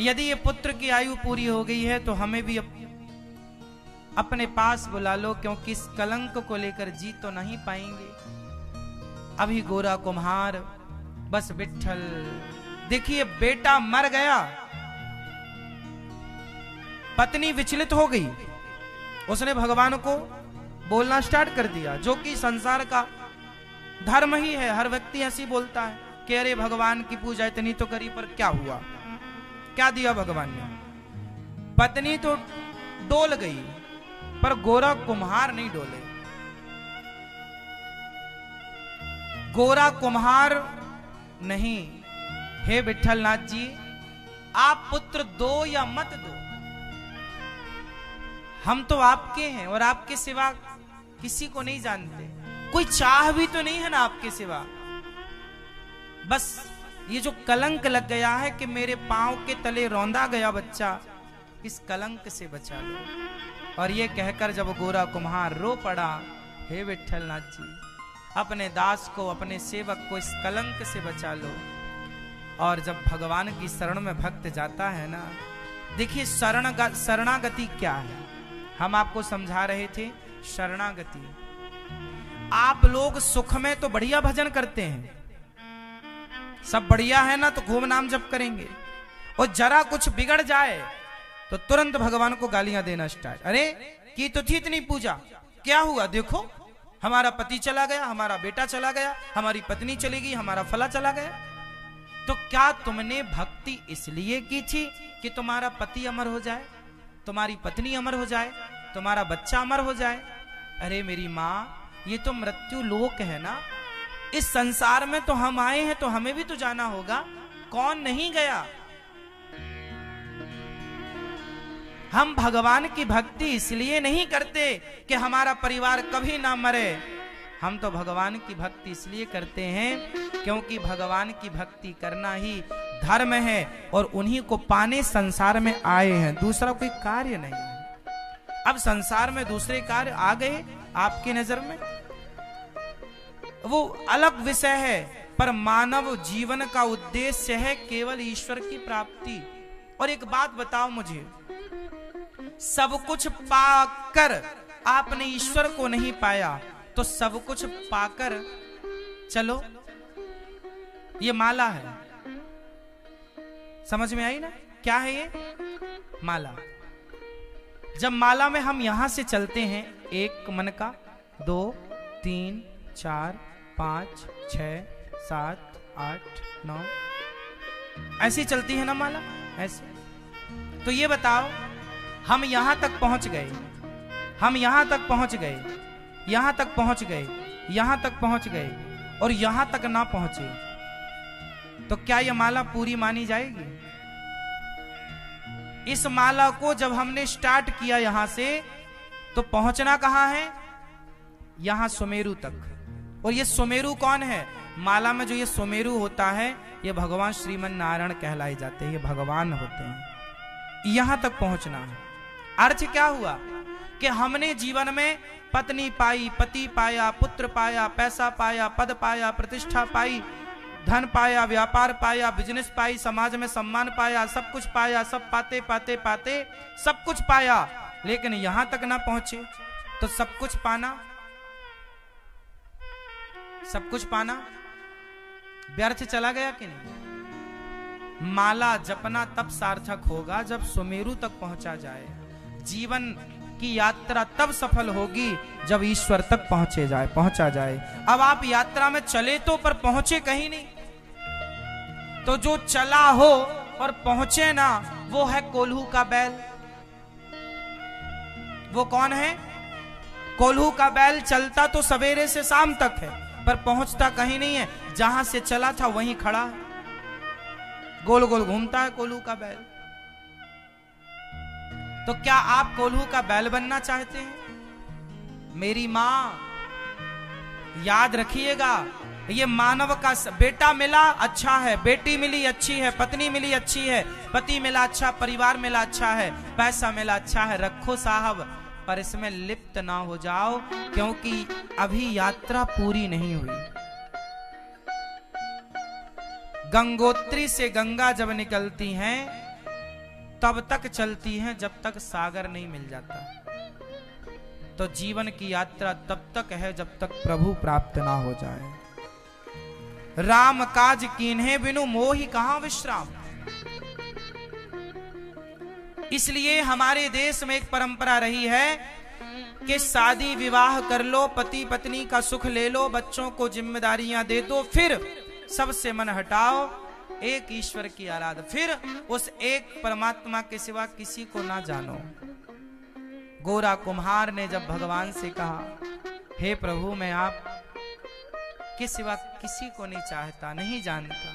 यदि ये पुत्र की आयु पूरी हो गई है तो हमें भी अप, अपने पास बुला लो क्योंकि इस कलंक को लेकर जी तो नहीं पाएँगे। अभी गोरा कुम्हार, बस विठल देखिए, बेटा मर गया। पत्नी विचलित हो गई। उसने भगवान को बोलना स्टार्ट कर दिया, जो कि संसार का धर्म ही है। हर व्यक्ति ऐसी बोलता है कि अरे, भगवान की पूजा इतनी तो करी, पर क्या हुआ? क्या दिया भगवान ने? पत्नी तो डोल गई, पर गोरा कुम्हार नहीं डोले। गोरा कुम्हार नहीं। हे विठलनाथ जी, आप पुत्र दो या मत दो। हम तो आपके हैं और आपके सिवा किसी को नहीं जानते। कोई चाह भी तो नहीं है ना आपके सिवा। बस ये जो कलंक लग गया है कि मेरे पाँव के तले रौंदा गया बच्चा, इस कलंक से बचा लो। और ये कहकर जब गोरा कुम्हार रो पड़ा, हे विठलनाथ जी अपने दास को, अपने सेवक को इस कलंक से बचा लो। और जब भगवान की शरण में भक्त जाता है ना, देखिए शरण शरणागति क्या है? हम आपको समझा रहे थे शरणागति। आप लोग सुख में तो बढ़िया भजन करते हैं। सब बढ़िया है ना तो घूम नाम जप करेंगे। और जरा कुछ बिगड़ जाए तो तुरंत भगवान को गालियाँ देना स्टार्ट। अरे, की तो थी इतनी पूजा? क्या हुआ? देखो। हमारा पति चला गया, हमारा बेटा चला गया, हमारी पत्नी चली गई हमारा फला चला गया। तो क्या तुमने भक्ति इसलिए की थी कि तुम्हारा पति अमर हो जाए, तुम्हारी पत्नी अमर हो जाए, तुम्हारा बच्चा अमर हो जाए? अरे मेरी माँ, ये तो मृत्यु लोक है ना। इस संसार में तो हम आए हैं तो हमें भी तो जाना होगा। कौन नहीं गया? हम भगवान की भक्ति इसलिए नहीं करते कि हमारा परिवार कभी ना मरे। हम तो भगवान की भक्ति इसलिए करते हैं क्योंकि भगवान की भक्ति करना ही धर्म है और उन्हीं को पाने संसार में आए हैं। दूसरा कोई कार्य नहीं है। अब संसार में दूसरे कार्य आ गए आपकी नज़र में? वो अलग विषय है, पर मानव जीवन का उद्देश्य है केवल ईश्वर की प्राप्ति। और एक बात बताओ मुझे सब कुछ पाकर आपने ईश्वर को नहीं पाया तो सब कुछ पाकर चलो। ये माला है। समझ में आई ना? क्या है ये? माला। जब माला में हम यहाँ से चलते हैं, एक मन का, दो, तीन, चार, पाँच, छ, सात, आठ, नौ। ऐसी चलती है ना माला? ऐसे। तो ये बताओ हम यहाँ तक पहुँच गए। हम यहाँ तक पहुँच गए। यहाँ तक पहुँच गए। यहाँ तक पहुँच गए। और यहाँ तक ना पहुँचे। तो क्या यह माला पूरी मानी जाएगी? इस माला को जब हमने स्टार्ट किया यहाँ से तो पहुँचना कहाँ है? यहाँ सुमेरु तक। और ये सुमेरु कौन है? माला में जो ये सुमेरु होता है, ये भगवान श्रीमन नारायण कहलाए जाते हैं। ये भगवान होते हैं। यहाँ तक पहुँचना है। अर्थ क्या हुआ? कि हमने जीवन में पत्नी पाई, पति पाया, पुत्र पाया, पैसा पाया, पद पाया, प्रतिष्ठा पाई, धन पाया, व्यापार पाया बिज़नेस पाई, समाज में सम्मान पाया, सब कुछ पाया, सब पाते पाते पाते, सब कुछ पाया। लेकिन यहाँ तक ना पहुँचे तो सब कुछ पाना? सब कुछ पाना? व्यर्थ चला गया कि नहीं? माला जपना तब सार्थक होगा जब सुमेरु तक पहुँचा जाए। जीवन की यात्रा तब सफल होगी जब ईश्वर तक पहुँचे जाए, पहुँचा जाए। अब आप यात्रा में चले तो पर पहुँचे कहीं नहीं। तो जो चला हो और पहुँचे ना, वो है कोल्हू का बैल। वो कौन है? कोल्हू का बैल चलता तो सवेरे से शाम तक है, पर पहुँचता कहीं नहीं है। जहाँ से चला था वहीं खड़ा गोल गोल घूमता है कोल्हू का बैल। तो क्या आप कोल्हू का बैल बनना चाहते हैं? मेरी माँ, याद रखिएगा, ये मानव का स... बेटा मिला अच्छा है, बेटी मिली अच्छी है, पत्नी मिली अच्छी है, पति मिला अच्छा परिवार मिला अच्छा है, पैसा मिला अच्छा है, रखो साहब, पर इसमें लिप्त ना हो जाओ, क्योंकि अभी यात्रा पूरी नहीं हुई। गंगोत्री से गंगा जब निकलती हैं तब तक चलती हैं जब तक सागर नहीं मिल जाता। तो जीवन की यात्रा तब तक है जब तक प्रभु प्राप्त ना हो जाए। राम काज कीन्हे बिनु मोहि कहाँ विश्राम? इसलिए हमारे देश में एक परंपरा रही है कि शादी विवाह कर लो, पति पत्नी का सुख ले लो, बच्चों को जिम्मेदारियाँ दे दो, फिर सबसे मन हटाओ एक ईश्वर की आराधना। फिर उस एक परमात्मा के सिवा किसी को ना जानो। गोरा कुम्हार ने जब भगवान से कहा, हे प्रभु, मैं आप के सिवा किसी को नहीं चाहता, नहीं जानता।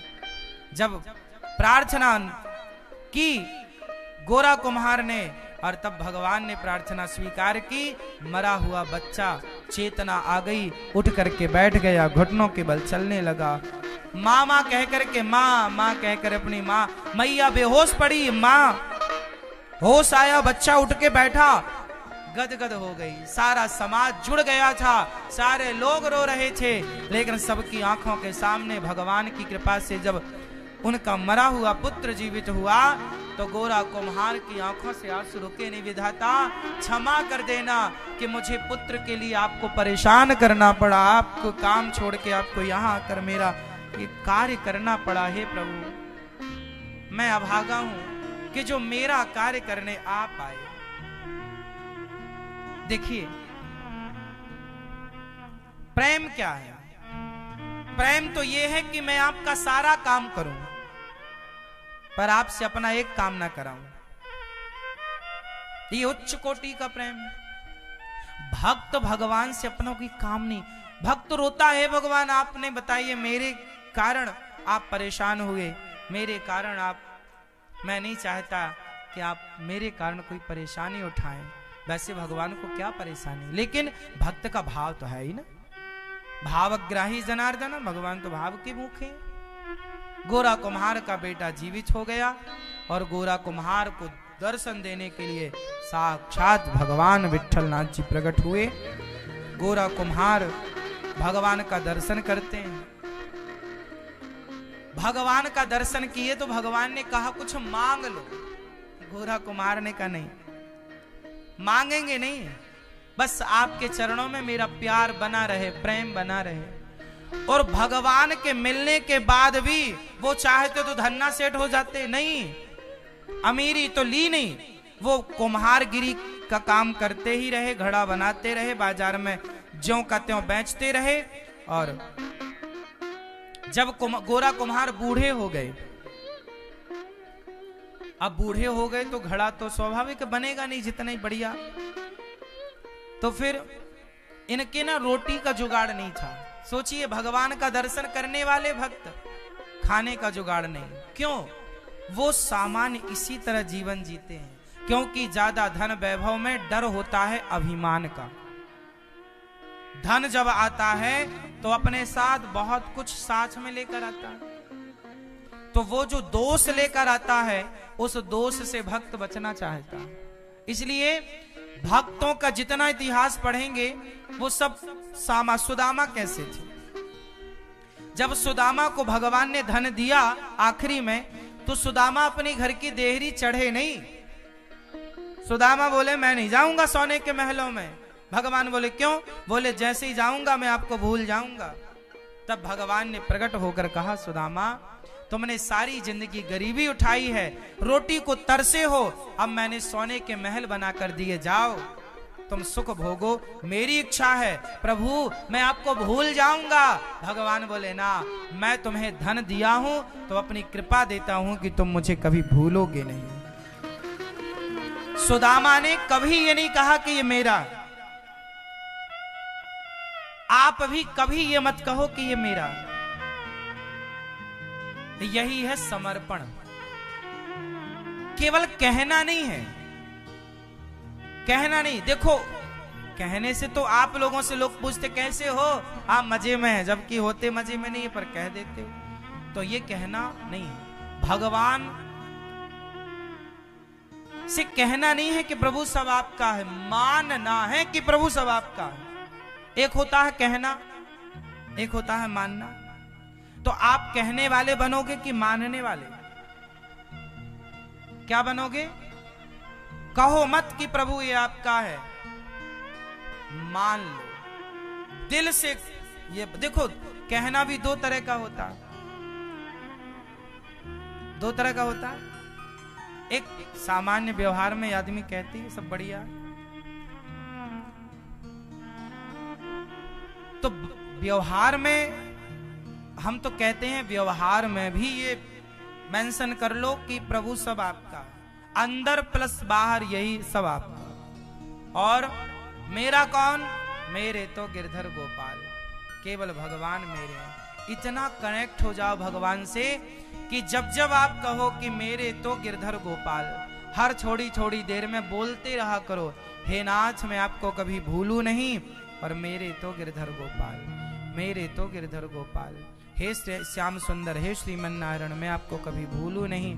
जब प्रार्थना की, गोरा कुम्हार ने और तब भगवान ने प्रार्थना स्वीकार की। मरा हुआ बच्चा चेतना आ गई, उठ करके बैठ गया, घुटनों के बल चलने लगा। माँ माँ कह करके, माँ माँ कह कर अपनी माँ, मैया बेहोश पड़ी, माँ, होश आया, बच्चा उठ के बैठा। गदगद हो गई, सारा समाज जुड़ गया था, सारे लोग रो रहे थे, लेकिन सबकी आँखों के सामने भगवान की कृपा से जब उनका मरा हुआ पुत्र जीवित हुआ तो गोरा कुम्हार की आँखों से आँसू रुके नहीं विधाता। क्षमा कर देना कि मुझे पुत्र के लिए आपको परेशान करना पड़ा। आपको काम छोड़ के आपको यहाँ आकर मेरा ये कार्य करना पड़ा, हे प्रभु। मैं अभागा हूँ कि जो मेरा कार्य करने आप आए। देखिए, प्रेम क्या है? प्रेम तो ये है कि मैं आपका सारा काम करूँ। पर आपसे अपना एक काम ना कराऊं। ये उच्च कोटि का प्रेम। भक्त भगवान से अपनों की काम नहीं। भक्त रोता है भगवान, आपने बताइए मेरे कारण आप परेशान हुए। मेरे कारण आप, मैं नहीं चाहता कि आप मेरे कारण कोई परेशानी उठाएँ। वैसे भगवान को क्या परेशानी? लेकिन भक्त का भाव तो है ही ना। भावग्राही जनार्दन, भगवान तो भाव के भूखे गोरा कुम्हार का बेटा जीवित हो गया और गोरा कुम्हार को दर्शन देने के लिए साक्षात भगवान विठलनाथ जी प्रकट हुए। गोरा कुम्हार भगवान का दर्शन करते हैं। भगवान का दर्शन किए तो भगवान ने कहा, कुछ मांग लो। गोरा कुमार ने कहा, नहीं, मांगेंगे नहीं। बस आपके चरणों में मेरा प्यार बना रहे, प्रेम बना रहे। और भगवान के मिलने के बाद भी वो चाहते तो धन्ना सेठ हो जाते। नहीं अमीरी तो ली नहीं। वो कुम्हारगिरी का काम करते ही रहे घड़ा बनाते रहे बाज़ार में ज्यो का त्यों बेचते रहे और जब कुम, गोरा कुम्हार बूढ़े हो गए। अब बूढ़े हो गए तो घड़ा तो स्वाभाविक बनेगा नहीं जितना ही बढ़िया। तो फिर इनके ना रोटी का जुगाड़ नहीं था। सोचिए, भगवान का दर्शन करने वाले भक्त खाने का जुगाड़ नहीं। क्यों? वो सामान्य इसी तरह जीवन जीते हैं, क्योंकि ज़्यादा धन वैभव में डर होता है अभिमान का। धन जब आता है तो अपने साथ बहुत कुछ साथ में लेकर आता है। तो वो जो दोष लेकर आता है, उस दोष से भक्त बचना चाहता है। इसलिए भक्तों का जितना इतिहास पढ़ेंगे, वो सब सामा सुदामा कैसे थे? जब सुदामा को भगवान ने धन दिया आखिरी में तो सुदामा अपने घर की देहरी चढ़े नहीं। सुदामा बोले, मैं नहीं जाऊँगा सोने के महलों में। भगवान बोले, क्यों? बोले, जैसे ही जाऊँगा, मैं आपको भूल जाऊँगा। तब भगवान ने प्रकट होकर कहा, सुदामा तुमने सारी ज़िंदगी गरीबी उठाई है, रोटी को तरसे हो, अब मैंने सोने के महल बनाकर दिए, जाओ। तुम सुख भोगो, मेरी इच्छा है, प्रभु, मैं आपको भूल जाऊँगा। भगवान बोले, ना, मैं तुम्हें धन दिया हूँ तो अपनी कृपा देता हूँ कि तुम मुझे कभी भूलोगे नहीं। सुदामा ने कभी ये नहीं कहा कि ये मेरा। आप भी कभी ये मत कहो कि ये मेरा। यही है समर्पण। केवल कहना नहीं है। कहना नहीं। देखो, कहने से तो आप लोगों से लोग पूछते, कैसे हो? आप मज़े में हैं। जबकि होते मज़े में नहीं है पर कह देते हो। तो ये कहना नहीं है। भगवान से कहना नहीं है कि प्रभु सब आपका है। मानना है कि प्रभु सब आपका है। एक होता है कहना, एक होता है मानना। तो आप कहने वाले बनोगे कि मानने वाले? क्या बनोगे? कहो मत कि प्रभु, ये आपका है। मान लो। दिल से ये, देखो, कहना भी दो तरह का होता। दो तरह का होता। एक सामान्य व्यवहार में आदमी कहती है, सब बढ़िया। तो व्यवहार में हम तो कहते हैं व्यवहार में भी ये मेंशन कर लो कि प्रभु सब आपका। अंदर प्लस बाहर यही सब आपका। और मेरा कौन? मेरे तो गिरधर गोपाल। केवल भगवान मेरे हैं। इतना कनेक्ट हो जाओ भगवान से कि जब जब आप कहो कि मेरे तो गिरधर गोपाल, हर छोड़ी छोड़ी देर में बोलते रहा करो। हे नाथ, मैं आपको कभी भूलू नहीं और मेरे तो गिरधर गोपाल, मेरे तो गिरधर गोपाल। हे श्याम सुंदर, हे श्रीमन नारायण मैं आपको कभी भूलू नहीं।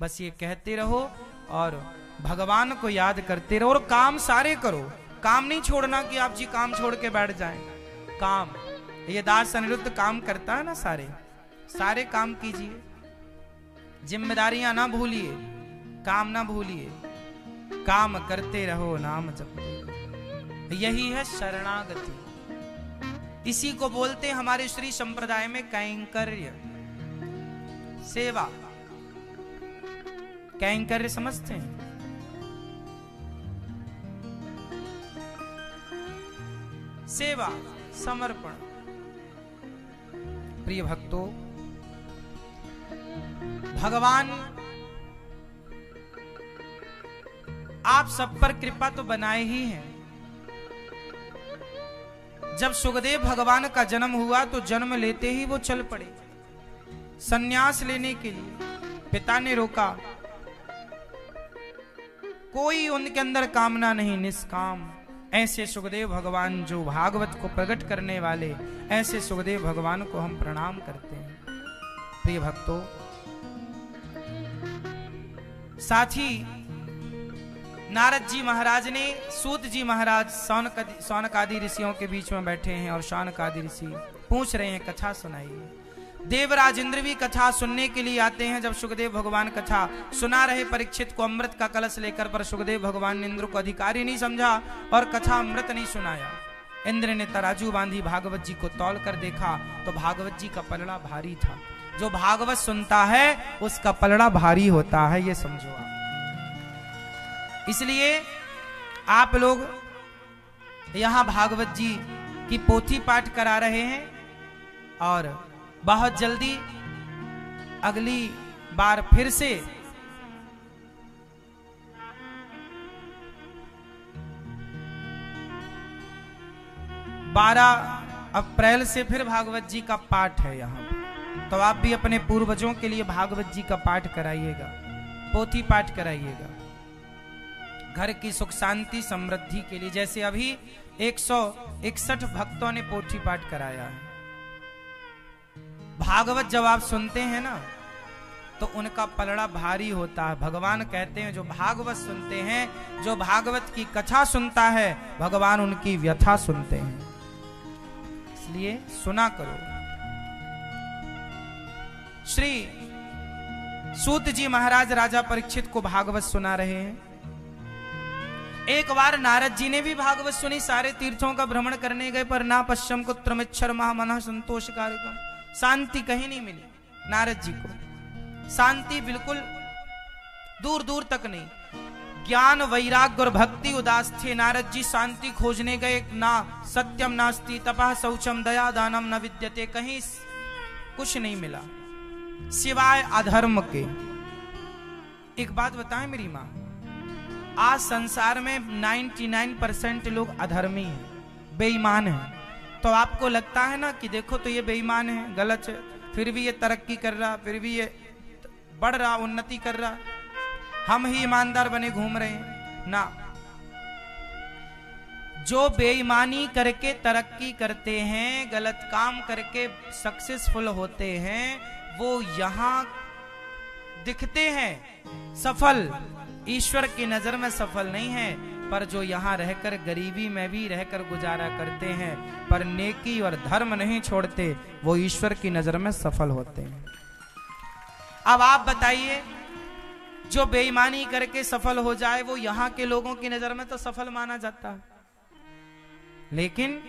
बस ये कहते रहो और भगवान को याद करते रहो और काम सारे करो। काम नहीं छोड़ना कि आप जी काम छोड़ के बैठ जाएँ। काम, ये दास अनिरुद्ध काम करता है ना सारे। सारे काम कीजिए। जिम्मेदारियाँ ना भूलिए। काम ना भूलिए। काम करते रहो, नाम जपते यही है शरणागति। इसी को बोलते हमारे श्री संप्रदाय में कैंकर्य। सेवा। कैंकर्य समझते हैं। सेवा, समर्पण। प्रिय भक्तों, भगवान, आप सब पर कृपा तो बनाए ही हैं। जब सुखदेव भगवान का जन्म हुआ तो जन्म लेते ही वो चल पड़े। सन्यास लेने के लिए पिता ने रोका। कोई उनके अंदर कामना नहीं, निष्काम। ऐसे सुखदेव भगवान जो भागवत को प्रकट करने वाले, ऐसे सुखदेव भगवान को हम प्रणाम करते हैं। प्रिय भक्तों, साथ ही नारद जी महाराज ने, सूत जी महाराज सौनक आदि ऋषियों के बीच में बैठे हैं और शौनक आदि ऋषि पूछ रहे हैं, कथा सुनाइए। देवराज इंद्र भी कथा सुनने के लिए आते हैं, जब सुखदेव भगवान कथा सुना रहे, परीक्षित को अमृत का कलश लेकर पर सुखदेव भगवान ने इंद्र को अधिकारी नहीं समझा और कथा अमृत नहीं सुनाया। इंद्र ने तराजू बांधी, भागवत जी को तौल कर देखा तो भागवत जी का पलड़ा भारी था। जो भागवत सुनता है, उसका पलड़ा भारी होता है, ये समझो आप। इसलिए आप लोग यहाँ भागवत जी की पोथी पाठ करा रहे हैं और बहुत जल्दी अगली बार फिर से बारह अप्रैल से फिर भागवत जी का पाठ है यहाँ तो आप भी अपने पूर्वजों के लिए भागवत जी का पाठ कराइएगा, पोथी पाठ कराइएगा। घर की सुख शांति समृद्धि के लिए, जैसे अभी 161 भक्तों ने पोथी पाठ कराया। है भागवत जब आप सुनते हैं ना तो उनका पलड़ा भारी होता है। भगवान कहते हैं, जो भागवत सुनते हैं, जो भागवत की कथा सुनता है, भगवान उनकी व्यथा सुनते हैं। इसलिए सुना करो। श्री सूत जी महाराज राजा परीक्षित को भागवत सुना रहे हैं। एक बार नारद जी ने भी भागवत सुनी, सारे तीर्थों का भ्रमण करने गए, पर ना पश्चिम कुत्र मिच्छर महामना संतोष कार्यक्रम। शांति कहीं नहीं मिली नारद जी को। शांति बिल्कुल दूर दूर तक नहीं। ज्ञान, वैराग्य और भक्ति उदास थे। नारद जी शांति खोजने गए, ना सत्यम नास्ती तपह शौचम, दया, दानम, न विद्यते, कहीं कुछ नहीं मिला। सिवाय अधर्म के। एक बात बताएँ मेरी माँ। आज संसार में 99 परसेंट लोग अधर्मी हैं, बेईमान हैं। तो आपको लगता है ना कि देखो तो ये बेईमान है, गलत है। फिर भी ये तरक्की कर रहा, फिर भी ये बढ़ रहा, उन्नति कर रहा। हम ही ईमानदार बने घूम रहे हैं। ना। जो बेईमानी करके तरक्की करते हैं, गलत काम करके सक्सेसफुल होते हैं, वो यहाँ दिखते हैं, सफल। ईश्वर की नज़र में सफल नहीं है, पर जो यहाँ रहकर गरीबी में भी रहकर गुजारा करते हैं, पर नेकी और धर्म नहीं छोड़ते, वो ईश्वर की नज़र में सफल होते हैं। अब आप बताइए, जो बेईमानी करके सफल हो जाए, वो यहाँ के लोगों की नज़र में तो सफल माना जाता। है लेकिन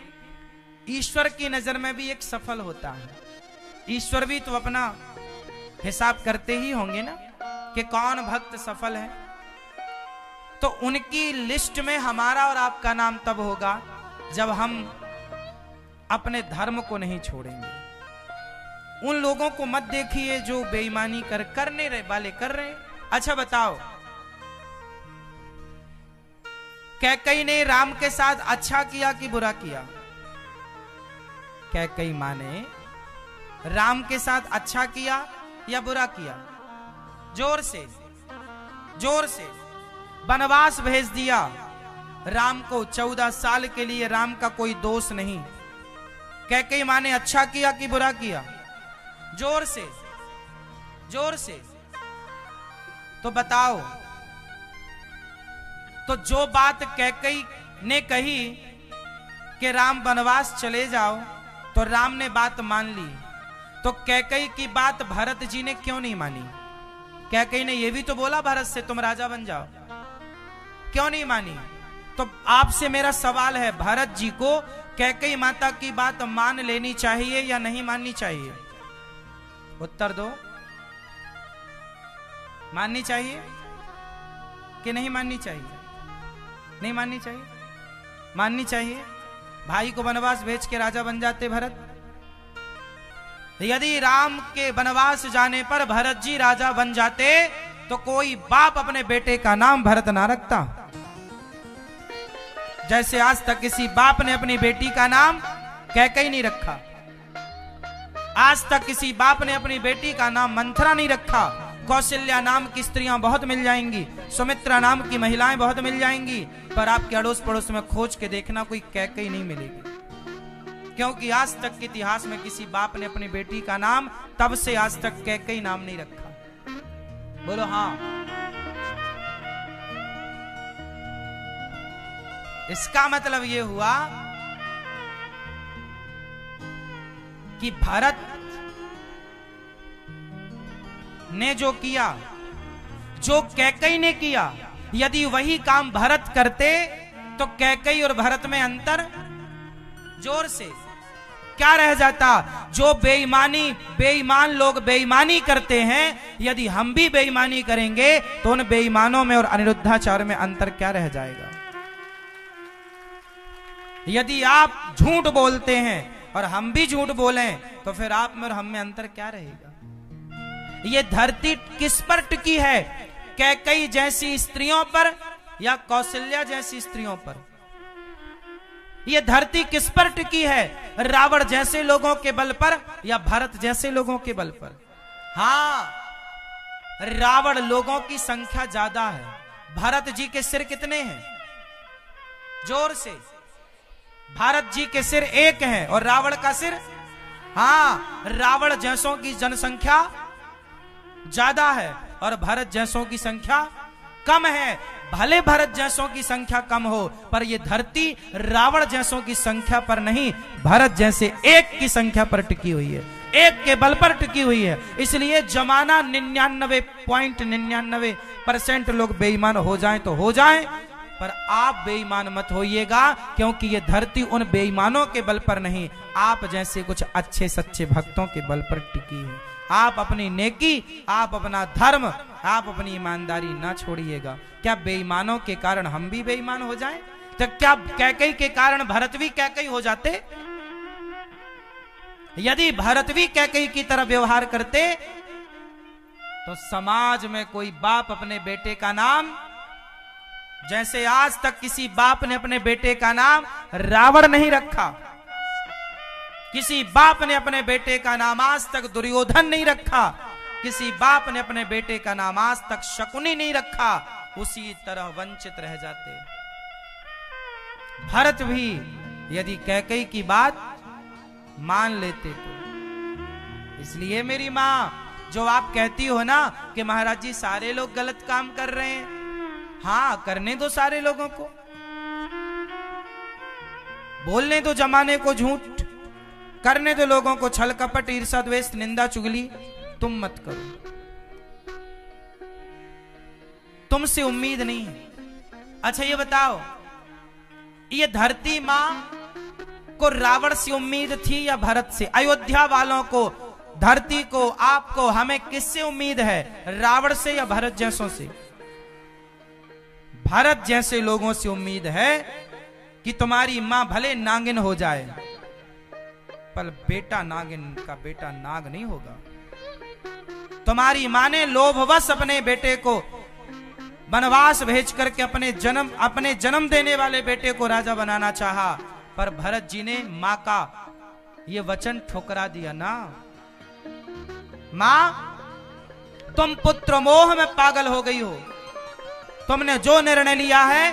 ईश्वर की नज़र में भी एक सफल होता है। ईश्वर भी तो अपना हिसाब करते ही होंगे ना, कि कौन भक्त सफल है? तो उनकी लिस्ट में हमारा और आपका नाम तब होगा जब हम अपने धर्म को नहीं छोड़ेंगे। उन लोगों को मत देखिए जो बेईमानी कर, करने रहे वाले कर रहे अच्छा बताओ। कैकई ने राम के साथ अच्छा किया कि बुरा किया? कैकई माने राम के साथ अच्छा किया या बुरा किया? ज़ोर से ज़ोर से। वनवास भेज दिया। राम को चौदह साल के लिए राम का कोई दोष नहीं। कह कैकई माने अच्छा किया कि बुरा किया? ज़ोर से ज़ोर से। तो बताओ तो जो बात कैकई ने कही कि राम वनवास चले जाओ तो राम ने बात मान ली। तो कैकई की बात भरत जी ने क्यों नहीं मानी? कैकई ने यह भी तो बोला, भरत से तुम राजा बन जाओ। क्यों नहीं मानी? तो आपसे मेरा सवाल है, भरत जी को कैकई माता की बात मान लेनी चाहिए या नहीं माननी चाहिए? उत्तर दो। माननी चाहिए कि नहीं माननी चाहिए? नहीं माननी चाहिए? माननी चाहिए? भाई को वनवास भेज के राजा बन जाते भरत। यदि राम के वनवास जाने पर भरत जी राजा बन जाते तो कोई बाप अपने बेटे का नाम भरत ना रखता। जैसे आज तक किसी बाप ने अपनी बेटी का नाम कैकई नहीं रखा। आज तक किसी बाप ने अपनी बेटी का नाम मंथरा नहीं रखा। कौशल्या नाम की स्त्रियाँ बहुत मिल जाएँगी, सुमित्रा नाम की महिलाएँ बहुत मिल जाएँगी, पर आपके अड़ोस पड़ोस में खोज के देखना कोई कैकई नहीं मिलेगी। क्योंकि आज तक के इतिहास में किसी बाप ने अपनी बेटी का नाम तब से आज तक कैकई नाम नहीं रखा। बोलो हाँ। इसका मतलब ये हुआ कि भारत ने जो किया, जो कैकई ने किया, यदि वही काम भरत करते तो कैकई और भरत में अंतर ज़ोर से। क्या रह जाता? जो बेईमानी, बेईमान लोग बेईमानी करते हैं, यदि हम भी बेईमानी करेंगे तो उन बेईमानों में और अनिरुद्धाचार में अंतर क्या रह जाएगा? यदि आप झूठ बोलते हैं और हम भी झूठ बोलें तो फिर आप में और हम में अंतर क्या रहेगा? ये धरती किस पर टिकी है? कैकई जैसी स्त्रियों पर या कौशल्या जैसी स्त्रियों पर? यह धरती किस पर टिकी है? रावण जैसे लोगों के बल पर या भारत जैसे लोगों के बल पर? हाँ रावण लोगों की संख्या ज़्यादा है। भारत जी के सिर कितने हैं? ज़ोर से। भारत जी के सिर एक है और रावण का सिर? हाँ रावण जैसों की जनसंख्या ज़्यादा है और भारत जैसों की संख्या कम है। भले भारत जैसों की संख्या कम हो, पर यह धरती रावण जैसों की संख्या पर नहीं, भारत जैसे एक की संख्या पर टिकी हुई है। एक के बल पर टिकी हुई है। इसलिए जमाना निन्यानवे, पॉइंट निन्यानवे परसेंट लोग बेईमान हो जाएँ तो हो जाएँ पर आप बेईमान मत होइएगा, क्योंकि ये धरती उन बेईमानों के बल पर नहीं, आप जैसे कुछ अच्छे सच्चे भक्तों के बल पर टिकी है। आप अपनी नेकी, आप अपना धर्म, आप अपनी ईमानदारी ना छोड़िएगा। क्या बेईमानों के कारण हम भी बेईमान हो जाएँ? तो क्या कैकई के कारण भरत भी कैकई हो जाते? यदि भरत भी कैकई की तरह व्यवहार करते तो समाज में कोई बाप अपने बेटे का नाम जैसे आज तक किसी बाप ने अपने बेटे का नाम रावण नहीं रखा, किसी बाप ने अपने बेटे का नाम आज तक दुर्योधन नहीं रखा, किसी बाप ने अपने बेटे का नाम आज तक शकुनी नहीं रखा, उसी तरह वंचित रह जाते। भरत भी यदि कैकई की बात मान लेते तो। इसलिए मेरी माँ, जो आप कहती हो ना कि महाराज जी सारे लोग गलत काम कर रहे हैं हाँ करने दो सारे लोगों को। बोलने दो जमाने को झूठ। करने दो लोगों को छल कपट ईर्षा द्वेष, निंदा, चुगली। तुम मत करो। तुमसे उम्मीद नहीं। अच्छा ये बताओ, ये धरती माँ को रावण से उम्मीद थी या भरत से? अयोध्या वालों को, धरती को आपको हमें किससे उम्मीद है? रावण से या भरत जैसों से? भारत जैसे लोगों से उम्मीद है कि तुम्हारी माँ भले नागिन हो जाए, पर बेटा नागिन का बेटा नाग नहीं होगा। तुम्हारी माँ ने लोभवश अपने बेटे को वनवास भेज करके अपने जन्म अपने जन्म देने वाले बेटे को राजा बनाना चाहा, पर भरत जी ने माँ का ये वचन ठोकरा दिया ना। माँ, तुम पुत्र मोह में पागल हो गई हो। तुमने जो निर्णय लिया है,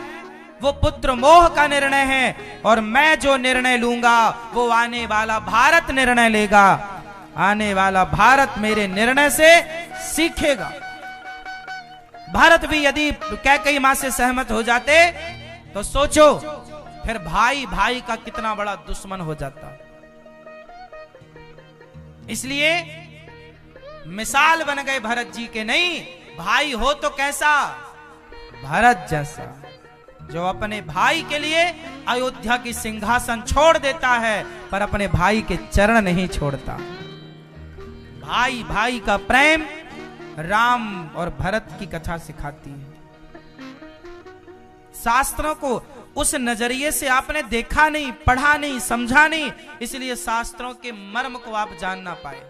वो पुत्र मोह का निर्णय है, और मैं जो निर्णय लूँगा, वो आने वाला भारत निर्णय लेगा। आने वाला भारत मेरे निर्णय से सीखेगा। भारत भी यदि कैकई माँ से सहमत हो जाते तो सोचो, फिर भाई भाई का कितना बड़ा दुश्मन हो जाता। इसलिए, मिसाल बन गए भरत जी के नहीं, भाई हो तो कैसा? भरत जैसा, जो अपने भाई के लिए अयोध्या की सिंहासन छोड़ देता है, पर अपने भाई के चरण नहीं छोड़ता। भाई भाई का प्रेम राम और भरत की कथा सिखाती है। शास्त्रों को उस नज़रिए से आपने देखा नहीं, पढ़ा नहीं, समझा नहीं, इसलिए शास्त्रों के मर्म को आप जान ना पाए।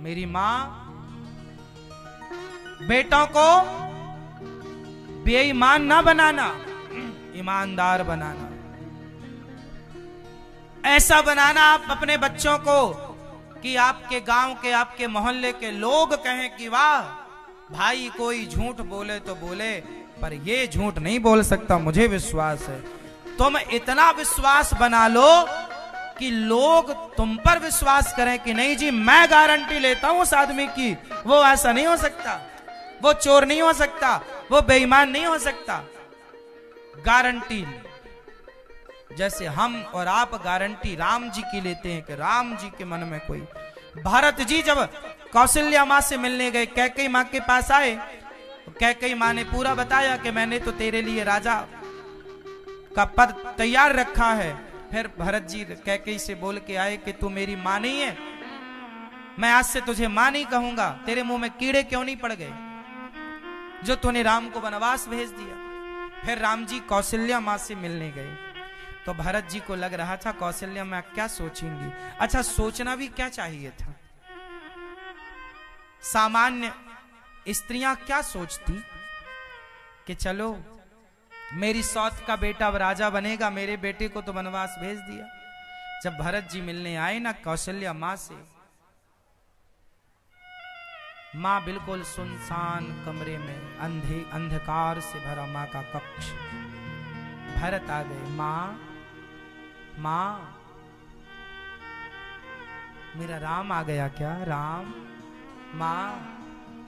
मेरी माँ बेटों को बेईमान ना बनाना, ईमानदार बनाना। ऐसा बनाना आप अपने बच्चों को कि आपके गाँव के, आपके मोहल्ले के लोग कहें कि वाह, भाई कोई झूठ बोले तो बोले, पर ये झूठ नहीं बोल सकता, मुझे विश्वास है। तुम इतना विश्वास बना लो कि लोग तुम पर विश्वास करें कि नहीं जी, मैं गारंटी लेता हूँ उस आदमी की, वो ऐसा नहीं हो सकता। वो चोर नहीं हो सकता, वो बेईमान नहीं हो सकता। गारंटी जैसे हम और आप गारंटी राम जी की लेते हैं कि राम जी के मन में कोई। भरत जी जब कौशल्या माँ से मिलने गए कैकई माँ के पास आए कैकई माँ ने पूरा बताया कि मैंने तो तेरे लिए राजा का पद तैयार रखा है। फिर भरत जी कैकई से बोल के आए कि तू मेरी माँ नहीं है। मैं आज से तुझे माँ नहीं कहूँगा। तेरे मुँह में कीड़े क्यों नहीं पड़ गए? जो तूने राम को वनवास भेज दिया। फिर राम जी कौशल्या माँ से मिलने गए। तो भरत जी को लग रहा था, कौशल्या माँ क्या सोचेंगी? अच्छा सोचना भी क्या चाहिए था? सामान्य स्त्रियाँ क्या सोचती? कि चलो, मेरी सौत का बेटा अब राजा बनेगा, मेरे बेटे को तो वनवास भेज दिया। जब भरत जी मिलने आए ना कौशल्या माँ से माँ बिल्कुल सुनसान कमरे में अंधे, अंधकार से भरा माँ का कक्ष। भरत आ गए। माँ माँ, मेरा राम आ गया क्या? राम, माँ,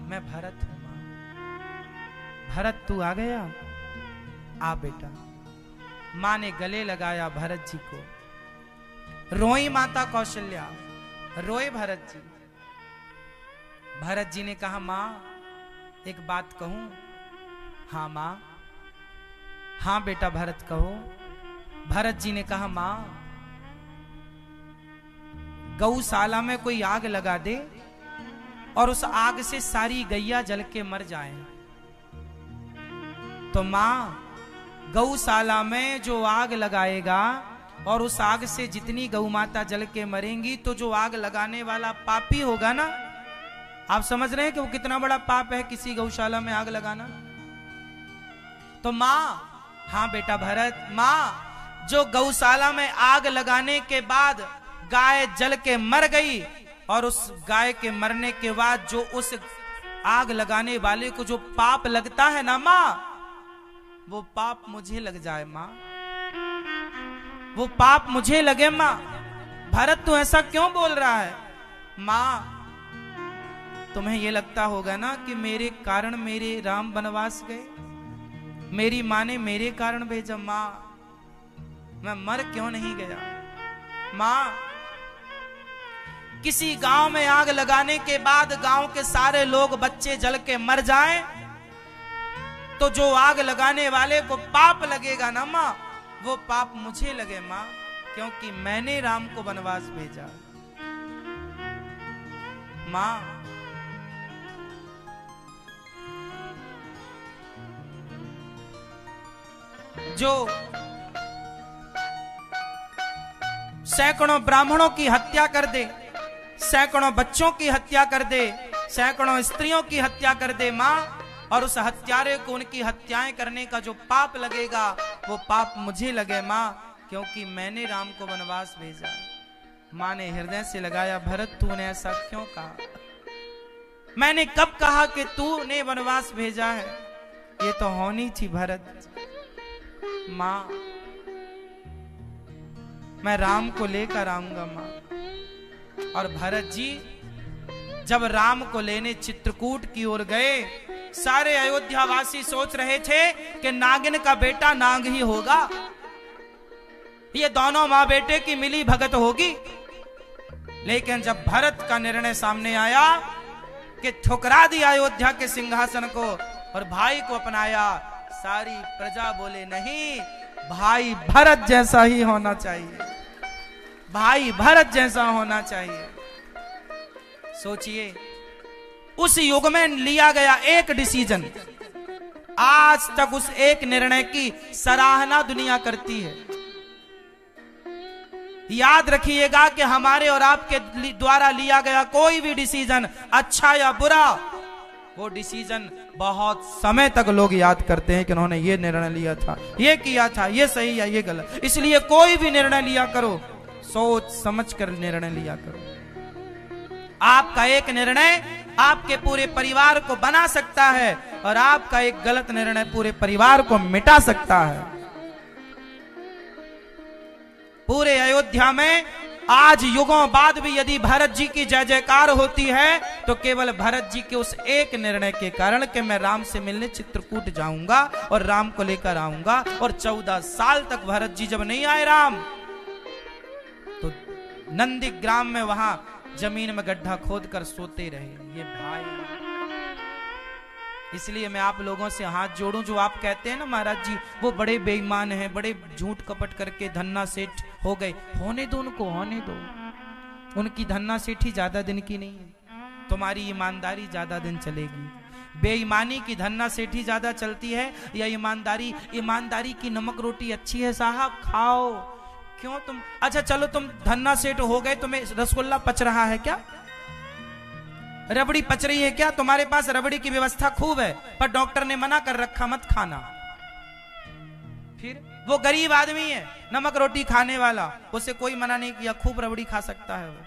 मैं भरत हूँ, माँ। भरत, तू आ गया? आ बेटा। माँ ने गले लगाया भरत जी को। रोई माता कौशल्या, रोए भरत जी। भरत जी ने कहा, माँ, एक बात कहूँ? हाँ माँ। हाँ बेटा भरत, कहो। भरत जी ने कहा, माँ गौशाला में कोई आग लगा दे और उस आग से सारी गैया जल के मर जाए। तो माँ गौशाला में जो आग लगाएगा और उस आग से जितनी गौ माता जल के मरेंगी तो जो आग लगाने वाला पापी होगा ना आप समझ रहे हैं कि वो कितना बड़ा पाप है किसी गौशाला में आग लगाना? तो माँ हाँ बेटा भरत, माँ, जो गौशाला में आग लगाने के बाद गाय जल के मर गई और उस गाय के मरने के बाद जो उस आग लगाने वाले को जो पाप लगता है ना माँ, वो पाप मुझे लग जाए माँ। वो पाप मुझे लगे माँ। भरत, तू ऐसा क्यों बोल रहा है? माँ तुम्हें यह लगता होगा ना कि मेरे कारण मेरे राम वनवास गए? मेरी माँ ने मेरे कारण भेजा माँ। मैं मर क्यों नहीं गया? माँ, किसी गाँव में आग लगाने के बाद गाँव के सारे लोग बच्चे जल के मर जाएँ तो जो आग लगाने वाले को पाप लगेगा ना माँ, वो पाप मुझे लगे माँ, क्योंकि मैंने राम को वनवास भेजा। माँ जो सैकड़ों ब्राह्मणों की हत्या कर दे, सैकड़ों बच्चों की हत्या कर दे, सैकड़ों स्त्रियों की हत्या कर दे माँ, और उस हत्यारे को उनकी हत्याएँ करने का जो पाप लगेगा, वो पाप मुझे लगे माँ, क्योंकि मैंने राम को वनवास भेजा। माँ ने हृदय से लगाया, भरत तूने ऐसा क्यों कहा? मैंने कब कहा कि तूने वनवास भेजा है? ये तो होनी थी भरत। माँ। मैं राम को लेकर आऊँगा माँ। और भरत जी, जब राम को लेने चित्रकूट की ओर गए, सारे अयोध्यावासी सोच रहे थे कि नागिन का बेटा नाग ही होगा। ये दोनों माँ बेटे की मिली भगत होगी। लेकिन जब भरत का निर्णय सामने आया कि ठुकरा दिया अयोध्या के सिंहासन को और भाई को अपनाया सारी प्रजा बोले, नहीं, भाई भरत जैसा ही होना चाहिए। भाई भरत जैसा होना चाहिए। सोचिए, उस युग में लिया गया एक डिसीज़न आज तक उस एक निर्णय की सराहना दुनिया करती है। याद रखिएगा कि हमारे और आपके द्वारा लिया गया कोई भी डिसीज़न अच्छा या बुरा वो डिसीज़न बहुत समय तक लोग याद करते हैं कि उन्होंने ये निर्णय लिया था, ये किया था, ये सही या ये गलत। इसलिए कोई भी निर्णय लिया करो, सोच समझ कर निर्णय लिया करो। आपका एक निर्णय आपके पूरे परिवार को बना सकता है और आपका एक गलत निर्णय पूरे परिवार को मिटा सकता है। पूरे अयोध्या में आज युगों बाद भी यदि भरत जी की जय जयकार होती है तो केवल भरत जी के उस एक निर्णय के कारण कि मैं राम से मिलने चित्रकूट जाऊँगा और राम को लेकर आऊँगा और चौदह साल तक भरत जी जब नहीं आए राम तो नंदी ग्राम में वहाँ ज़मीन में गड्ढा खोद कर सोते रहे। ये भाई इसलिए मैं आप लोगों से हाथ जोड़ूं, जो आप कहते हैं ना महाराज जी, वो बड़े बेईमान हैं, बड़े झूठ कपट करके धन्ना सेठ हो गए। होने दो उनको, होने दो। उनकी धन्ना सेठी ज़्यादा दिन की नहीं है। तुम्हारी ईमानदारी ज़्यादा दिन चलेगी। बेईमानी की धन्ना सेठी ज़्यादा चलती है, या ईमानदारी ईमानदारी की नमक रोटी अच्छी है साहब? खाओ। क्यों तुम अच्छा चलो तुम धन्ना सेठ हो गए, तुम्हें रसगुल्ला पच रहा है क्या? रबड़ी पच रही है क्या? तुम्हारे पास रबड़ी की व्यवस्था खूब है, पर डॉक्टर ने मना कर रखा मत खाना। फिर वो गरीब आदमी है, नमक रोटी खाने वाला, उसे कोई मना नहीं किया, खूब रबड़ी खा सकता है वो।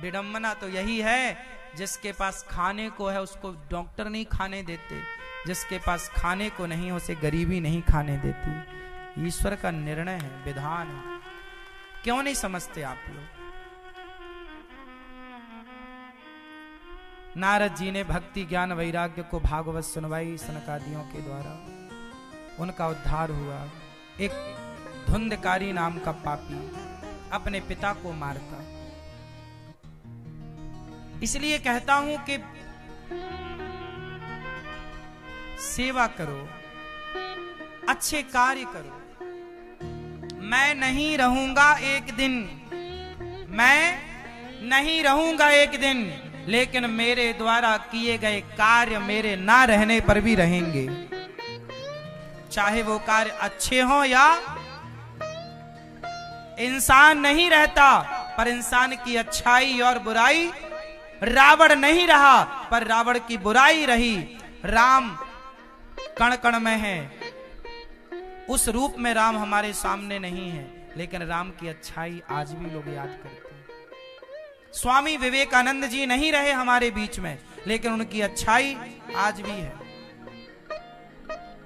विडंबना तो यही है, जिसके पास खाने को है, उसको डॉक्टर नहीं खाने देते। जिसके पास खाने को नहीं उसे गरीबी नहीं खाने देती। ईश्वर का निर्णय है, विधान है। क्यों नहीं समझते आप लोग? नारद जी ने भक्ति, ज्ञान, वैराग्य को भागवत सुनवाई सनकादियों के द्वारा। उनका उद्धार हुआ एक धुंधकारी नाम का पापी अपने पिता को मारता। इसलिए कहता हूँ कि सेवा करो, अच्छे कार्य करो। मैं नहीं रहूँगा एक दिन, मैं नहीं रहूँगा एक दिन। लेकिन मेरे द्वारा किए गए कार्य मेरे ना रहने पर भी रहेंगे। चाहे वो कार्य अच्छे हो या इंसान नहीं रहता, पर इंसान की अच्छाई और बुराई रावण नहीं रहा, पर रावण की बुराई रही। राम कण कण में है। उस रूप में राम हमारे सामने नहीं है, लेकिन राम की अच्छाई आज भी लोग याद करते स्वामी विवेकानंद जी नहीं रहे हमारे बीच में, लेकिन उनकी अच्छाई आज भी है।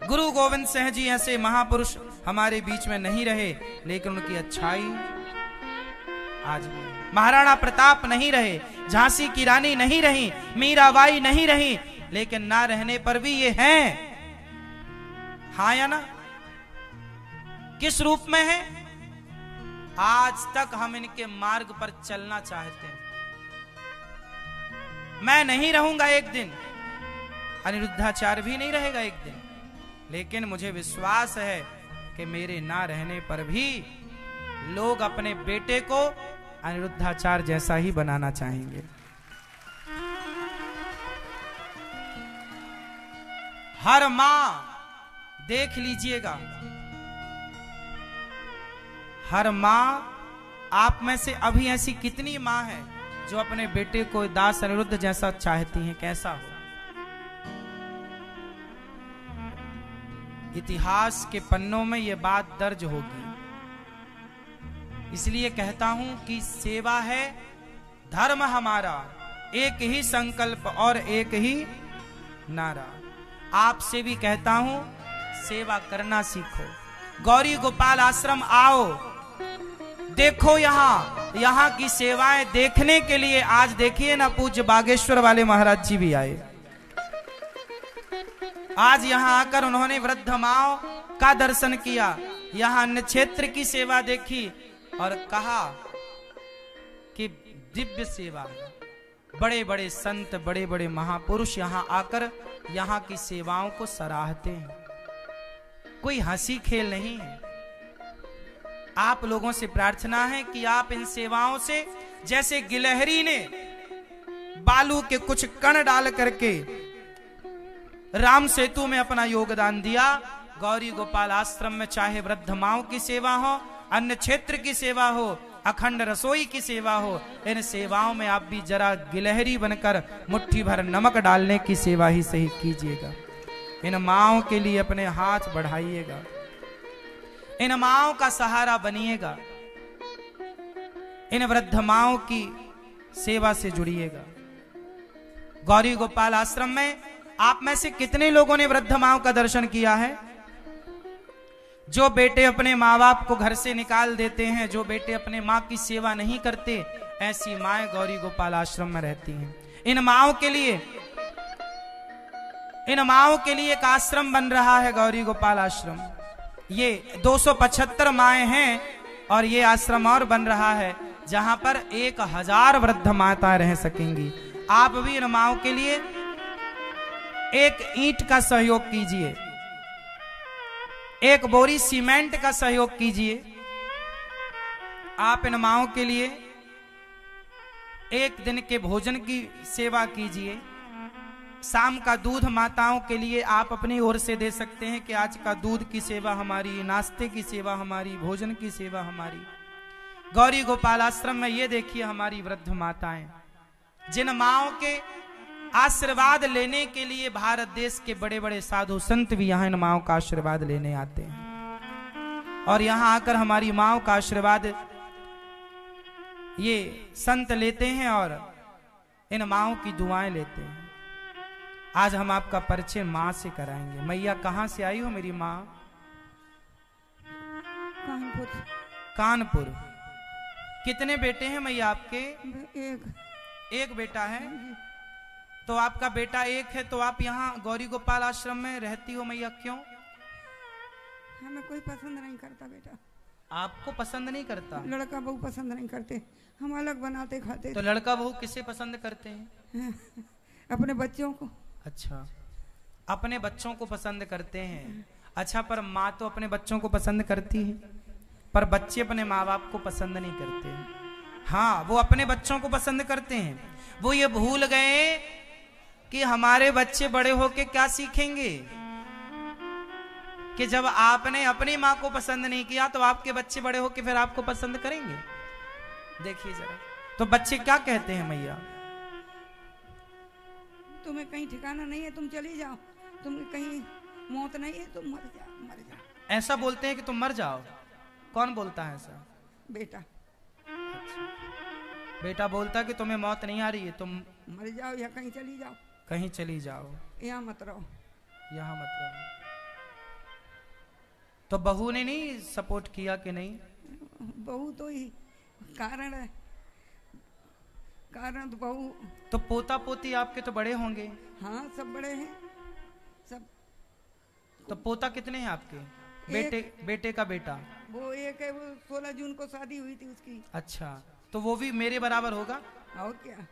गुरु गोविंद सिंह जी ऐसे महापुरुष हमारे बीच में नहीं रहे, लेकिन उनकी अच्छाई आज भी महाराणा प्रताप नहीं रहे, झांसी की रानी नहीं रही, मीराबाई नहीं रही, लेकिन ना रहने पर भी ये हैं। हा या ना? किस रूप में है? आज तक हम इनके मार्ग पर चलना चाहते हैं। मैं नहीं रहूँगा एक दिन। अनिरुद्धाचार्य भी नहीं रहेगा एक दिन। लेकिन मुझे विश्वास है कि मेरे ना रहने पर भी लोग अपने बेटे को अनिरुद्धाचार्य जैसा ही बनाना चाहेंगे। हर माँ देख लीजिएगा। हर माँ आप में से अभी ऐसी कितनी माँ है जो अपने बेटे को दास अनिरुद्ध जैसा चाहती हैं, कैसा? हो इतिहास के पन्नों में यह बात दर्ज होगी। इसलिए कहता हूँ कि सेवा है, धर्म हमारा, एक ही संकल्प और एक ही नारा। आपसे भी कहता हूँ, सेवा करना सीखो। गौरी गोपाल आश्रम आओ। देखो यहाँ यहाँ की सेवाएँ देखने के लिए आज देखिए ना पूज्य बागेश्वर वाले महाराज जी भी आए। आज यहाँ आकर उन्होंने वृद्ध माओ का दर्शन किया, यहाँ अन्य क्षेत्र की सेवा देखी और कहा कि दिव्य सेवा बड़े बड़े संत बड़े बड़े महापुरुष यहाँ आकर यहाँ की सेवाओं को सराहते हैं। कोई हँसी खेल नहीं है। आप लोगों से प्रार्थना है कि आप इन सेवाओं से, जैसे गिलहरी ने बालू के कुछ कण डाल करके राम सेतु में अपना योगदान दिया। गौरी गोपाल आश्रम में चाहे वृद्ध माओ की सेवा हो, अन्य क्षेत्र की सेवा हो, अखंड रसोई की सेवा हो, इन सेवाओं में आप भी जरा गिलहरी बनकर मुट्ठी भर नमक डालने की सेवा ही सही कीजिएगा। इन माओ के लिए अपने हाथ बढ़ाइएगा। इन माओ का सहारा बनिएगा। इन वृद्ध माओ की सेवा से जुड़िएगा। गौरी गोपाल आश्रम में आप में से कितने लोगों ने वृद्ध माओ का दर्शन किया है? जो बेटे अपने माँ बाप को घर से निकाल देते हैं, जो बेटे अपने माँ की सेवा नहीं करते, ऐसी माए गौरी गोपाल आश्रम में रहती हैं। इन माओ के लिए, इन माओ के लिए एक आश्रम बन रहा है गौरी गोपाल आश्रम। ये 275 माए हैं और ये आश्रम और बन रहा है, जहाँ पर एक हज़ार वृद्ध माताएँ रह सकेंगी। आप भी इन माओ के लिए एक ईंट का सहयोग कीजिए। एक बोरी सीमेंट का सहयोग कीजिए। आप इन माओ के लिए एक दिन के भोजन की सेवा कीजिए। शाम का दूध माताओं के लिए आप अपनी ओर से दे सकते हैं कि आज का दूध की सेवा हमारी, नाश्ते की सेवा हमारी, भोजन की सेवा हमारी। गौरी गोपाल आश्रम में ये देखिए हमारी वृद्ध माताएँ। जिन माओ के आशीर्वाद लेने के लिए भारत देश के बड़े बड़े साधु संत भी यहाँ इन माओ का आशीर्वाद लेने आते हैं। और यहाँ आकर हमारी माओ का आशीर्वाद ये संत लेते हैं और इन माओं की दुआएँ लेते हैं। आज हम आपका परिचय माँ से कराएँगे। मैया कहाँ से आई हो मेरी माँ? कानपुर। कानपुर। कितने बेटे हैं मैया आपके? एक। एक बेटा है? तो आपका बेटा एक है तो आप यहाँ गौरी गोपाल आश्रम में रहती हो मैया क्यों? हमें कोई पसंद नहीं करता बेटा। आपको पसंद नहीं करता? लड़का बहू पसंद नहीं करते। हम अलग बनाते खाते। तो लड़का बहू किसे पसंद करते हैं? अपने बच्चों को। अच्छा। अपने बच्चों को पसंद करते हैं। अच्छा पर माँ तो अपने बच्चों को पसंद करती है, पर बच्चे अपने माँ बाप को पसंद नहीं करते हैं, वो अपने बच्चों को पसंद करते हैं। वो ये भूल गए कि हमारे बच्चे बड़े होके क्या सीखेंगे? कि जब आपने अपनी माँ को पसंद नहीं किया तो आपके बच्चे बड़े होके फिर आपको पसंद करेंगे? देखिए जरा। तो बच्चे क्या कहते हैं, मैया? तुम्हें कहीं ठिकाना नहीं है तुम चली जाओ। तुम कहीं मौत नहीं है तुम मर जाओ मर जाओ। ऐसा बोलते हैं कि तुम मर जाओ। कौन बोलता है ऐसा? बेटा। अच्छा। बेटा बोलता है कि तुम्हें मौत नहीं आ रही है तुम मर जाओ या कहीं चली जाओ। कहीं चली जाओ। यहाँ मत रहो। यहाँ मत रहो। तो बहू ने नहीं सपोर्ट किया कि नहीं? बहू तो ही कारण है। कारण तो बहू। तो पोता पोती आपके तो बड़े होंगे। हाँ सब बड़े हैं। सब। तो पोता कितने हैं आपके? बेटे बेटे का बेटा। वो एक है वो सोलह जून को शादी हुई थी उसकी। अच्छा तो वो भी मेरे बराबर होगा? और क्या?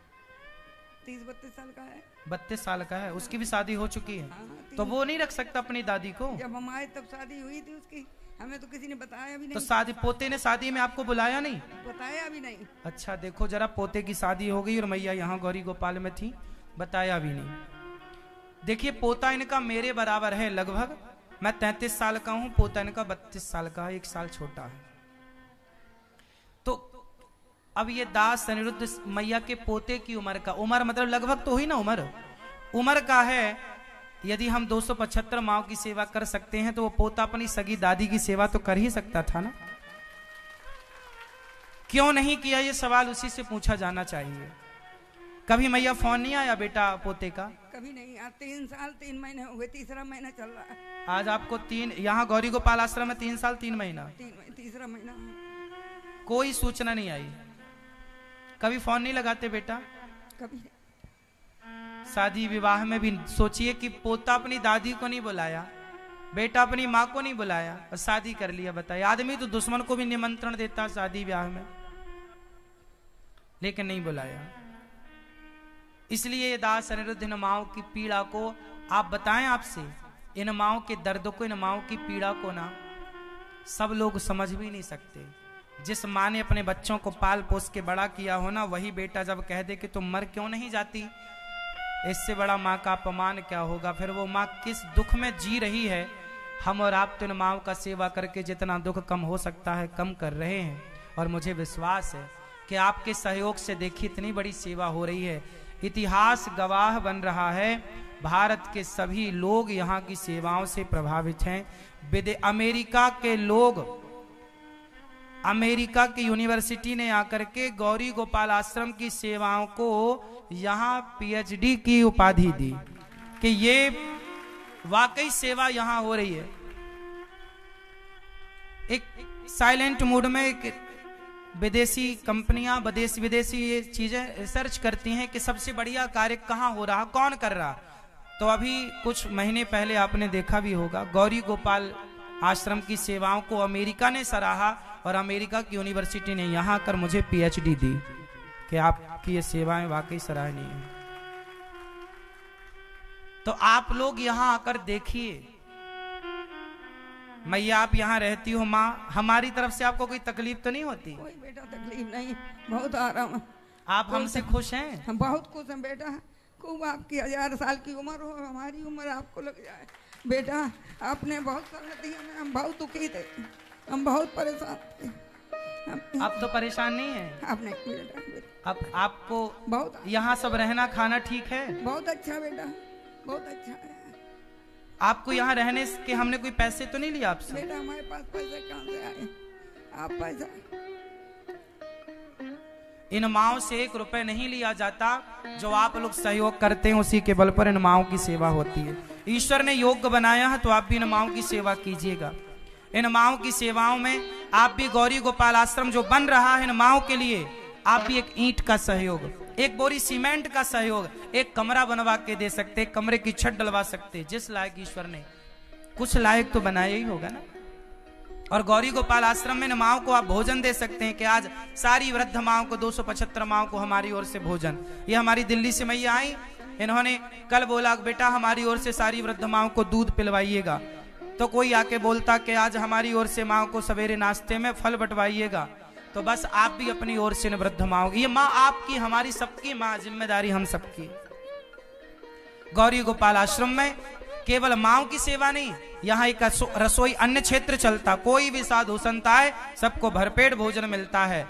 तीस बत्तीस साल का है। बत्तीस साल का है उसकी भी शादी हो चुकी है। हाँ, तो वो नहीं रख सकता अपनी दादी को? जब हम आए तब शादी हुई थी उसकी। हमें तो किसी ने बताया भी नहीं। तो शादी पोते ने शादी में आपको बुलाया नहीं? बताया भी नहीं। अच्छा देखो जरा पोते की शादी हो गई और मैया यहाँ गौरी गोपाल में थी बताया भी नहीं। देखिए पोता इनका मेरे बराबर है लगभग मैं तैतीस साल का हूँ पोता इनका बत्तीस साल का है एक साल छोटा है। तो अब ये दास अनिरुद्ध मैया के पोते की उम्र का उम्र मतलब लगभग तो हुई ना उम्र? उम्र का है यदि हम 275 माओ की सेवा कर सकते हैं तो वो पोता अपनी सगी दादी की सेवा तो कर ही सकता था ना? क्यों नहीं किया? ये सवाल उसी से पूछा जाना चाहिए। कभी मैया फ़ोन नहीं आया बेटा पोते का? कभी नहीं आज तीन साल तीन महीने हो गए तीसरा महीना चल रहा है। आज आपको तीन यहाँ गौरी गोपाल आश्रम में तीन साल तीन महीना। तीसरा महीना कोई सूचना नहीं आई। कभी फ़ोन नहीं लगाते बेटा? कभी। शादी विवाह में भी सोचिए कि पोता अपनी दादी को नहीं बुलाया, बेटा अपनी माँ को नहीं बुलाया और शादी कर लिया, बताइए। आदमी तो दुश्मन को भी निमंत्रण देता शादी ब्याह में, लेकिन नहीं बुलाया। इसलिए दास अनिरुद्ध इन माओ की पीड़ा को, आप बताएँ आपसे, इन माओ के दर्द को, इन माओ की पीड़ा को ना, सब लोग समझ भी नहीं सकते। जिस माँ ने अपने बच्चों को पाल पोस के बड़ा किया हो ना, वही बेटा जब कह दे कि तुम मर क्यों नहीं जाती? इससे बड़ा माँ का अपमान क्या होगा? फिर वो माँ किस दुख में जी रही है? हम और आप तो इन माओ का सेवा करके जितना दुख कम हो सकता है, कम कर रहे हैं। और मुझे विश्वास है कि आपके सहयोग से देखिए, इतनी बड़ी सेवा हो रही है। इतिहास गवाह बन रहा है। भारत के सभी लोग यहाँ की सेवाओं से प्रभावित हैं। विदे अमेरिका के लोग, अमेरिका की यूनिवर्सिटी ने आकर के गौरी गोपाल आश्रम की सेवाओं को यहाँ पीएचडी की उपाधि दी कि ये वाकई सेवा यहाँ हो रही है। एक साइलेंट मूड में एक विदेशी कंपनियाँ, विदेश, विदेशी ये चीज़ें रिसर्च करती हैं कि सबसे बढ़िया कार्य कहाँ हो रहा, कौन कर रहा। तो अभी कुछ महीने पहले आपने देखा भी होगा, गौरी गोपाल आश्रम की सेवाओं को अमेरिका ने सराहा और अमेरिका की यूनिवर्सिटी ने यहाँ आकर मुझे पीएचडी दी। कि आपकी ये सेवाएँ वाकई सराहनीय है। तो आप लोग यहाँ आकर देखिए। मैया आप यहाँ रहती हो माँ हमारी तरफ़ से आपको कोई तकलीफ़ तो नहीं होती? कोई बेटा तकलीफ़ नहीं बहुत आराम है। आप हमसे खुश हैं? हम बहुत खुश हैं बेटा। खूब आपकी हज़ार साल की उम्र हो हमारी उम्र आपको लग जाए। बेटा आपने बहुत सलाह दी हमें हम बहुत दुखी थे। हम बहुत परेशान थे। अब तो परेशान नहीं है? आपने बेटा बेटा, अब आपको बहुत यहाँ सब रहना खाना ठीक है? बहुत अच्छा बेटा बहुत अच्छा है। आपको यहाँ रहने के हमने कोई पैसे तो नहीं लिए आपसे? बेटा हमारे पास पैसे कहाँ से आए? आप पैसा इन माओ से एक रुपए नहीं लिया जाता जो आप लोग सहयोग करते हैं उसी के बल पर इन माओ की सेवा होती है। ईश्वर ने योग्य बनाया है तो आप भी इन माओ की सेवा कीजिएगा। इन माओ की सेवाओं में आप भी गौरी गोपाल आश्रम जो बन रहा है इन माओ के लिए आप भी एक ईंट का सहयोग, एक बोरी सीमेंट का सहयोग, एक कमरा बनवा के दे सकते कमरे की छत डलवा सकते, जिस लायक ईश्वर ने। कुछ लायक तो बनाया ही होगा ना? और गौरी गोपाल आश्रम में माओ को आप भोजन दे सकते हैं कि आज सारी वृद्ध माओ को 275 माओ को हमारी ओर से भोजन। ये हमारी दिल्ली से मैया आई। इन्होंने कल बोला, बेटा, हमारी ओर से सारी वृद्ध माओ को दूध पिलवाइएगा। तो कोई आके बोलता कि आज हमारी ओर से माओ को सवेरे नाश्ते में फल बंटवाइएगा। तो बस आप भी अपनी ओर से न वृद्ध माओ ये माँ आपकी, हमारी सबकी माँ, ज़िम्मेदारी हम सबकी। गौरी गोपाल आश्रम में केवल माओ की सेवा नहीं, यहाँ एक रसोई अन्य क्षेत्र चलता। कोई भी साधु संत आए, सबको भरपेट भोजन मिलता है।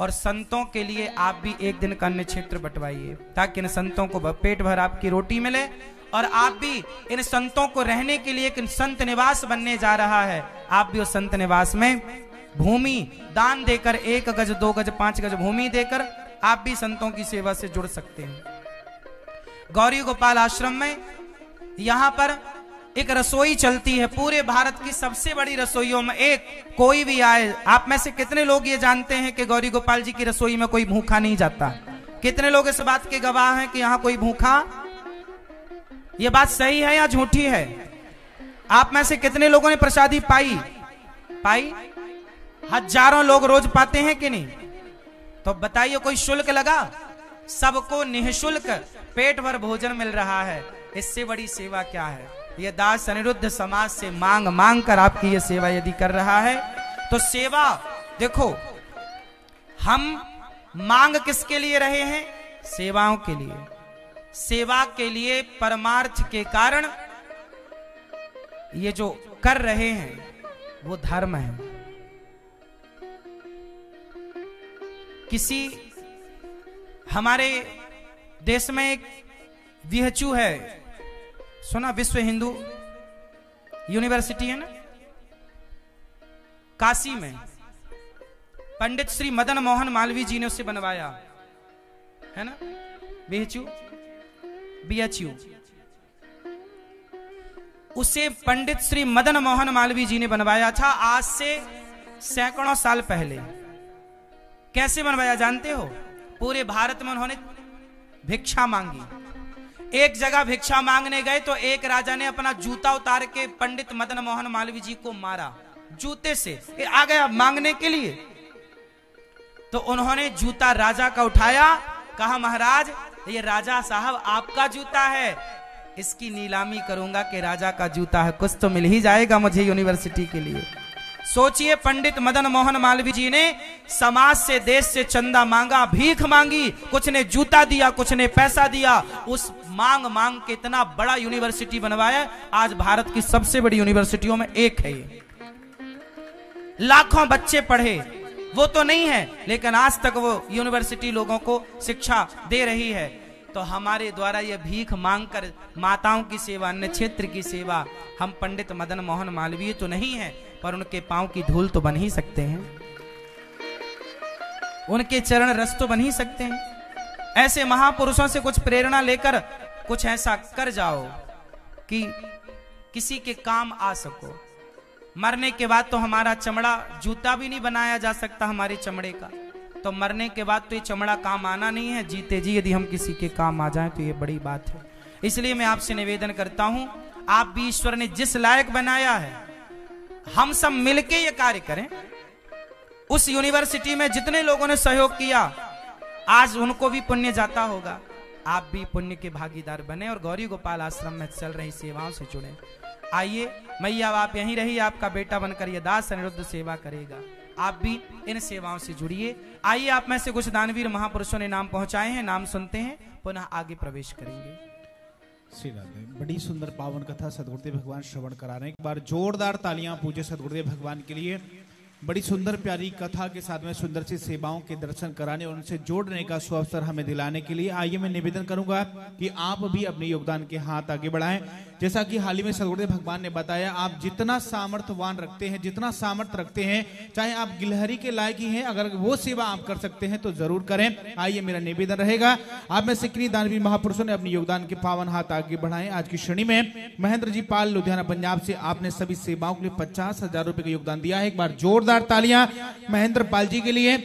और संतों के लिए आप भी एक दिन का अन्य क्षेत्र बंटवाइए, ताकि इन संतों को पेट भर आपकी रोटी मिले। और आप भी इन संतों को रहने के लिए एक संत निवास बनने जा रहा है। आप भी उस संत निवास में भूमि दान देकर एक गज, दो गज, पाँच गज भूमि देकर आप भी संतों की सेवा से जुड़ सकते हैं। गौरी गोपाल आश्रम में यहाँ पर एक रसोई चलती है। पूरे भारत की सबसे बड़ी रसोइयों में एक कोई भी आए, आप में से कितने लोग ये जानते हैं कि गौरी गोपाल जी की रसोई में कोई भूखा नहीं जाता? कितने लोग इस बात के गवाह हैं कि यहाँ कोई भूखा? ये बात सही है या झूठी है? आप में से कितने लोगों ने प्रसादी पाई? पाई? हज़ारों लोग रोज पाते हैं कि नहीं? तो बताइए, कोई शुल्क लगा? सबको निःशुल्क पेट भर भोजन मिल रहा है। इससे बड़ी सेवा क्या है? ये दास अनिरुद्ध समाज से मांग मांग कर आपकी ये सेवा यदि कर रहा है तो सेवा, देखो, हम मांग किसके लिए रहे हैं? सेवाओं के लिए। सेवा के लिए परमार्थ के कारण ये जो कर रहे हैं, वो धर्म है। किसी हमारे देश में एक विहचू है। सुना, विश्व हिंदू यूनिवर्सिटी है ना? काशी में। पंडित श्री मदन मोहन मालवीय जी ने उसे बनवाया। है ना? बीएचयू बीएचयू उसे पंडित श्री मदन मोहन मालवीय जी ने बनवाया था। आज से सैकड़ों साल पहले। कैसे बनवाया जानते हो? पूरे भारत में उन्होंने भिक्षा मांगी। एक जगह भिक्षा मांगने गए तो एक राजा ने अपना जूता उतार के पंडित मदन मोहन मालवीय जी को मारा जूते से। आ गया मांगने के लिए। तो उन्होंने जूता राजा का उठाया, कहा, महाराज, ये राजा साहब, आपका जूता है। इसकी नीलामी करूँगा कि राजा का जूता है। कुछ तो मिल ही जाएगा मुझे यूनिवर्सिटी के लिए। सोचिए, पंडित मदन मोहन मालवीय जी ने समाज से, देश से चंदा मांगा, भीख मांगी, कुछ ने जूता दिया, कुछ ने पैसा दिया, उस मांग मांग के इतना बड़ा यूनिवर्सिटी बनवाया, आज भारत की सबसे बड़ी यूनिवर्सिटियों में एक है लाखों बच्चे पढ़े, वो तो नहीं है, लेकिन आज तक वो यूनिवर्सिटी लोगों को शिक्षा दे रही है। तो हमारे द्वारा ये भीख मांगकर माताओं की सेवा, अन्य क्षेत्र की सेवा, हम पंडित मदन मोहन मालवीय तो नहीं है पर उनके पाँव की धूल तो बन ही सकते हैं। उनके चरण रस तो बन ही सकते हैं। ऐसे महापुरुषों से कुछ प्रेरणा लेकर कुछ ऐसा कर जाओ कि किसी के काम आ सको। मरने के बाद तो हमारा चमड़ा जूता भी नहीं बनाया जा सकता हमारे चमड़े का। तो मरने के बाद तो ये चमड़ा काम आना नहीं है। जीते जी, यदि हम किसी के काम आ जाएँ तो ये बड़ी बात है। इसलिए मैं आपसे निवेदन करता हूँ, आप भी ईश्वर ने जिस लायक बनाया है हम सब मिलके ये कार्य करें। उस यूनिवर्सिटी में जितने लोगों ने सहयोग किया, आज उनको भी पुण्य जाता होगा। आप भी पुण्य के भागीदार बने और गौरी गोपाल आश्रम में चल रही सेवाओं से जुड़े। आइए, मैया, आप यहीं रही आपका बेटा बनकर यह दास अनिरुद्ध सेवा करेगा। आप भी इन सेवाओं से जुड़िए। आइए, आप में से कुछ दानवीर महापुरुषों ने नाम पहुँचाए हैं, नाम सुनते हैं, पुनः आगे प्रवेश करेंगे। श्री राधे बड़ी सुंदर पावन कथा सदगुरुदेव भगवान श्रवण करा रहे हैं एक बार जोरदार तालियाँ पूजे सदगुरुदेव भगवान के लिए बड़ी सुंदर प्यारी कथा के साथ में सुंदर सी सेवाओं के दर्शन कराने और उनसे जोड़ने का सुअवसर हमें दिलाने के लिए आइए मैं निवेदन करूँगा कि आप भी अपने योगदान के हाथ आगे बढ़ाएँ जैसा कि हाल ही में सदगुरुदेव भगवान ने बताया, आप जितना सामर्थ्यवान रखते हैं, जितना सामर्थ्य रखते हैं, चाहे आप गिलहरी के लायक ही हैं, अगर वो सेवा आप कर सकते हैं तो ज़रूर करें। आइए, मेरा निवेदन रहेगा। आप में से किन्हीं दानवीर महापुरुषों ने अपने योगदान के पावन हाथ आगे बढ़ाए। आज की श्रेणी में महेंद्र जी पाल, लुधियाना, पंजाब से आपने सभी सेवाओं के लिए पचास हज़ार रुपए का योगदान दिया है। एक बार जोरदार तालियाँ महेंद्र पाल जी के लिए।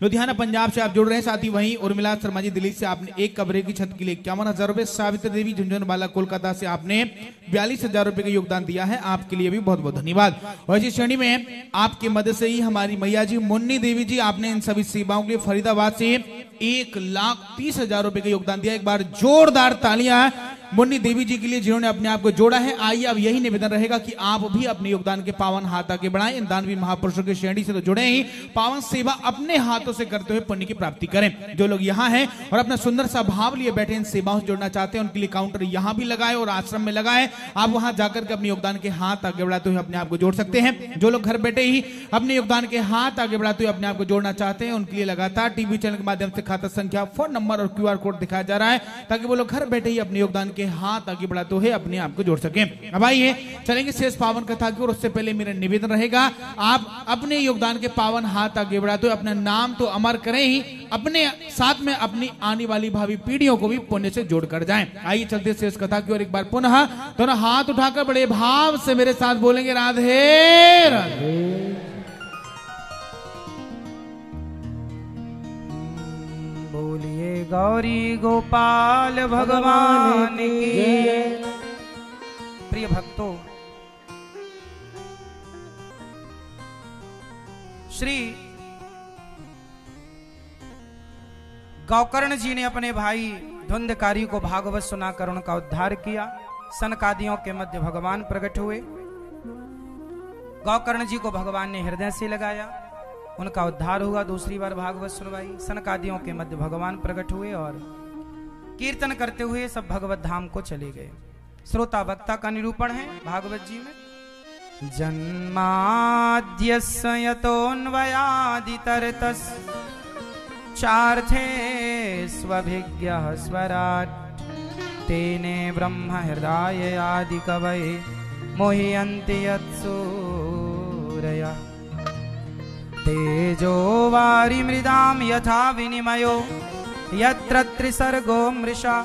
लुधियाना, पंजाब से आप जुड़ रहे हैं। साथ ही वहीं उर्मिला शर्मा जी, दिल्ली से आपने एक कमरे की छत के लिए इक्यावन हज़ार रुपए सावित्री देवी झुंझुनवाला कोलकाता से आपने बयालीस हज़ार रुपए का योगदान दिया है। आपके लिए भी बहुत बहुत धन्यवाद। और इसी श्रेणी में आपकी मदद से ही हमारी मैया जी, मुन्नी देवी जी, आपने इन सभी सेवाओं के लिए फरीदाबाद से एक लाख तीस हज़ार रुपए का योगदान दिया। एक बार जोरदार तालियाँ मुन्नी देवी जी के लिए जिन्होंने अपने आप को जोड़ा है, आइए अब यही निवेदन रहेगा कि आप भी अपने योगदान के पावन हाथ आगे बढ़ाएँ, इन दानवीर महापुरुषों की श्रेणी से तो जुड़े ही, पावन सेवा अपने हाथों से करते हुए पुण्य की प्राप्ति करें। जो लोग यहाँ हैं और अपना सुंदर सा भाव लिए बैठे इन सेवाओं से जुड़ना चाहते हैं, उनके लिए काउंटर यहाँ भी लगाए और आश्रम में लगाए। आप वहाँ जाकर के अपने योगदान के हाथ आगे बढ़ाते हुए अपने आप को जोड़ सकते हैं। जो लोग घर बैठे ही अपने योगदान के हाथ आगे बढ़ाते हुए अपने आप को जोड़ना चाहते हैं, उनके लिए लगातार टीवी चैनल के माध्यम से खाता संख्या, फ़ोन नंबर और क्यूआर कोड दिखाया जा रहा है, ताकि वो लोग घर बैठे ही अपने योगदान के हाथ आगे बढ़ाते हुए अपने आप को जोड़ सके। अब आइए, चलेंगे शेष पावन कथा की और उससे पहले मेरा निवेदन रहेगा, आप अपने योगदान के पावन हाथ आगे बढ़ाते हुए अपना नाम तो अमर करें ही, अपने साथ में अपनी आने वाली भावी पीढ़ियों को भी पुण्य से जोड़कर जाएँ। आइए, चलते शेष कथा की और एक बार पुनः। दोनों हाथ उठाकर बड़े भाव से मेरे साथ बोलेंगे, राधे राधे। बोलिए, गौरी गोपाल भगवान की प्रिय भक्तों, श्री गौकर्ण जी ने अपने भाई धुंधकारी को भागवत सुनाकर उनका उद्धार किया। सनकादियों के मध्य भगवान प्रकट हुए। गौकर्ण जी को भगवान ने हृदय से लगाया। उनका उद्धार हुआ। दूसरी बार भागवत सुनवाई। सनकादियों के मध्य भगवान प्रकट हुए और कीर्तन करते हुए सब भगवत धाम को चले गए। श्रोता वक्ता का निरूपण है भागवत जी में। जन्माद्यस्य यतोऽन्वयादितरतस् चार्थे स्वभिज्ञः स्वराट् तेने ब्रह्म हृदय आदि कवये मोह्यन्ति यत्सूरया। तेजो वारि मृदां यथा विनिमयो, यत्र त्रिसर्गो मृषा।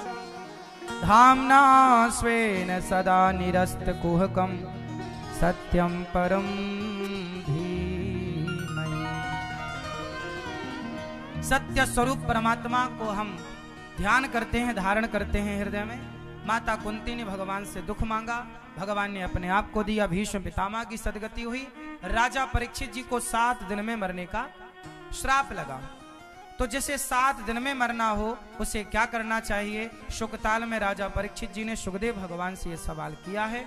धाम्ना स्वेन सदा निरस्तकुहकं सत्यं परं धीमहि। सत्य स्वरूप परमात्मा को हम ध्यान करते हैं, धारण करते हैं हृदय में। माता कुंती ने भगवान से दुख मांगा। भगवान ने अपने आप को दिया, भीष्म पितामह की सदगति हुई। राजा परीक्षित जी को सात दिन में मरने का श्राप लगा। तो जिसे सात दिन में मरना हो, उसे क्या करना चाहिए? शुकताल में राजा परीक्षित जी ने सुखदेव भगवान से यह सवाल किया है।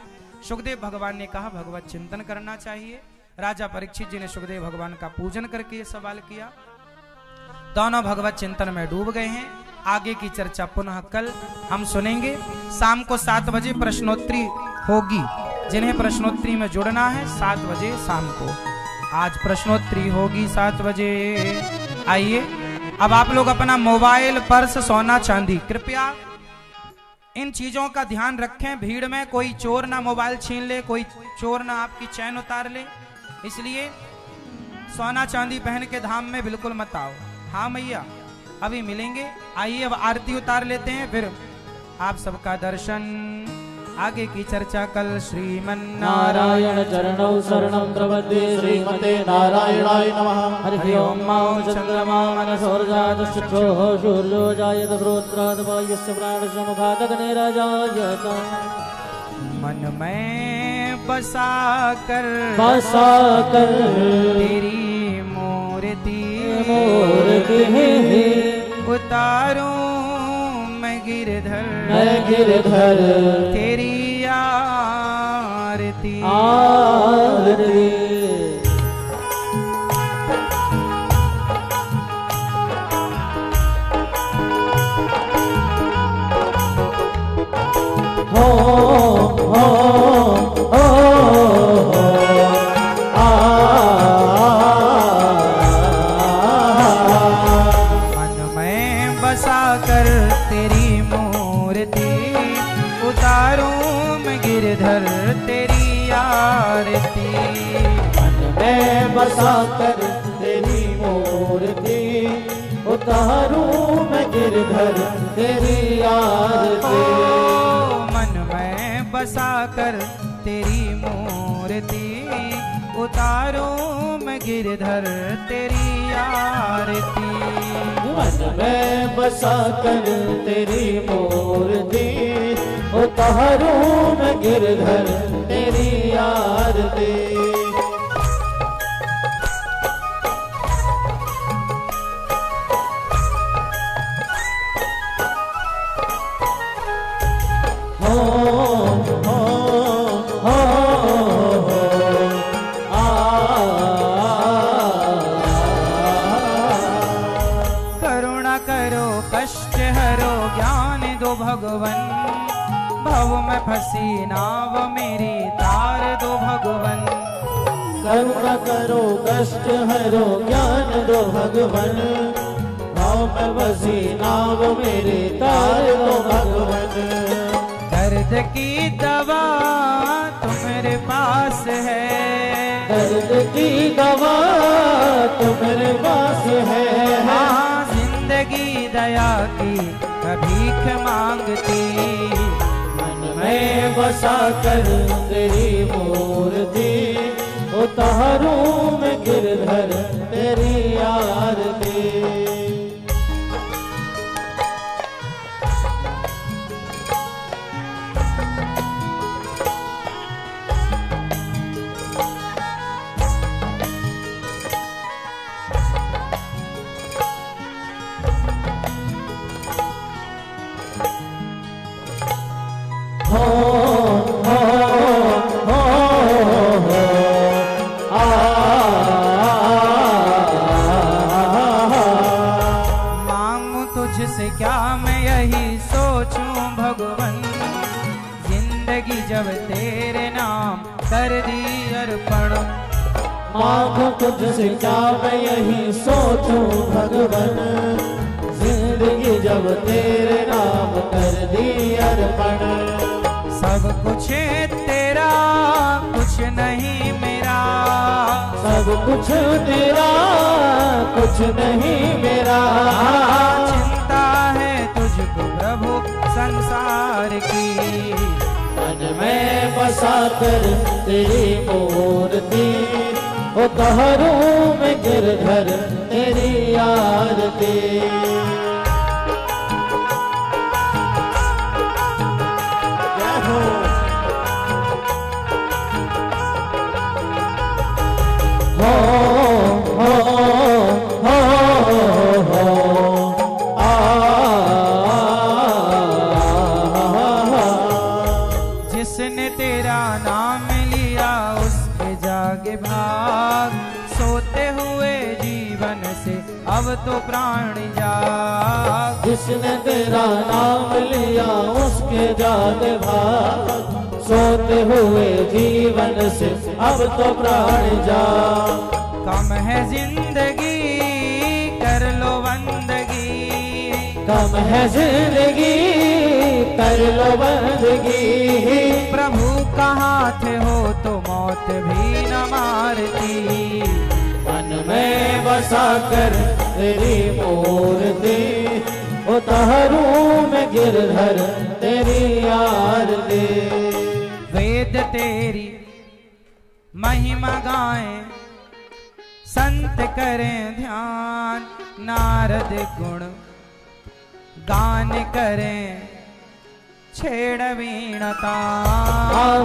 सुखदेव भगवान ने कहा, भगवत चिंतन करना चाहिए। राजा परीक्षित जी ने सुखदेव भगवान का पूजन करके ये सवाल किया। दोनों भगवत चिंतन में डूब गए हैं। आगे की चर्चा पुनः कल हम सुनेंगे। शाम को सात बजे प्रश्नोत्तरी होगी, जिन्हें प्रश्नोत्तरी में जुड़ना है सात बजे शाम को। आज प्रश्नोत्तरी होगी सात बजे। आइए, अब आप लोग अपना मोबाइल, पर्स, सोना, चांदी, कृपया इन चीज़ों का ध्यान रखें। भीड़ में कोई चोर ना मोबाइल छीन ले, कोई चोर ना आपकी चैन उतार ले। इसलिए सोना, चांदी पहन के धाम में बिल्कुल मत आओ। हाँ मैया, अभी मिलेंगे। आइए, अब आरती उतार लेते हैं, फिर आप सबका दर्शन। आगे की चर्चा कल श्रीमन नारायण चरणौ शरणं प्रपद्ये श्रीमते नारायणाय नमः। हरिः ओं माँ चन्द्रमा मनसोर्जातश्चक्षोः सूर्यो जायत प्रोत्रात् वायुस्य प्राणस्य मुखादग्निरजायत मन में बसा कर बसा कर तेरी मूर्ति मूर्ति उतारूं गिरधर मैं गिरधर। तेरी आरती। आरती। हो हो। कर तेरी मूर्ति उतारूं मैं गिरधर तेरी आरती। मन में बसा कर तेरी मूर्ति उतारूं मैं गिरधर तेरी आरती। मन में बसा कर तेरी मूर्ति उतारूं मैं गिरधर तेरी आरती। फंसी नाव मेरी तार दो भगवन। करुणा करो कष्ट हरो ज्ञान दो भगवन। भाव में बसी नाव मेरे तार दो भगवन। दर्द की दवा तुम्हारे पास है। दर्द की दवा तुम्हारे पास है। हाँ ज़िंदगी दया की भीख मांगती। में बसा कर तेरी मूर्ति उतारू में गिरधर तेरी आरती तुझसे क्या मैं यही सोचूं भगवन। ज़िंदगी जब तेरे नाम कर दी अर्पण। सब कुछ है तेरा कुछ नहीं मेरा। सब कुछ तेरा कुछ नहीं मेरा। चिंता है तुझको प्रभु संसार की। मन में बसा कर तेरी मूर्ति उतारूं गिर घर तेरी आरती जिसने तेरा नाम लिया उसके जाग भाग। सोते हुए जीवन से अब तो प्राण जा। कम है ज़िंदगी कर लो बंदगी। कम है ज़िंदगी कर लो बंदगी। प्रभु का हाथ हो तो मौत भी न मारती। मन में बसा कर तेरी मूर्ति। उतारूं मैं गिरधर तेरी आरती वेद तेरी महिमा गाए संत करें ध्यान नारद गुण गान करें छेड़ वीणता।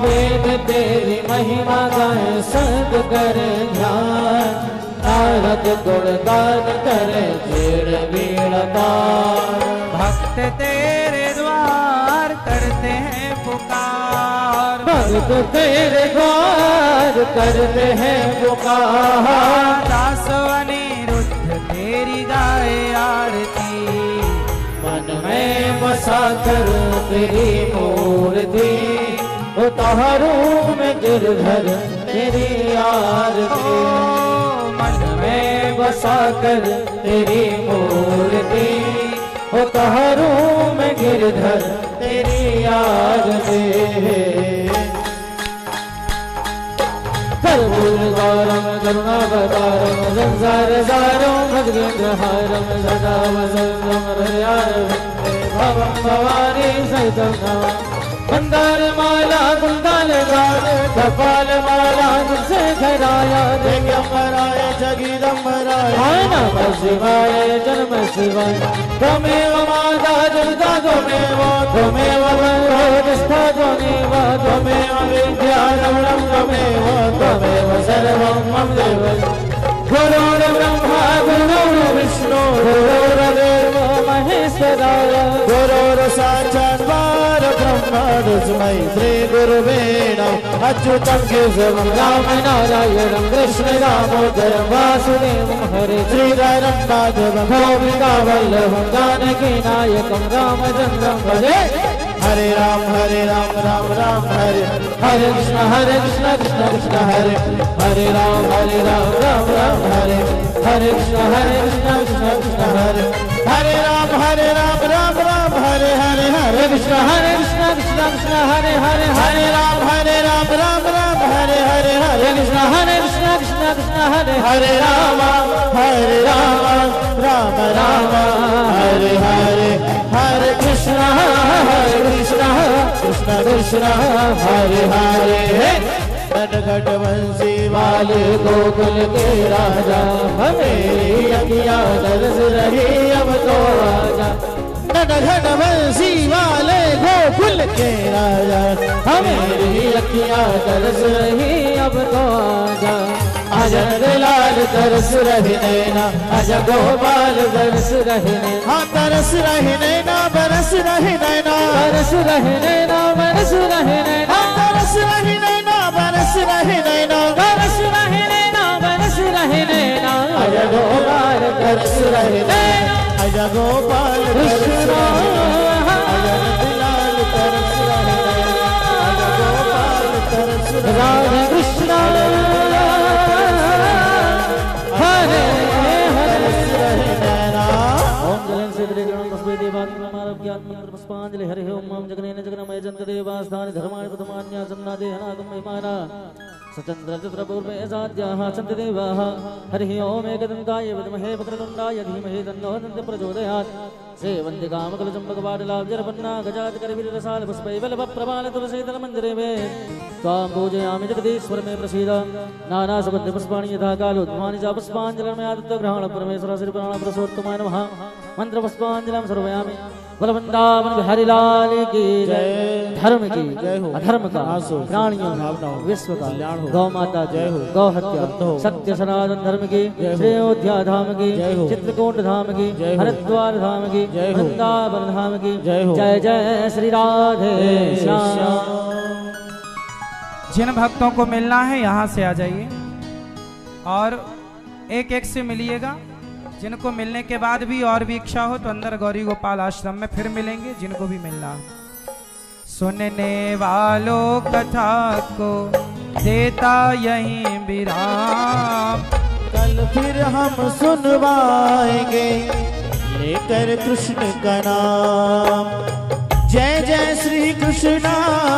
वेद तेरी महिमा गाए संत करें ध्यान नारद गुण गान करे छेड़ वीणता भक्त तेरे द्वार करते हैं पुकार। भक्त तेरे द्वार करते हैं पुकार। दास अनिरुद्ध तेरी गाए आरती। मन में बसा कर तेरी मूर्ति। उतारूं मैं गिरधर तेरी आरती। कर तेरी मूर्ति। उतारूं मैं गिरधर तेरी संसारसारं भद्रेन्द्रहारं सदा भवानी नमामि मन्दारमाला कुन्दालगान कपालमाला शेखराय दिगंबराय जगदम्बराय हाय नमः शिवाय जन्म शिवाय। त्वमेव माता दुर्गा त्वमेव त्वमेव बन्धोस्था त्वमेव त्वमेव विद्यारमणं त्वमेव त्वमेव सर्वं मम देव। गुरुर्ब्रह्मा गुरुर्विष्णु गुरुर्देवो महेश्वराय। गुरोर साक्षात् परब्रह्म तस्मै श्री गुरुवे नमः अच्युतं केशवं राम नारायणं, कृष्ण दामोदरं, वासुदेवं हरे श्रीधरं माधवं गोपिका वल्लभं, जानकी नायकं रामचन्द्रं भजे हरे राम हरे राम राम राम, हरे। हरे कृष्ण हरे कृष्ण कृष्ण कृष्ण, हरे। हरे राम हरे राम राम राम, हरे। हरे कृष्ण हरे कृष्ण कृष्ण कृष्ण हरे। हरे राम हरे राम राम हरे हरे कृष्ण हरे कृष्ण कृष्ण कृष्ण, हरे हरे हरे, राम हरे, राम राम राम, हरे हरे हरे कृष्ण हरे कृष्ण कृष्ण कृष्ण, हरे हरे, राम हरे, राम राम राम, हरे हरे हरे कृष्ण हरे कृष्ण कृष्ण कृष्ण, हरे हरे नटखट बंसी वाले गोकुल के राजा, हमें अब तो आजा नटखट बंसी वाले गोकुल के राजा हमेरी अखिया तरस रही अब तो आजा अजन लाल तरस रही नैना अज गोपाल तरस रही नैना हाँ तरस रहे नैना बरस रहे नैना तरस रही नैना बरस रही नैना हाँ तरस रहे नैना बरस रहे नैना तरस रही गोपाल तरस रही। नैना अज गोपाल तरस कृष्ण रहे। अजन लाल तरस रहे अज गोपाल तरस रहे राधे कृष्ण हरे पुष्पांजलि। हरि ओम ओम जगनेन जगनमय जन्त देवास्थानि धर्माणि प्रथमान्या सम्नादे हनागम महिमाना पूर्वे साध्याः सन्ति देवाः हरिः ओम एकदन्ताय विद्महे वक्रतुण्डाय धीमहि तन्नो दन्त प्रचोदयात्। सेवन्ति कामकलचम्बकवाटलाब्जरपन्ना गजात् करविरसाल पुष्पैवलभप्रभाल तुलसीदल मन्दिरे मे त्वां पूजयामि जगदीश्वर मे प्रसीद बलवृंदावन बिहारी लाल की जय। धर्म की जय हो। अधर्म का। प्राणियों विश्व का। गौ माता जय हो। गौ हत्या। सत्य सनातन धर्म की। श्री अयोध्या धाम की। चित्रकूट धाम की। हरिद्वार धाम की। वृंदावन धाम की। जय जय श्री राधे श्याम। जिन भक्तों को मिलना है यहाँ से आ जाइए। और एक एक से मिलिएगा। जिनको मिलने के बाद भी और भी इच्छा हो तो अंदर गौरी गोपाल आश्रम में फिर मिलेंगे, जिनको भी मिलना सुनने वालों कथा को देता यही विराम। कल फिर हम सुनवाएँगे, लेकर कृष्ण का नाम। जय जय श्री कृष्णा।